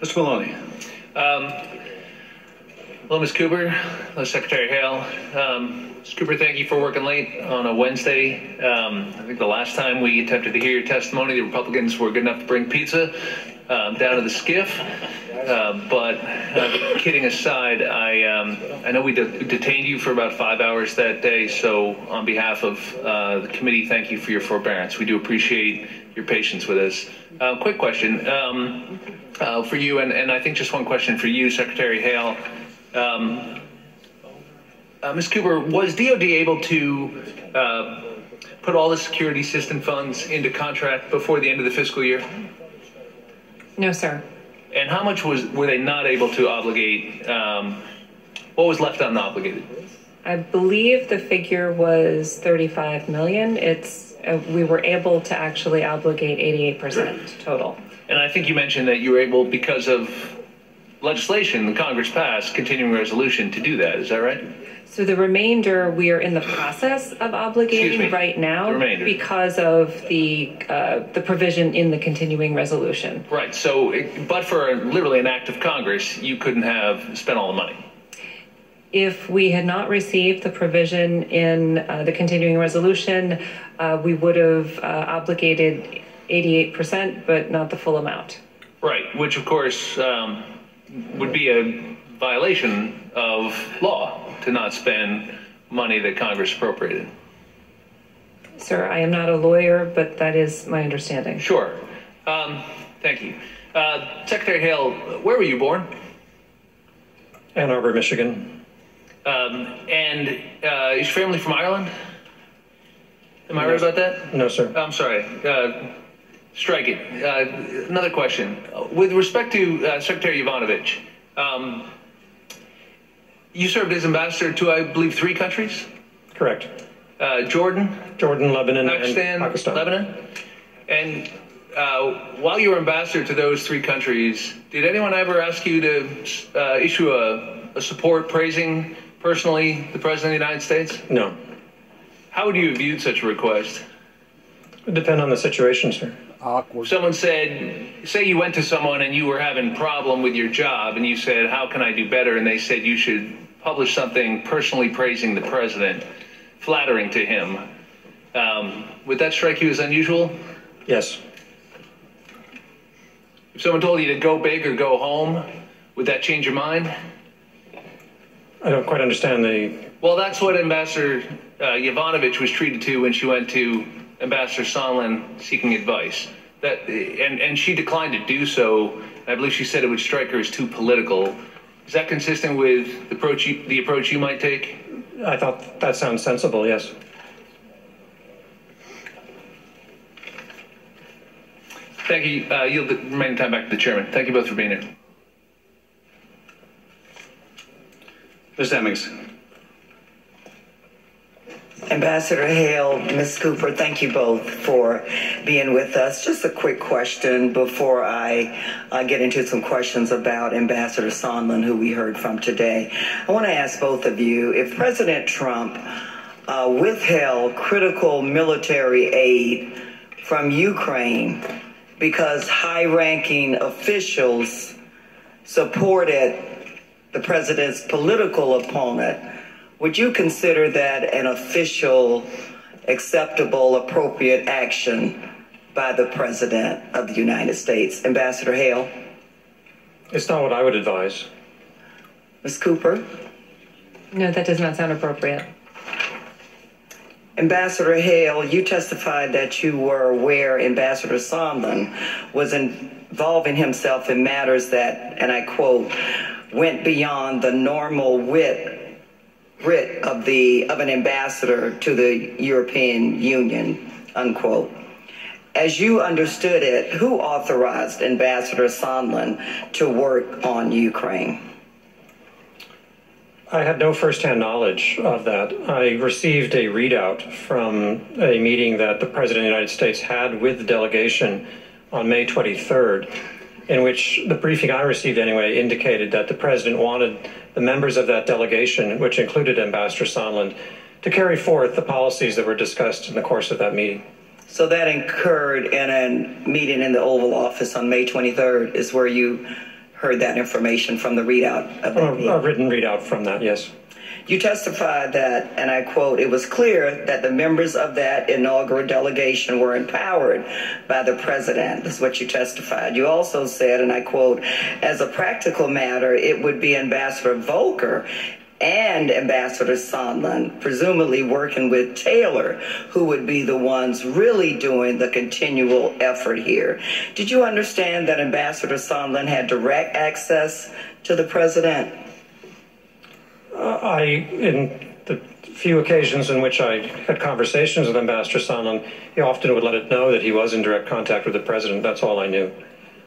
Mr. Maloney. Um, hello, Ms. Cooper. Hello, Secretary Hale. Um, Ms. Cooper, thank you for working late on a Wednesday. Um, I think the last time we attempted to hear your testimony, the Republicans were good enough to bring pizza um, down to the skiff. Uh, but uh, kidding aside, I um, I know we de- detained you for about five hours that day. So on behalf of uh, the committee, thank you for your forbearance. We do appreciate your patience with us. Uh, quick question um, uh, for you, and, and I think just one question for you, Secretary Hale. Um, uh, Ms. Cooper, was DoD able to put all the security system funds into contract before the end of the fiscal year? No, sir. And how much was were they not able to obligate? Um, what was left unobligated? I believe the figure was 35 million. It's uh, we were able to actually obligate 88% total. And I think you mentioned that you were able, because of legislation the Congress passed, continuing resolution, to do that. Is that right? So the remainder we are in the process of obligating right now The remainder. because of the uh, the provision in the continuing resolution. Right. So, it- but for literally an act of Congress, you couldn't have spent all the money. If we had not received the provision in uh, the continuing resolution, uh, we would have uh, obligated 88%, but not the full amount. Right. Which, of course, um, would be a violation of law to not spend money that Congress appropriated. Sir, I am not a lawyer, but that is my understanding. Sure. Um, thank you. Uh, Secretary Hale, where were you born? Ann Arbor, Michigan. Um, and uh, is your family from Ireland? Am I right about that? No, sir. I'm sorry. Uh, strike it. Uh, another question. With respect to uh, Secretary Yovanovitch, um, you served as ambassador to, I believe, three countries? Correct. Uh, Jordan? Jordan, Lebanon, Pakistan, and Pakistan. Lebanon? And uh, while you were ambassador to those three countries, did anyone ever ask you to uh, issue a, a support praising personally the President of the United States? No. How would you have viewed such a request? It would depend on the situation, sir. Awkward. Someone said, say you went to someone and you were having a problem with your job and you said, how can I do better? And they said you should publish something personally praising the president, flattering to him. Um, would that strike you as unusual? Yes. If someone told you to go big or go home, would that change your mind? I don't quite understand the. Well, that's what Ambassador uh, Yovanovitch was treated to when she went to Ambassador Sondland seeking advice. That and and she declined to do so. I believe she said it would strike her as too political. Is that consistent with the approach you, the approach you might take? I thought that sounds sensible, yes. Thank you. Uh, yield the remaining time back to the chairman. Thank you both for being here. Ms. Demings. Ambassador Hale, Ms. Cooper, thank you both for being with us. Just a quick question before I uh, get into some questions about Ambassador Sondland, who we heard from today. I want to ask both of you if President Trump uh, withheld critical military aid from Ukraine because high ranking officials supported the president's political opponent would you consider that an official, acceptable, appropriate action by the President of the United States? Ambassador Hale? It's not what I would advise. Ms. Cooper? No, that does not sound appropriate. Ambassador Hale, you testified that you were aware Ambassador Sondland was involving himself in matters that, and I quote, went beyond the normal wit writ of the of an ambassador to the European Union, unquote. As you understood it, who authorized Ambassador Sondland to work on Ukraine? I had no firsthand knowledge of that. I received a readout from a meeting that the President of the United States had with the delegation on May 23rd, in which the briefing I received anyway indicated that the President wanted the members of that delegation, which included Ambassador Sondland, to carry forth the policies that were discussed in the course of that meeting. So that occurred in a meeting in the Oval Office on May 23rd, is where you heard that information from the readout of that a, meeting? a written readout from that, yes. You testified that, and I quote, it was clear that the members of that inaugural delegation were empowered by the president. That's what you testified. You also said, and I quote, as a practical matter, it would be Ambassador Volker and Ambassador Sondland, presumably working with Taylor, who would be the ones really doing the continual effort here. Did you understand that Ambassador Sondland had direct access to the president? Uh, I, in the few occasions in which I had conversations with Ambassador Sondland, he often would let it know that he was in direct contact with the president. That's all I knew.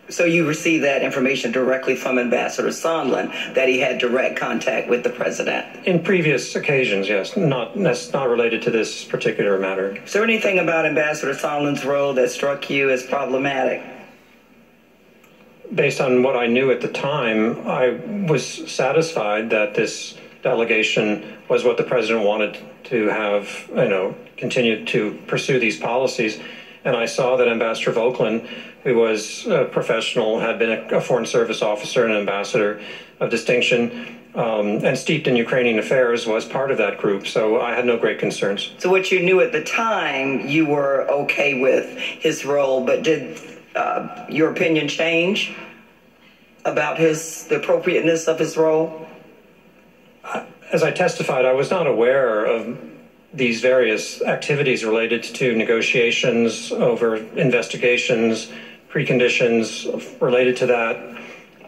So you received that information directly from Ambassador Sondland that he had direct contact with the president. In previous occasions, yes, not that's not related to this particular matter. Is there anything about Ambassador Sondland's role that struck you as problematic? Based on what I knew at the time, I was satisfied that this delegation was what the president wanted to have, you know, continue to pursue these policies. And I saw that Ambassador Volker, who was a professional, had been a, a foreign service officer and an ambassador of distinction, um, and steeped in Ukrainian affairs, was part of that group. So I had no great concerns. So what you knew at the time, you were okay with his role, but did uh, your opinion change about his the appropriateness of his role? As I testified, I was not aware of these various activities related to negotiations over investigations, preconditions related to that.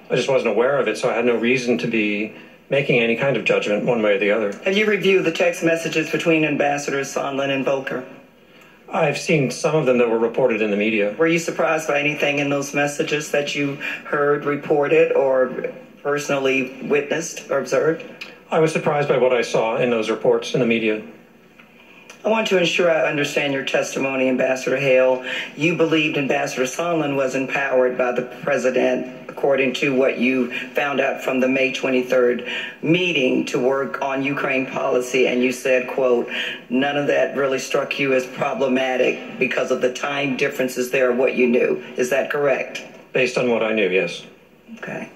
I just wasn't aware of it, so I had no reason to be making any kind of judgment one way or the other. Have you reviewed the text messages between Ambassadors Sondland and Volker? I've seen some of them that were reported in the media. Were you surprised by anything in those messages that you heard reported or personally witnessed or observed? I was surprised by what I saw in those reports in the media. I want to ensure I understand your testimony, Ambassador Hale. You believed Ambassador Sondland was empowered by the president, according to what you found out from the May 23rd meeting, to work on Ukraine policy, and you said, quote, none of that really struck you as problematic because of the time differences there of what you knew. Is that correct? Based on what I knew, yes. Okay.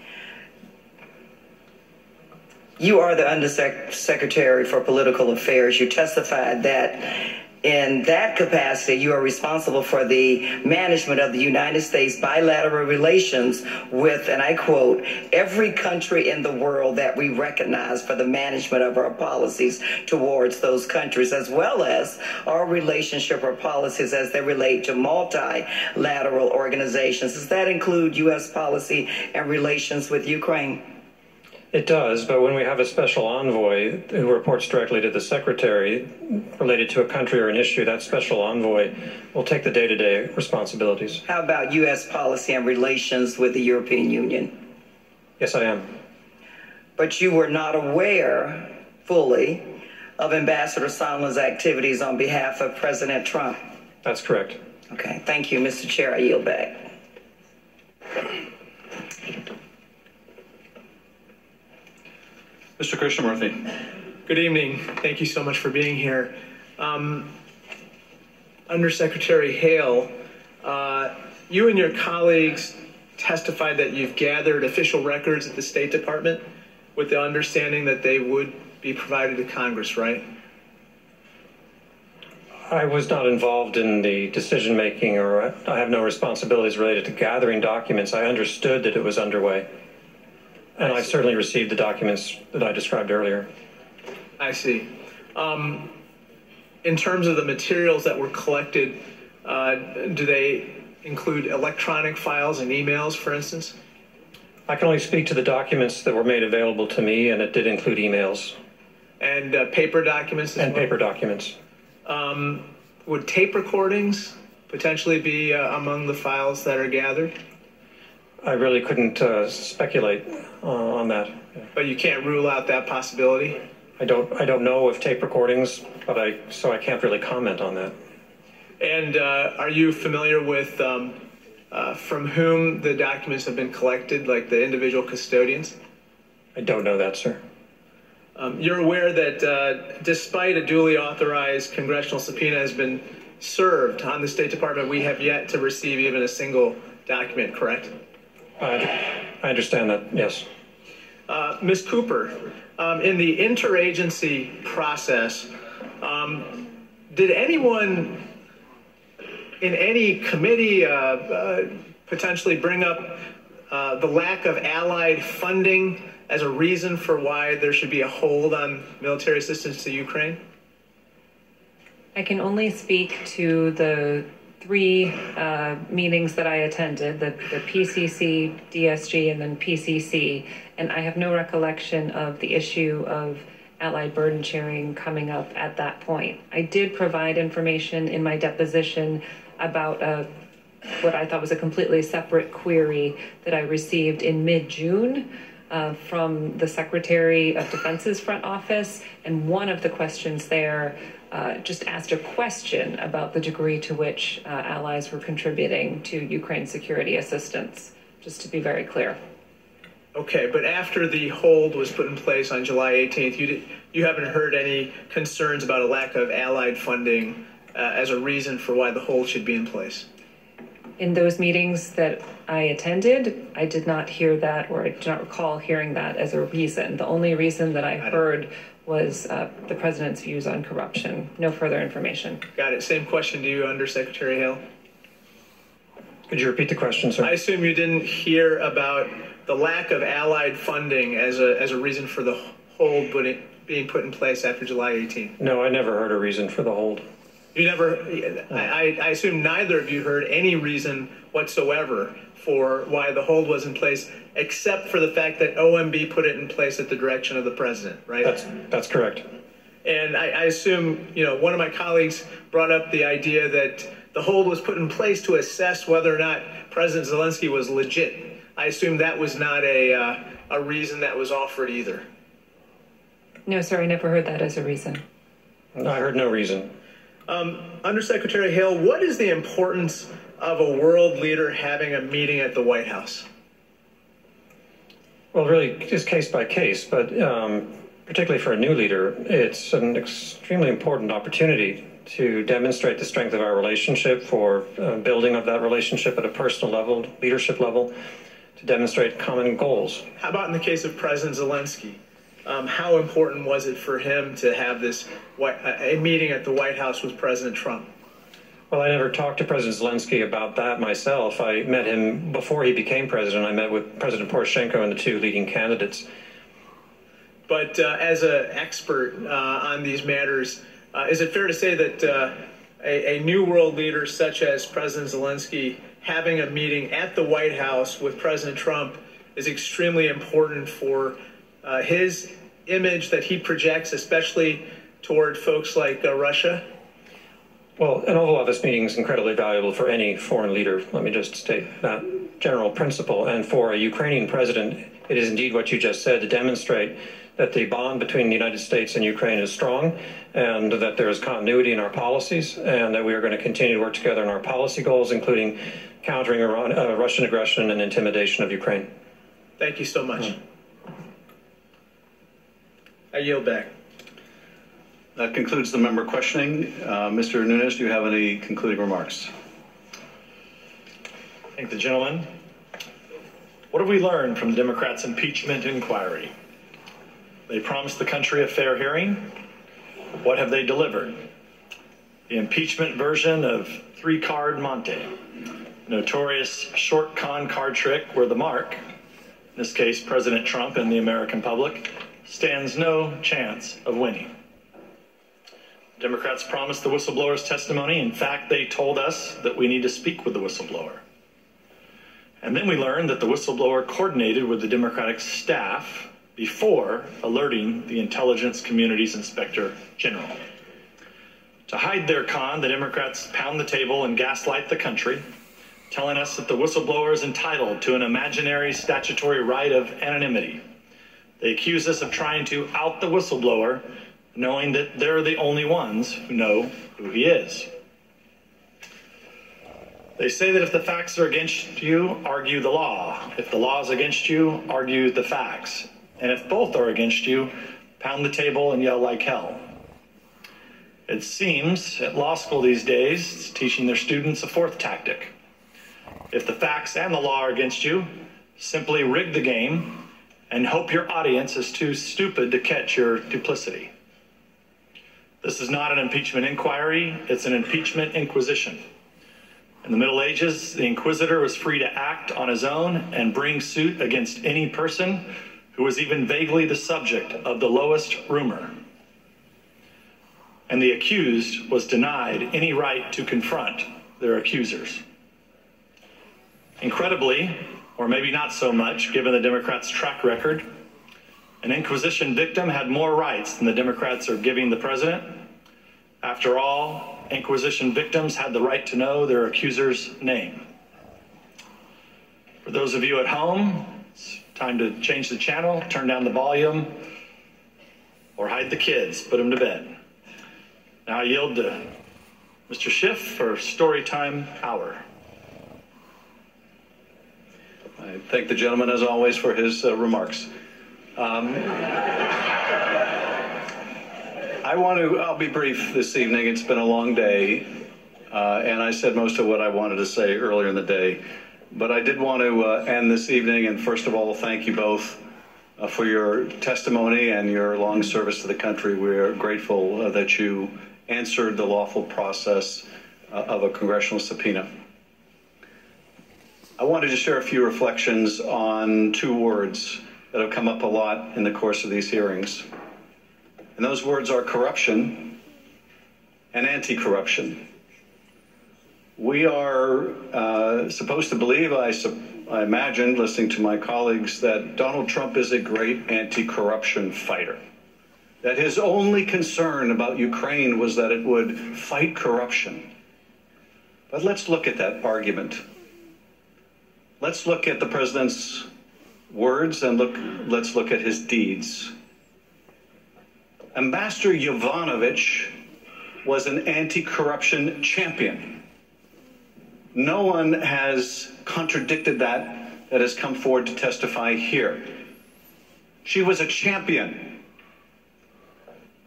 You are the Undersecretary for Political Affairs. You testified that in that capacity, you are responsible for the management of the United States bilateral relations with, and I quote, every country in the world that we recognize for the management of our policies towards those countries, as well as our relationship or policies as they relate to multilateral organizations. Does that include U.S. policy and relations with Ukraine? It does, but when we have a special envoy who reports directly to the secretary related to a country or an issue, that special envoy will take the day to day responsibilities. How about U.S. policy and relations with the European Union? Yes, I am. But you were not aware fully of Ambassador Sondland's activities on behalf of President Trump. That's correct. Okay, thank you, Mr. Chair. I yield back. Mr. Krishnamoorthi. Good evening. Thank you so much for being here. Um, Undersecretary Hale, uh, you and your colleagues testified that you've gathered official records at the State Department with the understanding that they would be provided to Congress, right? I was not involved in the decision making, or I have no responsibilities related to gathering documents. I understood that it was underway. And I certainly received the documents that I described earlier. I see. Um, in terms of the materials that were collected, uh, do they include electronic files and emails, for instance? I can only speak to the documents that were made available to me, and it did include emails. And uh, paper documents? and well? paper documents. Um, would tape recordings potentially be uh, among the files that are gathered? I really couldn't uh, speculate uh, on that. But you can't rule out that possibility. I don't. I don't know if tape recordings, but I so I can't really comment on that. And uh, are you familiar with um, uh, from whom the documents have been collected, like the individual custodians? I don't know that, sir. Um, you're aware that uh, despite a duly authorized congressional subpoena has been served on the State Department, we have yet to receive even a single document, correct? I, I understand that, yes. Uh, Ms. Cooper, um, in the interagency process, um, did anyone in any committee uh, uh, potentially bring up uh, the lack of allied funding as a reason for why there should be a hold on military assistance to Ukraine? I can only speak to the three uh, meetings that I attended the, the PCC, DSG, and then PCC, and I have no recollection of the issue of allied burden sharing coming up at that point. I did provide information in my deposition about a, what I thought was a completely separate query that I received in mid June. Uh, from the Secretary of Defense's front office, and one of the questions there uh, just asked a question about the degree to which uh, allies were contributing to Ukraine's security assistance, just to be very clear. Okay, but after the hold was put in place on July 18th, you, did, you haven't heard any concerns about a lack of allied funding uh, as a reason for why the hold should be in place? In those meetings that I attended, I did not hear that, or I do not recall hearing that as a reason. The only reason that I heard was uh, the president's views on corruption. No further information. Got it. Same question to you, Undersecretary Hale. Could you repeat the question, sir? I assume you didn't hear about the lack of allied funding as a, as a reason for the hold being put in place after July 18th. No, I never heard a reason for the hold. You never, I, I assume neither of you heard any reason whatsoever for why the hold was in place, except for the fact that OMB put it in place at the direction of the president, right? That's, that's correct. And I, I assume, you know, one of my colleagues brought up the idea that the hold was put in place to assess whether or not President Zelensky was legit. I assume that was not a, uh, a reason that was offered either. No, sir, I never heard that as a reason. No, I heard no reason. Um, Undersecretary Hale, what is the importance of a world leader having a meeting at the White House? Well, really, just case by case, but um, particularly for a new leader, it's an extremely important opportunity to demonstrate the strength of our relationship, for uh, building of that relationship at a personal level, leadership level, to demonstrate common goals. How about in the case of President Zelensky? Um, how important was it for him to have this a meeting at the White House with President Trump? Well, I never talked to President Zelensky about that myself. I met him before he became president. I met with President Poroshenko and the two leading candidates. But uh, as an expert uh, on these matters, uh, is it fair to say that uh, a, a, new world leader such as President Zelensky having a meeting at the White House with President Trump is extremely important for uh, his image that he projects, especially toward folks like uh, Russia? Well, an Oval Office meeting is incredibly valuable for any foreign leader. Let me just state that general principle. And for a Ukrainian president, it is indeed what you just said to demonstrate that the bond between the United States and Ukraine is strong and that there is continuity in our policies and that we are going to continue to work together on our policy goals, including countering Iran, uh, Russian aggression and intimidation of Ukraine. Thank you so much. I yield back. That concludes the member questioning. Uh, Mr. Nunes, do you have any concluding remarks? Thank the gentleman. What have we learned from the Democrats' impeachment inquiry? They promised the country a fair hearing. What have they delivered? The impeachment version of three card Monte. Notorious short con card trick where the mark, in this case President Trump and the American public, stands no chance of winning. Democrats promised the whistleblower's testimony. In fact, they told us that we need to speak with the whistleblower. And then we learned that the whistleblower coordinated with the Democratic staff before alerting the intelligence community's inspector general. To hide their con, the Democrats pound the table and gaslight the country, telling us that the whistleblower is entitled to an imaginary statutory right of anonymity. They accuse us of trying to out the whistleblower, knowing that they're the only ones who know who he is. They say that if the facts are against you, argue the law. If the law is against you, argue the facts. And if both are against you, pound the table and yell like hell. It seems at law school these days, it's teaching their students a fourth tactic. If the facts and the law are against you, simply rig the game and hope your audience is too stupid to catch your duplicity. This is not an impeachment inquiry, it's an impeachment inquisition. In the Middle Ages, the inquisitor was free to act on his own and bring suit against any person who was even vaguely the subject of the lowest rumor. And the accused was denied any right to confront their accusers. Incredibly, or maybe not so much, given the Democrats' track record, an Inquisition victim had more rights than the Democrats are giving the president. After all, Inquisition victims had the right to know their accuser's name. For those of you at home, it's time to change the channel, turn down the volume, or hide the kids, put them to bed. Now I yield to Mr. Schiff for story time hour. I thank the gentleman, as always, for his uh, remarks. Um, I want to, I'll be brief this evening. It's been a long day, uh, and I said most of what I wanted to say earlier in the day. But I did want to uh, end this evening, and first of all, thank you both uh, for your testimony and your long service to the country. We're grateful uh, that you answered the lawful process uh, of a congressional subpoena. I wanted to share a few reflections on two words that have come up a lot in the course of these hearings. And those words are corruption and anti corruption. We are uh, supposed to believe, I, I imagine, listening to my colleagues, that Donald Trump is a great anti corruption fighter. That his only concern about Ukraine was that it would fight corruption. But let's look at that argument Let's look at the president's words and look, let's look at his deeds. Ambassador Yovanovitch was an anti corruption champion. No one has contradicted that that has come forward to testify here. She was a champion.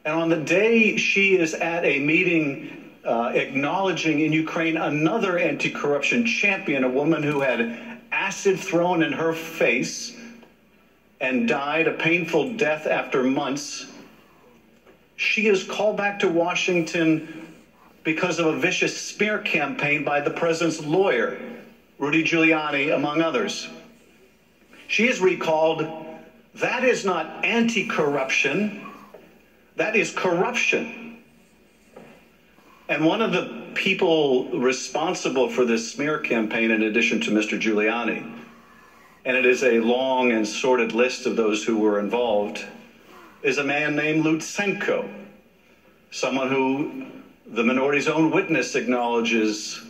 And on the day she is at a meeting uh, acknowledging in Ukraine another anti corruption champion, a woman who had acid thrown in her face and died a painful death after months. She is called back to Washington because of a vicious smear campaign by the president's lawyer, Rudy Giuliani, among others. She is recalled. That is not anti corruption, that is corruption. And one of the people responsible for this smear campaign, in addition to Mr. Giuliani, and it is a long and sordid list of those who were involved, is a man named Lutsenko, someone who the minority's own witness acknowledges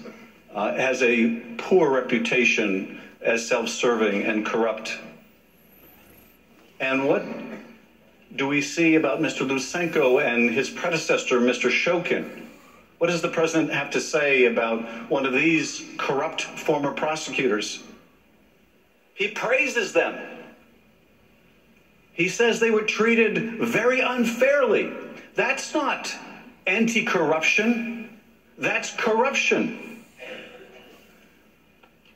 uh, has a poor reputation as self serving and corrupt. And what do we see about Mr. Lutsenko and his predecessor, Mr. Shokin? What does the president have to say about one of these corrupt former prosecutors? He praises them. He says they were treated very unfairly. That's not anti corruption, that's corruption.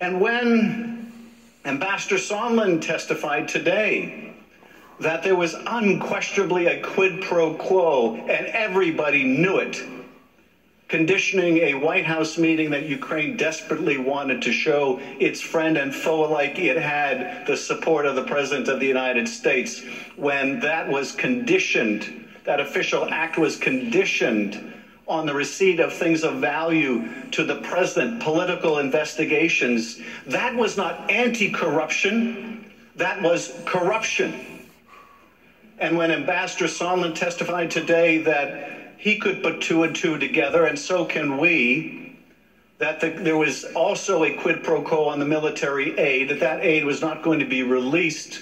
And when Ambassador Sondland testified today that there was unquestionably a quid pro quo and everybody knew it, conditioning a White House meeting that Ukraine desperately wanted to show its friend and foe alike it had the support of the President of the United States, when that was conditioned, that official act was conditioned on the receipt of things of value to the president, political investigations. That was not anti corruption, that was corruption. And when Ambassador Sondland testified today that he could put two and two together, and so can we, that the, there was also a quid pro quo on the military aid, that that aid was not going to be released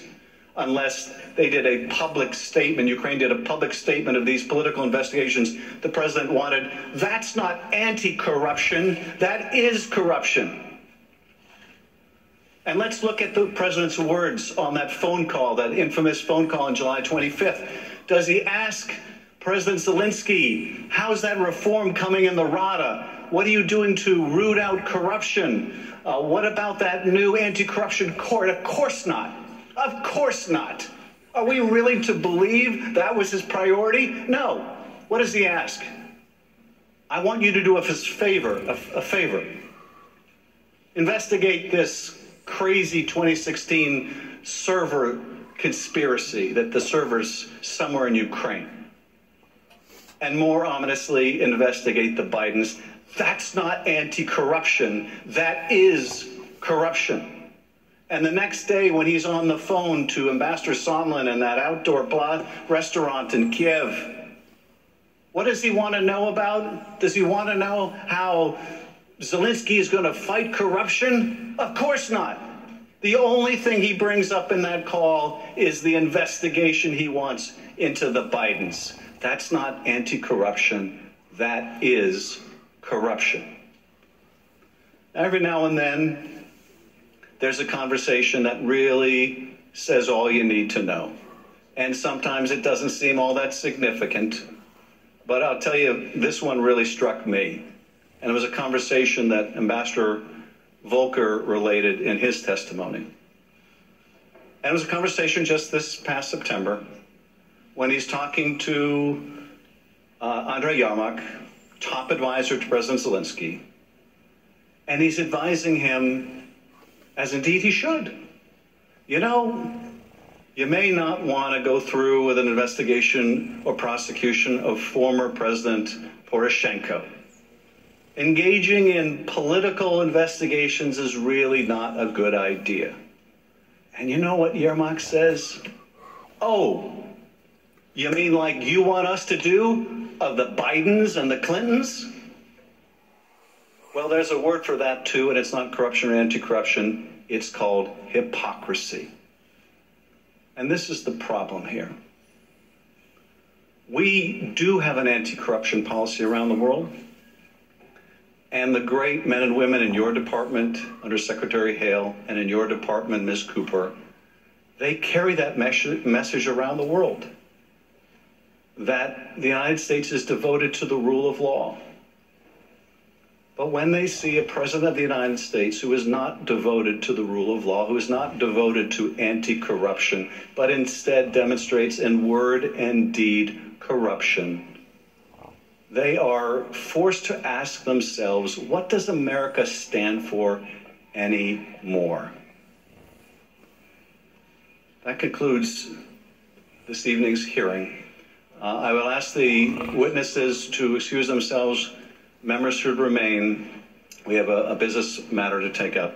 unless they did a public statement. Ukraine did a public statement of these political investigations the president wanted. That's not anti corruption, that is corruption. And let's look at the president's words on that phone call, that infamous phone call on July 25th. Does he ask President Zelensky, how's that reform coming in the Rada? What are you doing to root out corruption? Uh, what about that new anti corruption court? Of course not. Of course not. Are we really to believe that was his priority? No. What does he ask? I want you to do us a favor, a, a favor. Investigate this crazy 2016 server conspiracy that the servers somewhere in Ukraine. And more ominously, investigate the Bidens. That's not anti corruption, that is corruption. And the next day, when he's on the phone to Ambassador Sondland in that outdoor restaurant in Kiev, what does he want to know about? Does he want to know how Zelensky is going to fight corruption? Of course not. The only thing he brings up in that call is the investigation he wants into the Bidens. That's not anti corruption, that is corruption. Every now and then, there's a conversation that really says all you need to know. And sometimes it doesn't seem all that significant. But I'll tell you, this one really struck me. And it was a conversation that Ambassador Volker related in his testimony. And it was a conversation just this past September when he's talking to uh, Andrei Yermak, top advisor to President Zelensky, and he's advising him as indeed he should. You know, you may not want to go through with an investigation or prosecution of former President Poroshenko. Engaging in political investigations is really not a good idea. And you know what Yermak says? Oh, you mean like you want us to do of the Bidens and the Clintons? Well, there's a word for that too, and it's not corruption or anti corruption. It's called hypocrisy. And this is the problem here. We do have an anti corruption policy around the world. And the great men and women in your department, under Secretary Hale, and in your department, Ms. Cooper, they carry that mes- message around the world that the United States is devoted to the rule of law but when they see a president of the United States who is not devoted to the rule of law, who is not devoted to anti corruption, but instead demonstrates in word and deed corruption, they are forced to ask themselves, what does America stand for anymore? That concludes this evening's hearing. Uh, I will ask the witnesses to excuse themselves members should remain. We have a, a business matter to take up.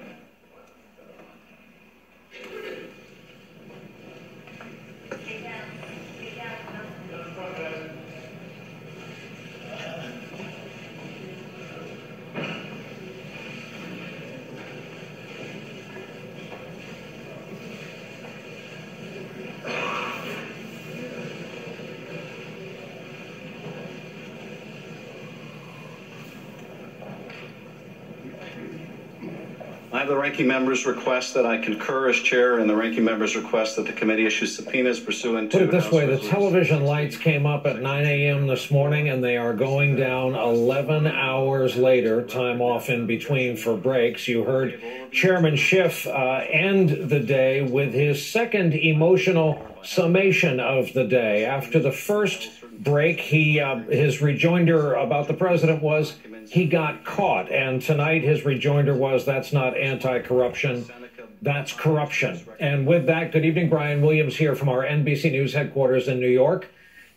have the ranking member's request that I concur as chair and the ranking member's request that the committee issue subpoenas pursuant to. Put it this House way the Resolution television lights came up at 9 a.m. this morning and they are going down 11 hours later, time off in between for breaks. You heard Chairman Schiff uh, end the day with his second emotional summation of the day. After the first break, he uh, his rejoinder about the president was he got caught, and tonight his rejoinder was that's not anti-corruption. That's corruption. And with that, good evening, Brian Williams here from our NBC News headquarters in New York.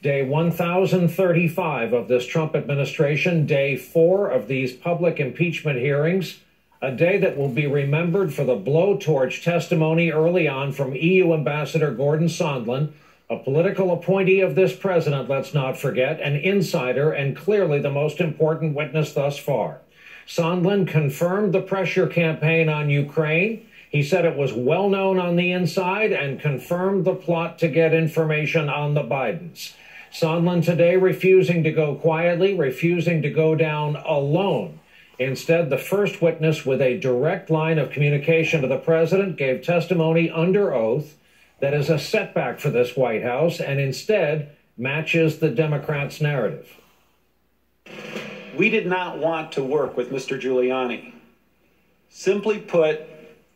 Day 1035 of this Trump administration, day four of these public impeachment hearings, a day that will be remembered for the blowtorch testimony early on from EU Ambassador Gordon Sondland, a political appointee of this president, let's not forget, an insider, and clearly the most important witness thus far. Sondland confirmed the pressure campaign on Ukraine. He said it was well known on the inside and confirmed the plot to get information on the Bidens. Sondland today refusing to go quietly, refusing to go down alone. Instead, the first witness with a direct line of communication to the president gave testimony under oath that is a setback for this White House and instead matches the Democrats' narrative. We did not want to work with Mr. Giuliani. Simply put,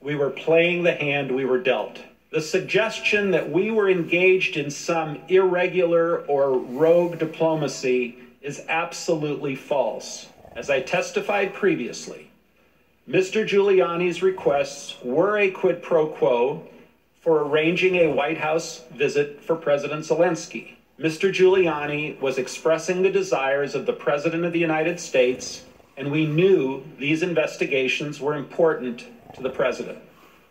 we were playing the hand we were dealt. The suggestion that we were engaged in some irregular or rogue diplomacy is absolutely false. As I testified previously, Mr. Giuliani's requests were a quid pro quo for arranging a White House visit for President Zelensky. Mr. Giuliani was expressing the desires of the President of the United States, and we knew these investigations were important to the President.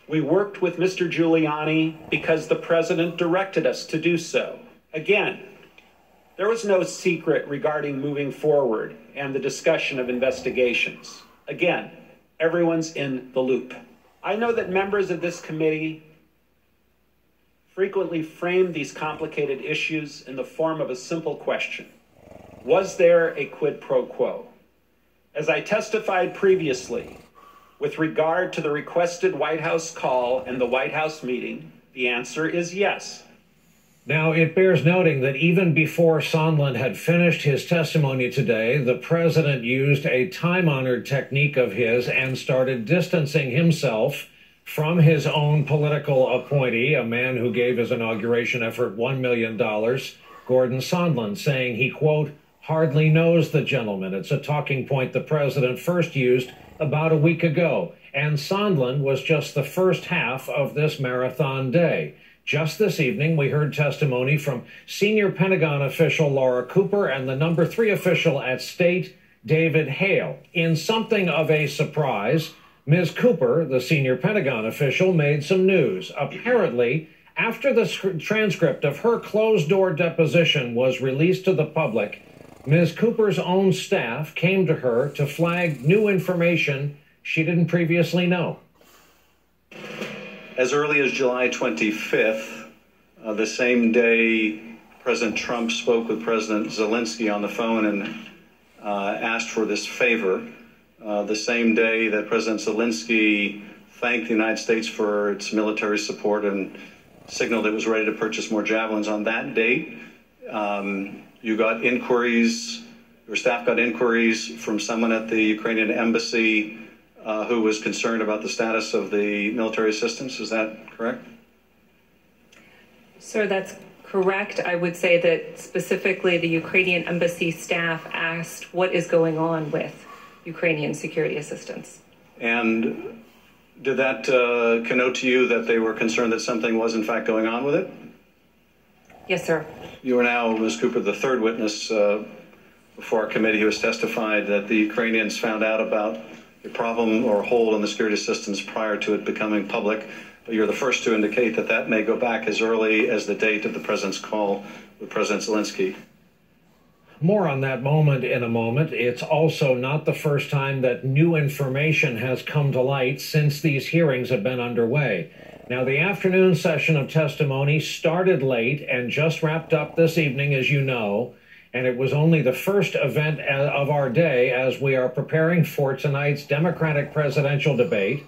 We worked with Mr. Giuliani because the President directed us to do so. Again, there was no secret regarding moving forward and the discussion of investigations. Again, everyone's in the loop. I know that members of this committee frequently frame these complicated issues in the form of a simple question Was there a quid pro quo? As I testified previously, with regard to the requested White House call and the White House meeting, the answer is yes. Now, it bears noting that even before Sondland had finished his testimony today, the president used a time honored technique of his and started distancing himself from his own political appointee, a man who gave his inauguration effort $1 million, Gordon Sondland, saying he, quote, hardly knows the gentleman. It's a talking point the president first used about a week ago. And Sondland was just the first half of this marathon day. Just this evening, we heard testimony from senior Pentagon official Laura Cooper and the number three official at state, David Hale. In something of a surprise, Ms. Cooper, the senior Pentagon official, made some news. Apparently, after the transcript of her closed door deposition was released to the public, Ms. Cooper's own staff came to her to flag new information she didn't previously know. As early as July 25th, uh, the same day President Trump spoke with President Zelensky on the phone and uh, asked for this favor. Uh, the same day that President Zelensky thanked the United States for its military support and signaled it was ready to purchase more javelins on that date. Um, you got inquiries, your staff got inquiries from someone at the Ukrainian embassy uh, who was concerned about the status of the military assistance. Is that correct? Sir, that's correct. I would say that specifically the Ukrainian embassy staff asked what is going on with Ukrainian security assistance. And did that uh, connote to you that they were concerned that something was in fact going on with it? Yes, sir. You are now, Ms. Cooper, the third witness uh, before our committee who has testified that the Ukrainians found out about a problem or hole in the security assistance prior to it becoming public. But you're the first to indicate that that may go back as early as the date of the president's call with President Zelensky. More on that moment in a moment. It's also not the first time that new information has come to light since these hearings have been underway. Now, the afternoon session of testimony started late and just wrapped up this evening, as you know, and it was only the first event of our day as we are preparing for tonight's Democratic presidential debate.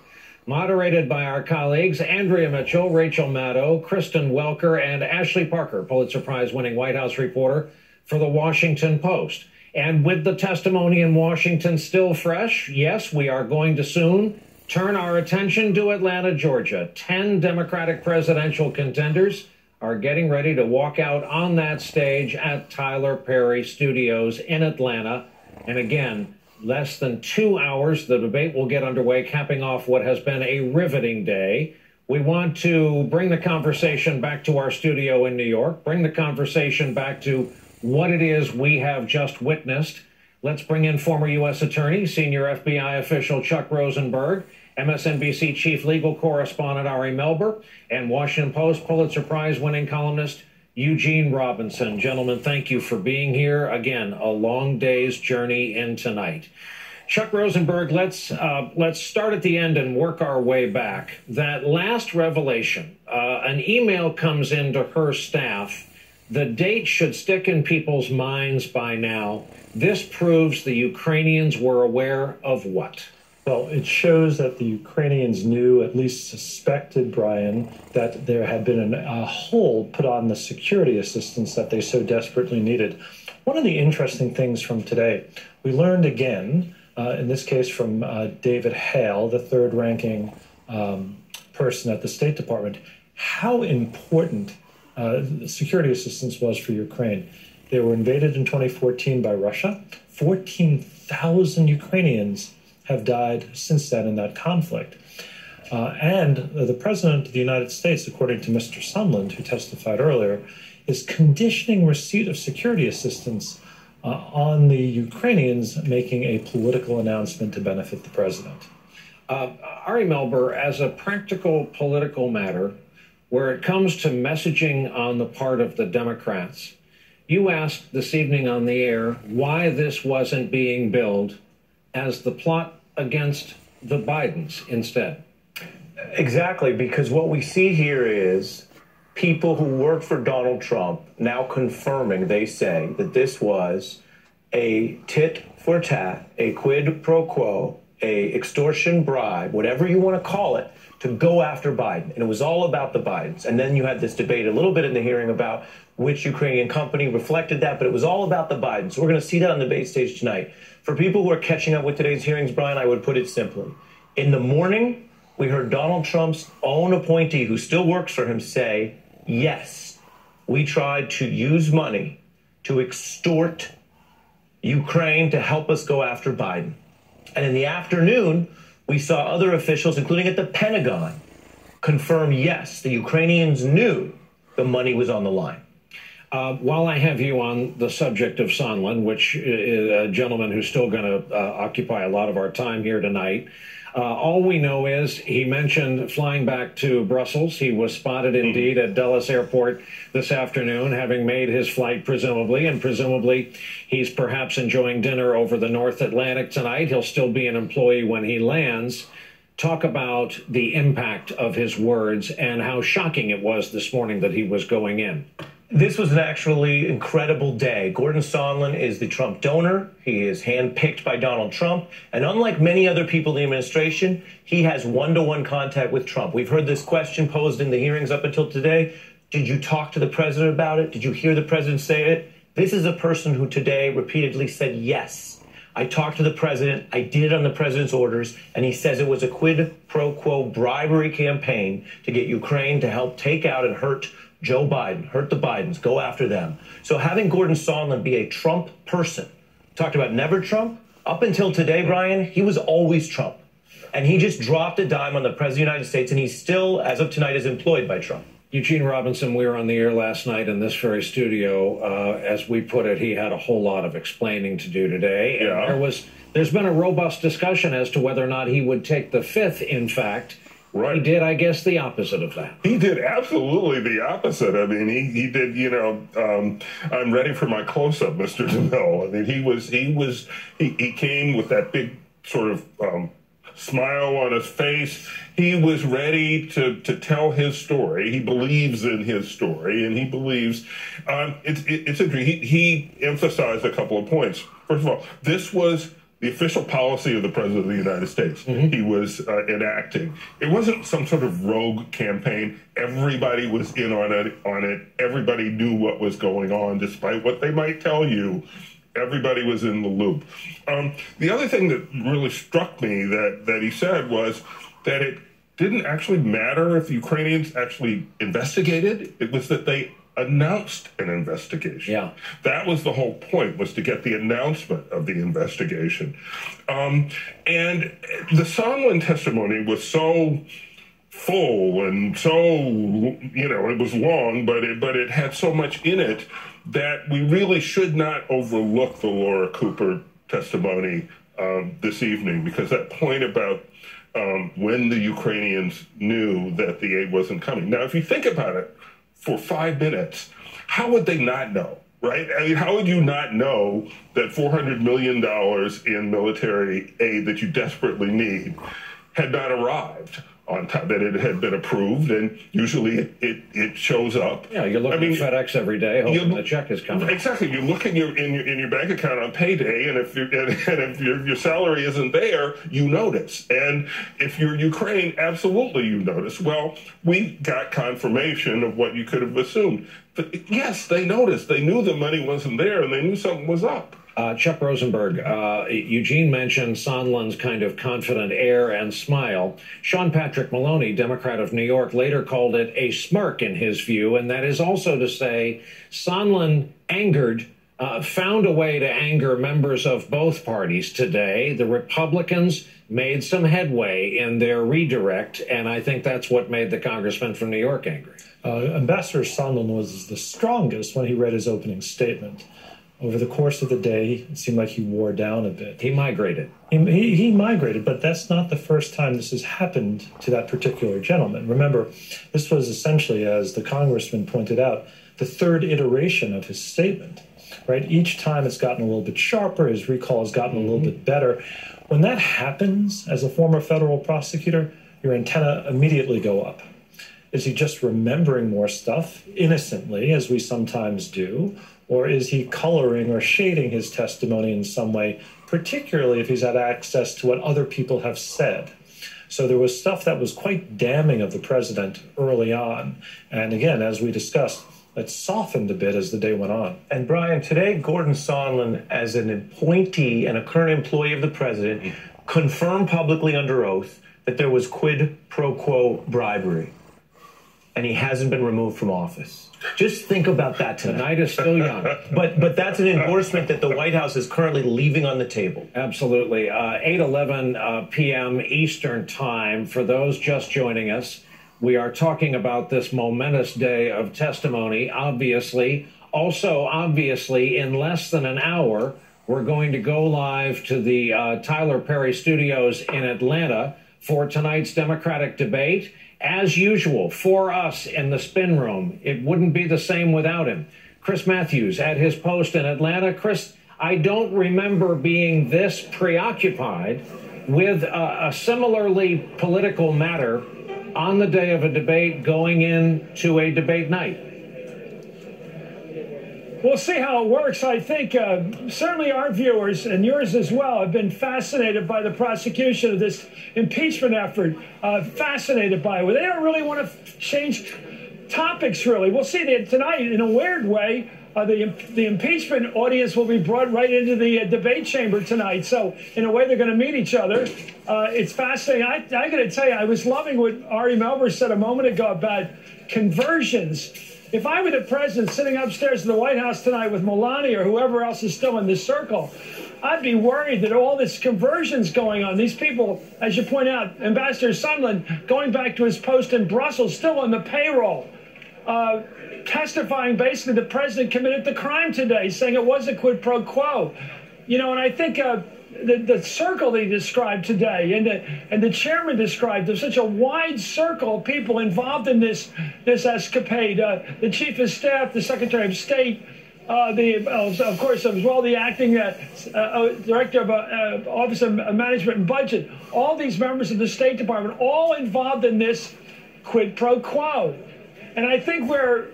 moderated by our colleagues Andrea Mitchell, Rachel Maddow, Kristen Welker, and Ashley Parker, Pulitzer Prize winning White House reporter for the Washington Post. And with the testimony in Washington still fresh, yes, we are going to soon turn our attention to Atlanta, Georgia. Ten Democratic presidential contenders are getting ready to walk out on that stage at Tyler Perry Studios in Atlanta. And again, less than two hours, the debate will get underway, capping off what has been a riveting day. We want to bring the conversation back to our studio in New York, bring the conversation back to what it is we have just witnessed. Let's bring in former U.S. Attorney, senior FBI official Chuck Rosenberg, MSNBC chief legal correspondent Ari Melber, and Washington Post Pulitzer Prize winning columnist Eugene Robinson. Gentlemen, thank you for being here. Again, a long day's journey in tonight. Chuck Rosenberg, let's uh, let's start at the end and work our way back. That last revelation, uh, an email comes into her staff. The date should stick in people's minds by now. This proves the Ukrainians were aware of what? Well, it shows that the Ukrainians knew, at least suspected, Brian, that there had been an, a hold put on the security assistance that they so desperately needed. One of the interesting things from today, we learned again, uh, in this case from uh, David Hale, the third ranking um, person at the State Department, how important uh, security assistance was for Ukraine. They were invaded in 2014 by Russia. 14,000 Ukrainians have died since then in that conflict. Uh, and the President of the United States, according to Mr. Sondland, who testified earlier, is conditioning receipt of security assistance uh, on the Ukrainians making a political announcement to benefit the president. Uh, Ari Melber, as a practical political matter, where it comes to messaging on the part of the Democrats, you asked this evening on the air why this wasn't being billed as the plot against the Bidens instead. Exactly, because what we see here is people who work for Donald Trump now confirming, they say, that this was a tit for tat, a quid pro quo, a extortion bribe, whatever you want to call it, to go after Biden. And it was all about the Bidens. And then you had this debate a little bit in the hearing about which Ukrainian company reflected that, but it was all about the Bidens. So we're going to see that on the debate stage tonight. For people who are catching up with today's hearings, Brian, I would put it simply. In the morning, we heard Donald Trump's own appointee, who still works for him, say, yes, we tried to use money to extort Ukraine to help us go after Biden. And in the afternoon, we saw other officials, including at the Pentagon, confirm yes, the Ukrainians knew the money was on the line. Uh, while I have you on the subject of Sondland, which is a gentleman who's still going to uh, occupy a lot of our time here tonight, uh, all we know is he mentioned flying back to Brussels. He was spotted mm-hmm. indeed at Dulles Airport this afternoon, having made his flight, presumably, and presumably he's perhaps enjoying dinner over the North Atlantic tonight. He'll still be an employee when he lands. Talk about the impact of his words and how shocking it was this morning that he was going in. This was an actually incredible day. Gordon Sondland is the Trump donor. He is handpicked by Donald Trump. And unlike many other people in the administration, he has one to one contact with Trump. We've heard this question posed in the hearings up until today. Did you talk to the president about it? Did you hear the president say it? This is a person who today repeatedly said, yes. I talked to the president. I did it on the president's orders. And he says it was a quid pro quo bribery campaign to get Ukraine to help take out and hurt Joe Biden, hurt the Bidens, go after them. So having Gordon Sondland be a Trump person, talked about never Trump, up until today, Brian, he was always Trump. And he just dropped a dime on the President of the United States, and he's still, as of tonight, is employed by Trump. Eugene Robinson, we were on the air last night in this very studio. Uh, as we put it, he had a whole lot of explaining to do today. And yeah. there was there's been a robust discussion as to whether or not he would take the fifth, in fact, Right. He did, I guess, the opposite of that. He did absolutely the opposite. I mean, he, he did, you know, um, I'm ready for my close up, Mr. DeMille. I mean, he was, he was, he, he came with that big sort of um, smile on his face. He was ready to, to tell his story. He believes in his story, and he believes. Um, it's, it, it's interesting. He, he emphasized a couple of points. First of all, this was the official policy of the president of the United States. He was uh, enacting. It wasn't some sort of rogue campaign. Everybody was in on it. On it. Everybody knew what was going on, despite what they might tell you. Everybody was in the loop. Um, the other thing that really struck me that that he said was that it didn't actually matter if the Ukrainians actually investigated. It was that they announced an investigation. Yeah. That was the whole point, was to get the announcement of the investigation. Um, and the Sondland testimony was so full and so you know it was long but it but it had so much in it that we really should not overlook the Laura Cooper testimony um, this evening because that point about um, when the Ukrainians knew that the aid wasn't coming. Now, if you think about it for five minutes, how would they not know? Right? I mean, how would you not know that $400 million in military aid that you desperately need had not arrived? On time that it had been approved, and usually it, it, it shows up. Yeah, you look I mean, at FedEx every day, hoping the check is coming. Exactly. You look in your in your in your bank account on payday, and if you and, and if your your salary isn't there, you notice. And if you're Ukraine, absolutely you notice. Well, we got confirmation of what you could have assumed. But yes, they noticed. They knew the money wasn't there, and they knew something was up. Uh, Chuck Rosenberg, uh, Eugene mentioned Sondland's kind of confident air and smile. Sean Patrick Maloney, Democrat of New York, later called it a smirk in his view, and that is also to say Sondland angered, uh, found a way to anger members of both parties today. The Republicans made some headway in their redirect, and I think that's what made the congressman from New York angry. Uh, Ambassador Sondland was the strongest when he read his opening statement over the course of the day, it seemed like he wore down a bit. He migrated. He, he, he, migrated, but that's not the first time this has happened to that particular gentleman. Remember, this was essentially, as the congressman pointed out, the third iteration of his statement. Right? Each time it's gotten a little bit sharper, his recall has gotten a little mm-hmm. bit better. When that happens, as a former federal prosecutor, your antenna immediately go up. Is he just remembering more stuff innocently, as we sometimes do? Or is he coloring or shading his testimony in some way, particularly if he's had access to what other people have said? So there was stuff that was quite damning of the president early on. And again, as we discussed, it softened a bit as the day went on. And Brian, today, Gordon Sondland, as an appointee and a current employee of the president, confirmed publicly under oath that there was quid pro quo bribery. And he hasn't been removed from office. Just think about that tonight. Is still young. but but that's an endorsement that the White House is currently leaving on the table. Absolutely. Uh, 8 11 uh, p.m. Eastern Time. For those just joining us, we are talking about this momentous day of testimony, obviously. Also, obviously, in less than an hour, we're going to go live to the uh, Tyler Perry studios in Atlanta for tonight's Democratic debate as usual, for us in the spin room. It wouldn't be the same without him. Chris Matthews at his post in Atlanta. Chris, I don't remember being this preoccupied with a, a similarly political matter on the day of a debate going into a debate night. We'll see how it works. I think uh, certainly our viewers and yours as well have been fascinated by the prosecution of this impeachment effort. Uh, fascinated by it. They don't really want to change topics, really. We'll see that tonight, in a weird way, uh, the, the impeachment audience will be brought right into the uh, debate chamber tonight. So, in a way, they're going to meet each other. Uh, it's fascinating. I, I got to tell you, I was loving what Ari Melber said a moment ago about conversions if I were the president sitting upstairs in the White House tonight with Melania or whoever else is still in this circle, I'd be worried that all this conversion's going on. These people, as you point out, Ambassador Sondland, going back to his post in Brussels, still on the payroll, uh, testifying basically the president committed the crime today, saying it was a quid pro quo. You know, and I think uh, the, the circle they described today and the, and the chairman described there's such a wide circle of people involved in this this escapade. Uh, the chief of staff the secretary of state uh, the uh, of course as well the acting uh, uh, director of uh, office of management and budget. All these members of the state department all involved in this quid pro quo. And i think where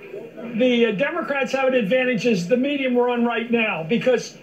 the democrats have an advantage is the medium we're on right now because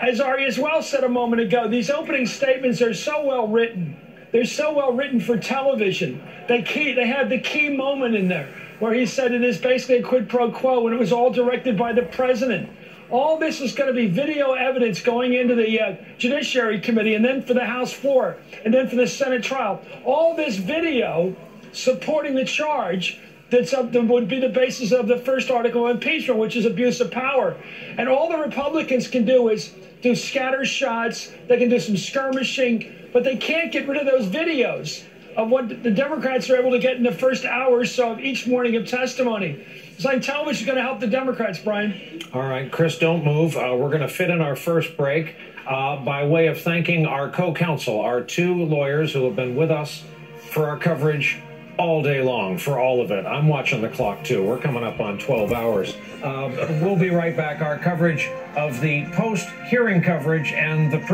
as Ari as well said a moment ago, these opening statements are so well written. They're so well written for television. They key, they have the key moment in there where he said it is basically a quid pro quo, and it was all directed by the president. All this is going to be video evidence going into the uh, Judiciary Committee, and then for the House floor, and then for the Senate trial. All this video supporting the charge that's up that would be the basis of the first article of impeachment, which is abuse of power. And all the Republicans can do is do scatter shots. They can do some skirmishing, but they can't get rid of those videos of what the Democrats are able to get in the first hour or so of each morning of testimony. It's like television is going to help the Democrats, Brian. All right, Chris, don't move. Uh, we're going to fit in our first break uh, by way of thanking our co counsel, our two lawyers who have been with us for our coverage all day long for all of it. I'm watching the clock too. We're coming up on 12 hours. Uh, we'll be right back. Our coverage of the post hearing coverage and the pre